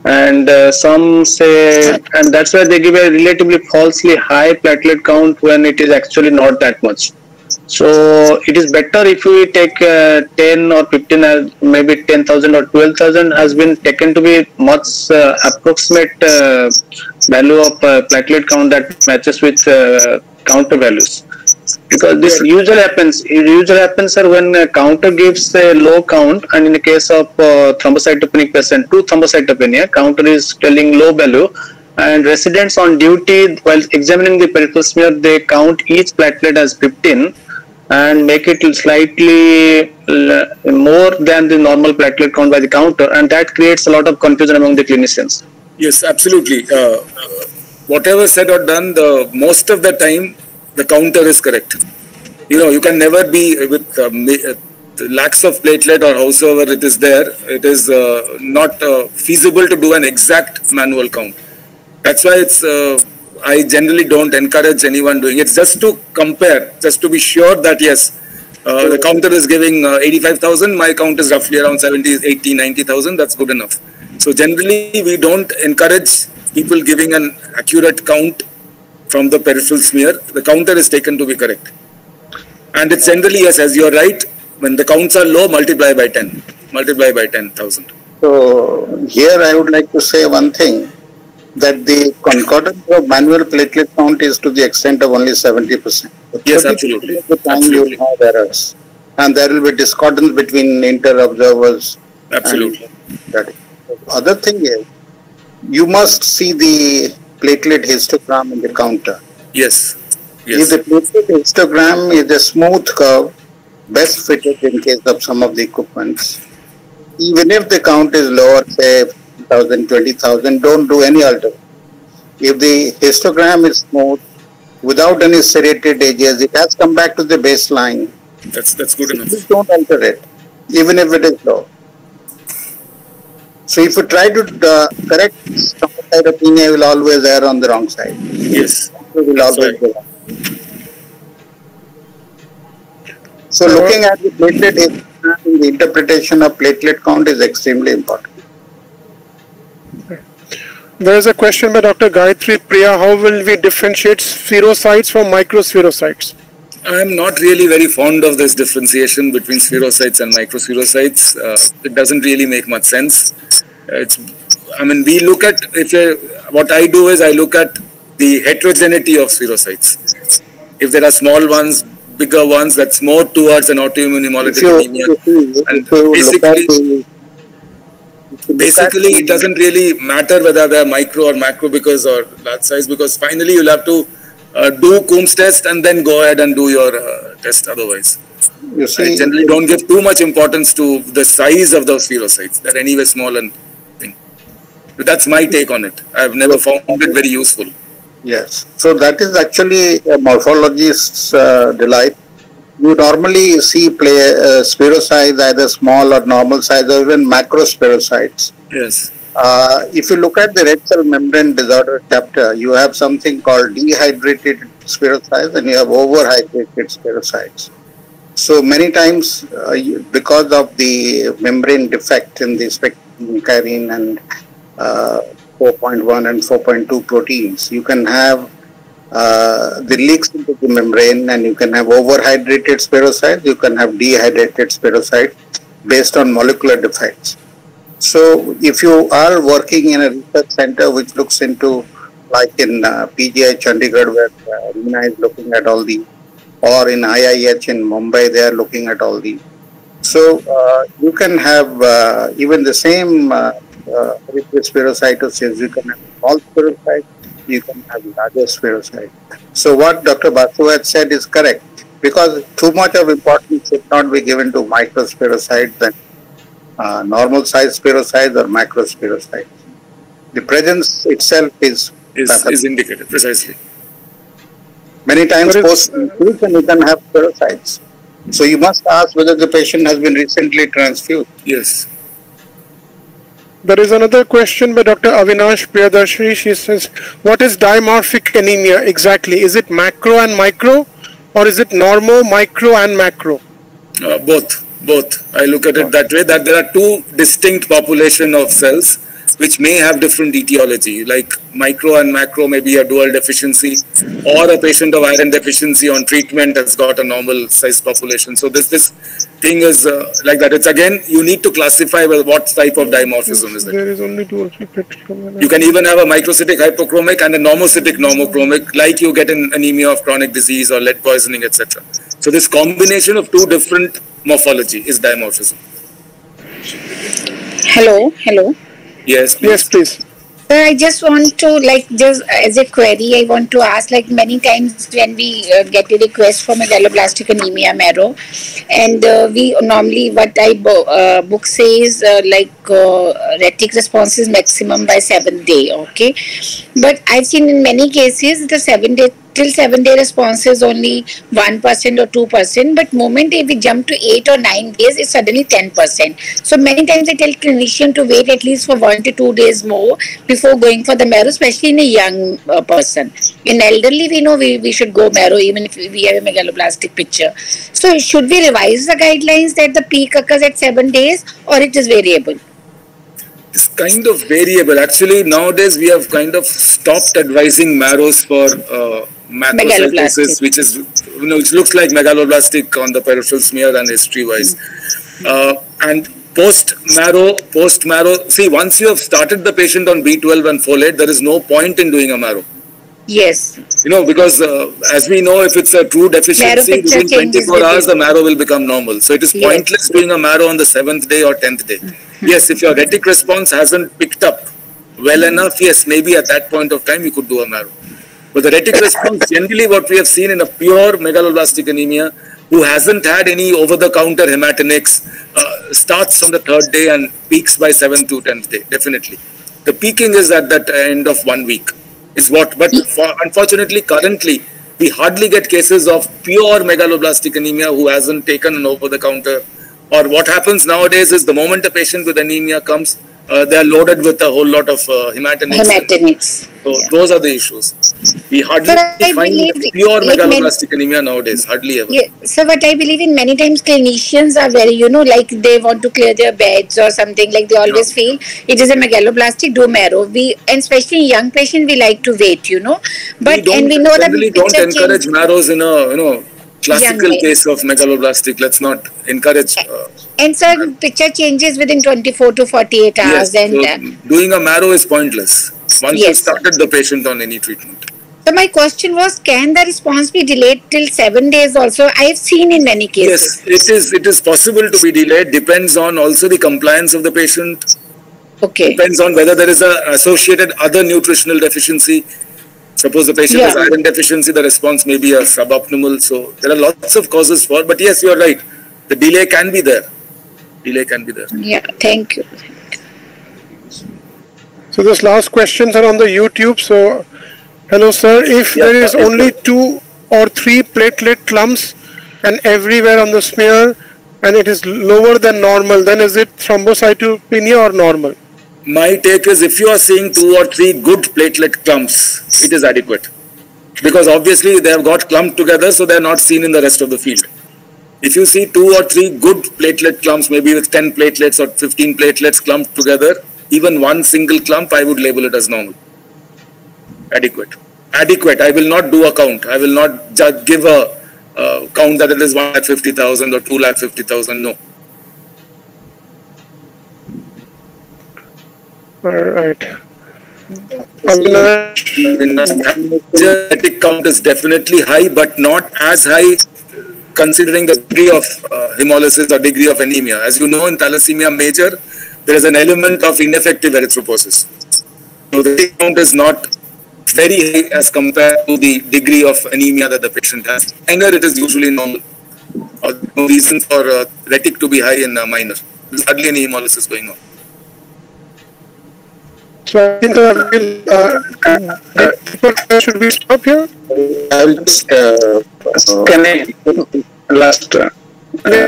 and uh, some say and that's why they give a relatively falsely high platelet count when it is actually not that much. So it is better if we take uh, 10 or 15 as maybe 10000 or 12000 has been taken to be much uh, approximate uh, value of uh, platelet count that matches with uh, counter values because this usually happens it usually happens sir when a counter gives a low count and in the case of uh, thrombocytopenic patient two thrombocytopenia counter is telling low value and residents on duty while examining the peripheral smear they count each platelet as 15 and make it slightly more than the normal platelet count by the counter and that creates a lot of confusion among the clinicians Yes, absolutely. Uh, uh, whatever said or done, the most of the time, the counter is correct. You know, you can never be with ma- uh, lakhs of platelet or howsoever it is there. It is uh, not uh, feasible to do an exact manual count. That's why it's uh, I generally don't encourage anyone doing it. It's just to compare, just to be sure that yes, uh, the counter is giving uh, 85,000, my count is roughly around 70, 80, 90,000, that's good enough. So generally, we don't encourage people giving an accurate count from the peripheral smear. The counter is taken to be correct. And it's generally, yes, as you're right, when the counts are low, multiply by 10, multiply by 10,000. So here I would like to say one thing that the concordance of manual platelet count is to the extent of only 70%. Yes, absolutely. The time Absolutely. you have errors. And there will be discordance between inter-observers. Absolutely. that. Other thing is, you must see the platelet histogram in the counter. Yes. If the platelet histogram is a smooth curve, best fitted in case of some of the equipments, even if the count is lower, say 10,000, 20,000, don't do any alter. If the histogram is smooth, without any serrated edges, it has come back to the baseline. That's that's good enough. Please don't alter it, even if it is low. So if you try to uh, correct thrombocytopenia, you will always err on the wrong side. Yes. You will That's always right. go wrong. So looking at the platelet histogram, the interpretation of platelet count is extremely important. There is a question by Dr. Gayatri Priya. How will we differentiate spherocytes from microspherocytes? I'm not really very fond of this differentiation between spherocytes and microspherocytes. Uh, it doesn't really make much sense. Uh, It's, I mean, we look at if what I do is I look at the heterogeneity of spherocytes. If there are small ones, bigger ones, that's more towards an autoimmune hemolytic anemia. And if you look at basically- the if you look at Basically, it doesn't really matter whether they're micro or macro because or large size because finally you'll have to uh, do Coombs test and then go ahead and do your uh, test otherwise. You I generally don't give too much importance to the size of those spherocytes. They're anyway small and that's my take on it. I've never found it very useful. Yes, so that is actually a morphologist's uh, delight. You normally see play, uh, spherocytes either small or normal size or even macrospherocytes. Yes. Uh, if you look at the red cell membrane disorder chapter, you have something called dehydrated spherocytes and you have overhydrated spherocytes. So many times, uh, you, because of the membrane defect in the spectrin and 4.1 and 4.2 proteins, you can have uh, the leaks into the membrane and you can have overhydrated spherocytes, you can have dehydrated spherocytes based on molecular defects. So if you are working in a research center which looks into, like in uh, PGI Chandigarh where uh, is looking at all the, or in IIH in Mumbai they are looking at all the. So uh, you can have uh, even the same uh, spherocytosis, you can have small spherocytes, you can have larger spherocytes. So what Dr. Basu had said is correct because too much of importance should not be given to microspherocytes and uh, normal size spherocytes or macrospherocytes. The presence itself is Is, pathogenic. is indicated precisely. many times But post it's- infusion you can have spherocytes. So you must ask whether the patient has been recently transfused. Yes. There is another question by Dr. Avinash Priyadarshi. She says, what is dimorphic anemia exactly? Is it macro and micro or is it normo, micro and macro? Uh, both, both. I look at it that way, that there are two distinct population of cells which may have different etiology, like micro and macro may be a dual deficiency, or a patient of iron deficiency on treatment has got a normal size population. So this, this thing is uh, like that. It's again, you need to classify well, what type of dimorphism is it. There is only two or three platelet You can even have a microcytic hypochromic and a normocytic normochromic, like you get in anemia of chronic disease or lead poisoning, etc. So this combination of two different morphology is dimorphism. Hello, hello. Yes, please. Yes, please. Sir, I just want to like just as a query, I want to ask like many times when we uh, get a request from megaloblastic anemia marrow, and uh, we normally what I bo- uh, book says uh, like uh, retic response is maximum by seven day. Okay, but I've seen in many cases the seven day till seven day response is only one percent or two percent, but moment if we jump to eight or nine days, it's suddenly ten percent. So many times I tell clinician to wait at least for one to two days more before going for the marrow, especially in a young uh, person. In elderly, we know we, we should go marrow even if we have a megaloblastic picture. So should we revise the guidelines that the peak occurs at seven days, or it is variable? It's kind of variable. Actually, nowadays we have kind of stopped advising marrows for uh, Megaloblastic. which is, you know, it looks like megaloblastic on the peripheral smear and history-wise. Uh, and post-marrow, post-marrow, see, once you have started the patient on B12 and folate, there is no point in doing a marrow. Yes. You know, because uh, as we know, if it's a true deficiency, within 24 hours, the marrow will become normal. So it is Yes. pointless doing a marrow on the seventh day or 10th day. Yes, if your retic response hasn't picked up well enough, yes, maybe at that point of time you could do a marrow. But the retic response, generally what we have seen in a pure megaloblastic anemia, who hasn't had any over-the-counter hematinics, uh, starts on the third day and peaks by 7th to 10th day, definitely. The peaking is at that end of one week, is what, but for, unfortunately, currently, we hardly get cases of pure megaloblastic anemia who hasn't taken an over-the-counter. Or what happens nowadays is the moment a patient with anemia comes, uh, they are loaded with a whole lot of uh. So those are the issues. We hardly find pure like megaloblastic anemia nowadays, hardly ever. Yeah, so what I believe in many times clinicians are very, you know, like they want to clear their beds or something, like they always feel it is a megaloblastic, do marrow. We and especially in young patients we like to wait, you know. But we and we know that the don't encourage change- marrows in a you know classical case of megaloblastic. Let's not encourage. Uh, and so picture changes within 24 to 48 hours yes, and so uh, doing a marrow is pointless once you Yes. started the patient on any treatment. so my question was can the response be delayed till 7 days also i have seen in many cases Yes, it is. It is possible to be delayed. Depends on also the compliance of the patient. okay Depends on whether there is a associated other nutritional deficiency. Suppose the patient has iron deficiency, the response may be a suboptimal. So there are lots of causes for. But yes, you are right. The delay can be there. Delay can be there. yeah thank you So this last questions are on the YouTube. So, hello sir, if Yeah, there is yes, only sir. two or three platelet clumps and everywhere on the smear and it is lower than normal, then is it thrombocytopenia or normal? My take is if you are seeing two or three good platelet clumps, it is adequate. Because obviously they have got clumped together, so they are not seen in the rest of the field. If you see two or three good platelet clumps, maybe with 10 platelets or 15 platelets clumped together, even one single clump, I would label it as normal. Adequate. Adequate. I will not do a count. I will not give a uh, count that it is 1 lakh 50,000 or 2 lakh 50,000. No. All right. Avinash, retic count is definitely high, but not as high considering the degree of uh, hemolysis or degree of anemia. As you know, in thalassemia major, there is an element of ineffective erythropoiesis. So the count is not very high as compared to the degree of anemia that the patient has. Minor, it is usually normal. Or no reason for uh, retic to be high in uh, minor. There's hardly any hemolysis going on. So I think uh, we'll, uh, should we stop here? I will just uh, uh, can I last uh. Uh,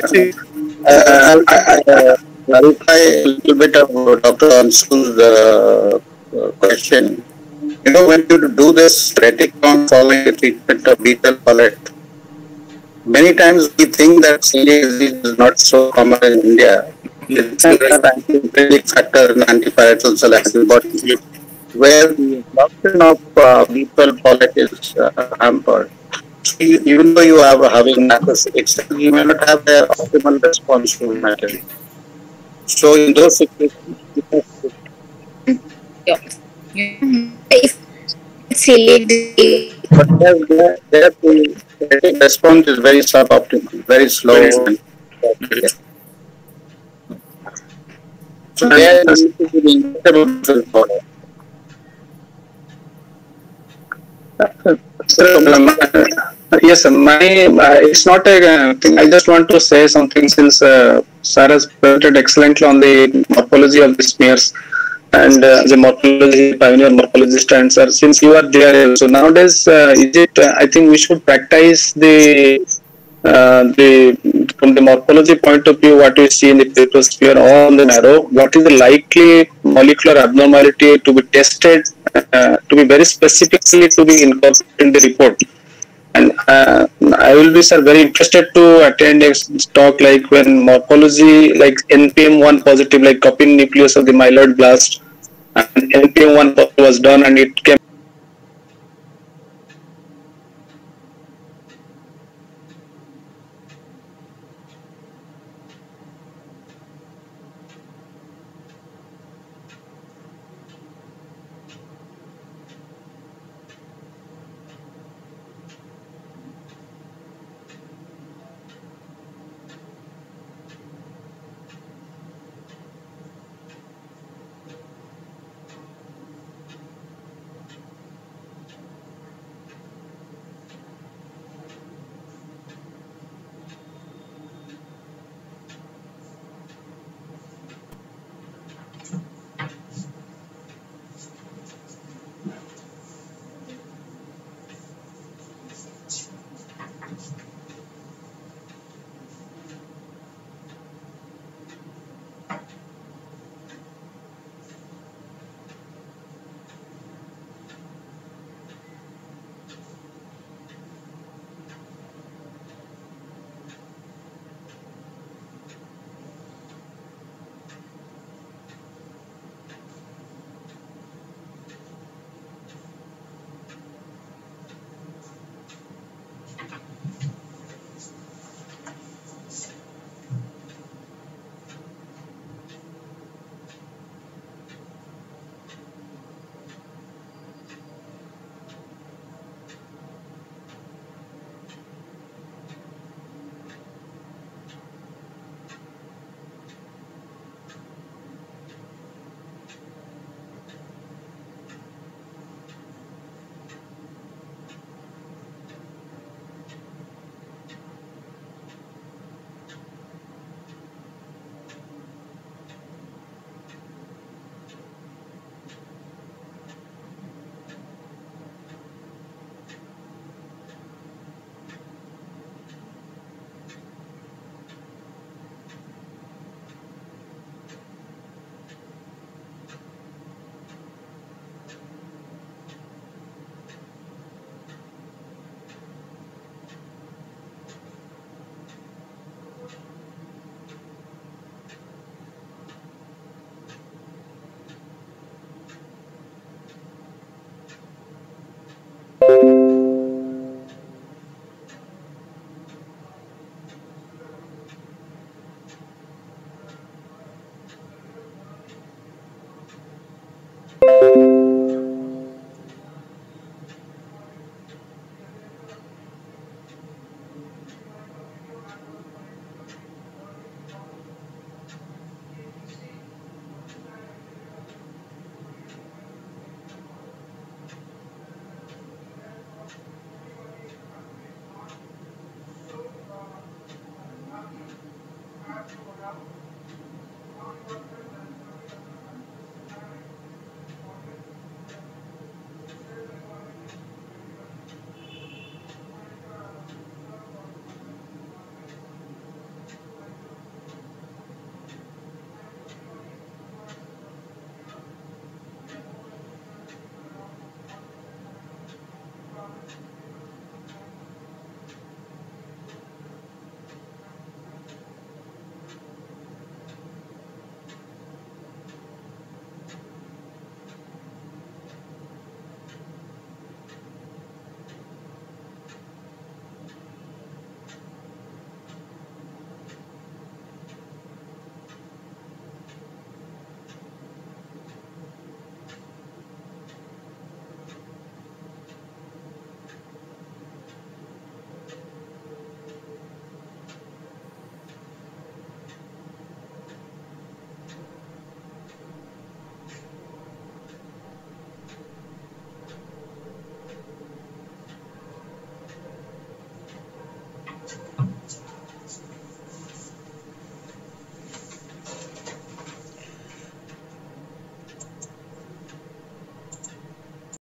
I, I, uh, clarify a little bit of Dr. Ansul's uh, uh, question. You know, when you do this retic count following the treatment of beta folate, many times we think that celiac disease is not so common in India. It's factor and antiparietal cell antibody, where the absorption of uh, B12 folate is uh, hampered. So you, even though you are having macrocytic you may not have the optimal response to matter. So in those situations, if celiac but there, there, there the the response is very suboptimal, very slow. Very and- So there needs to be the injectable product. So, yes. My it's not a thing. I just want to say something since uh, Sir has presented excellently on the morphology of the smears. and uh, the morphology pioneer morphologist and sir since you are there so nowadays uh, is it uh, i think we should practice the uh, the from the morphology point of view what we see in the petrosphere or on the marrow what is the likely molecular abnormality to be tested uh, to be very specifically to be incorporated in the report? And uh, I will be sir very interested to attend a talk like when morphology like NPM1 positive like copying nucleus of the myeloid blast and NPM1 was done and it came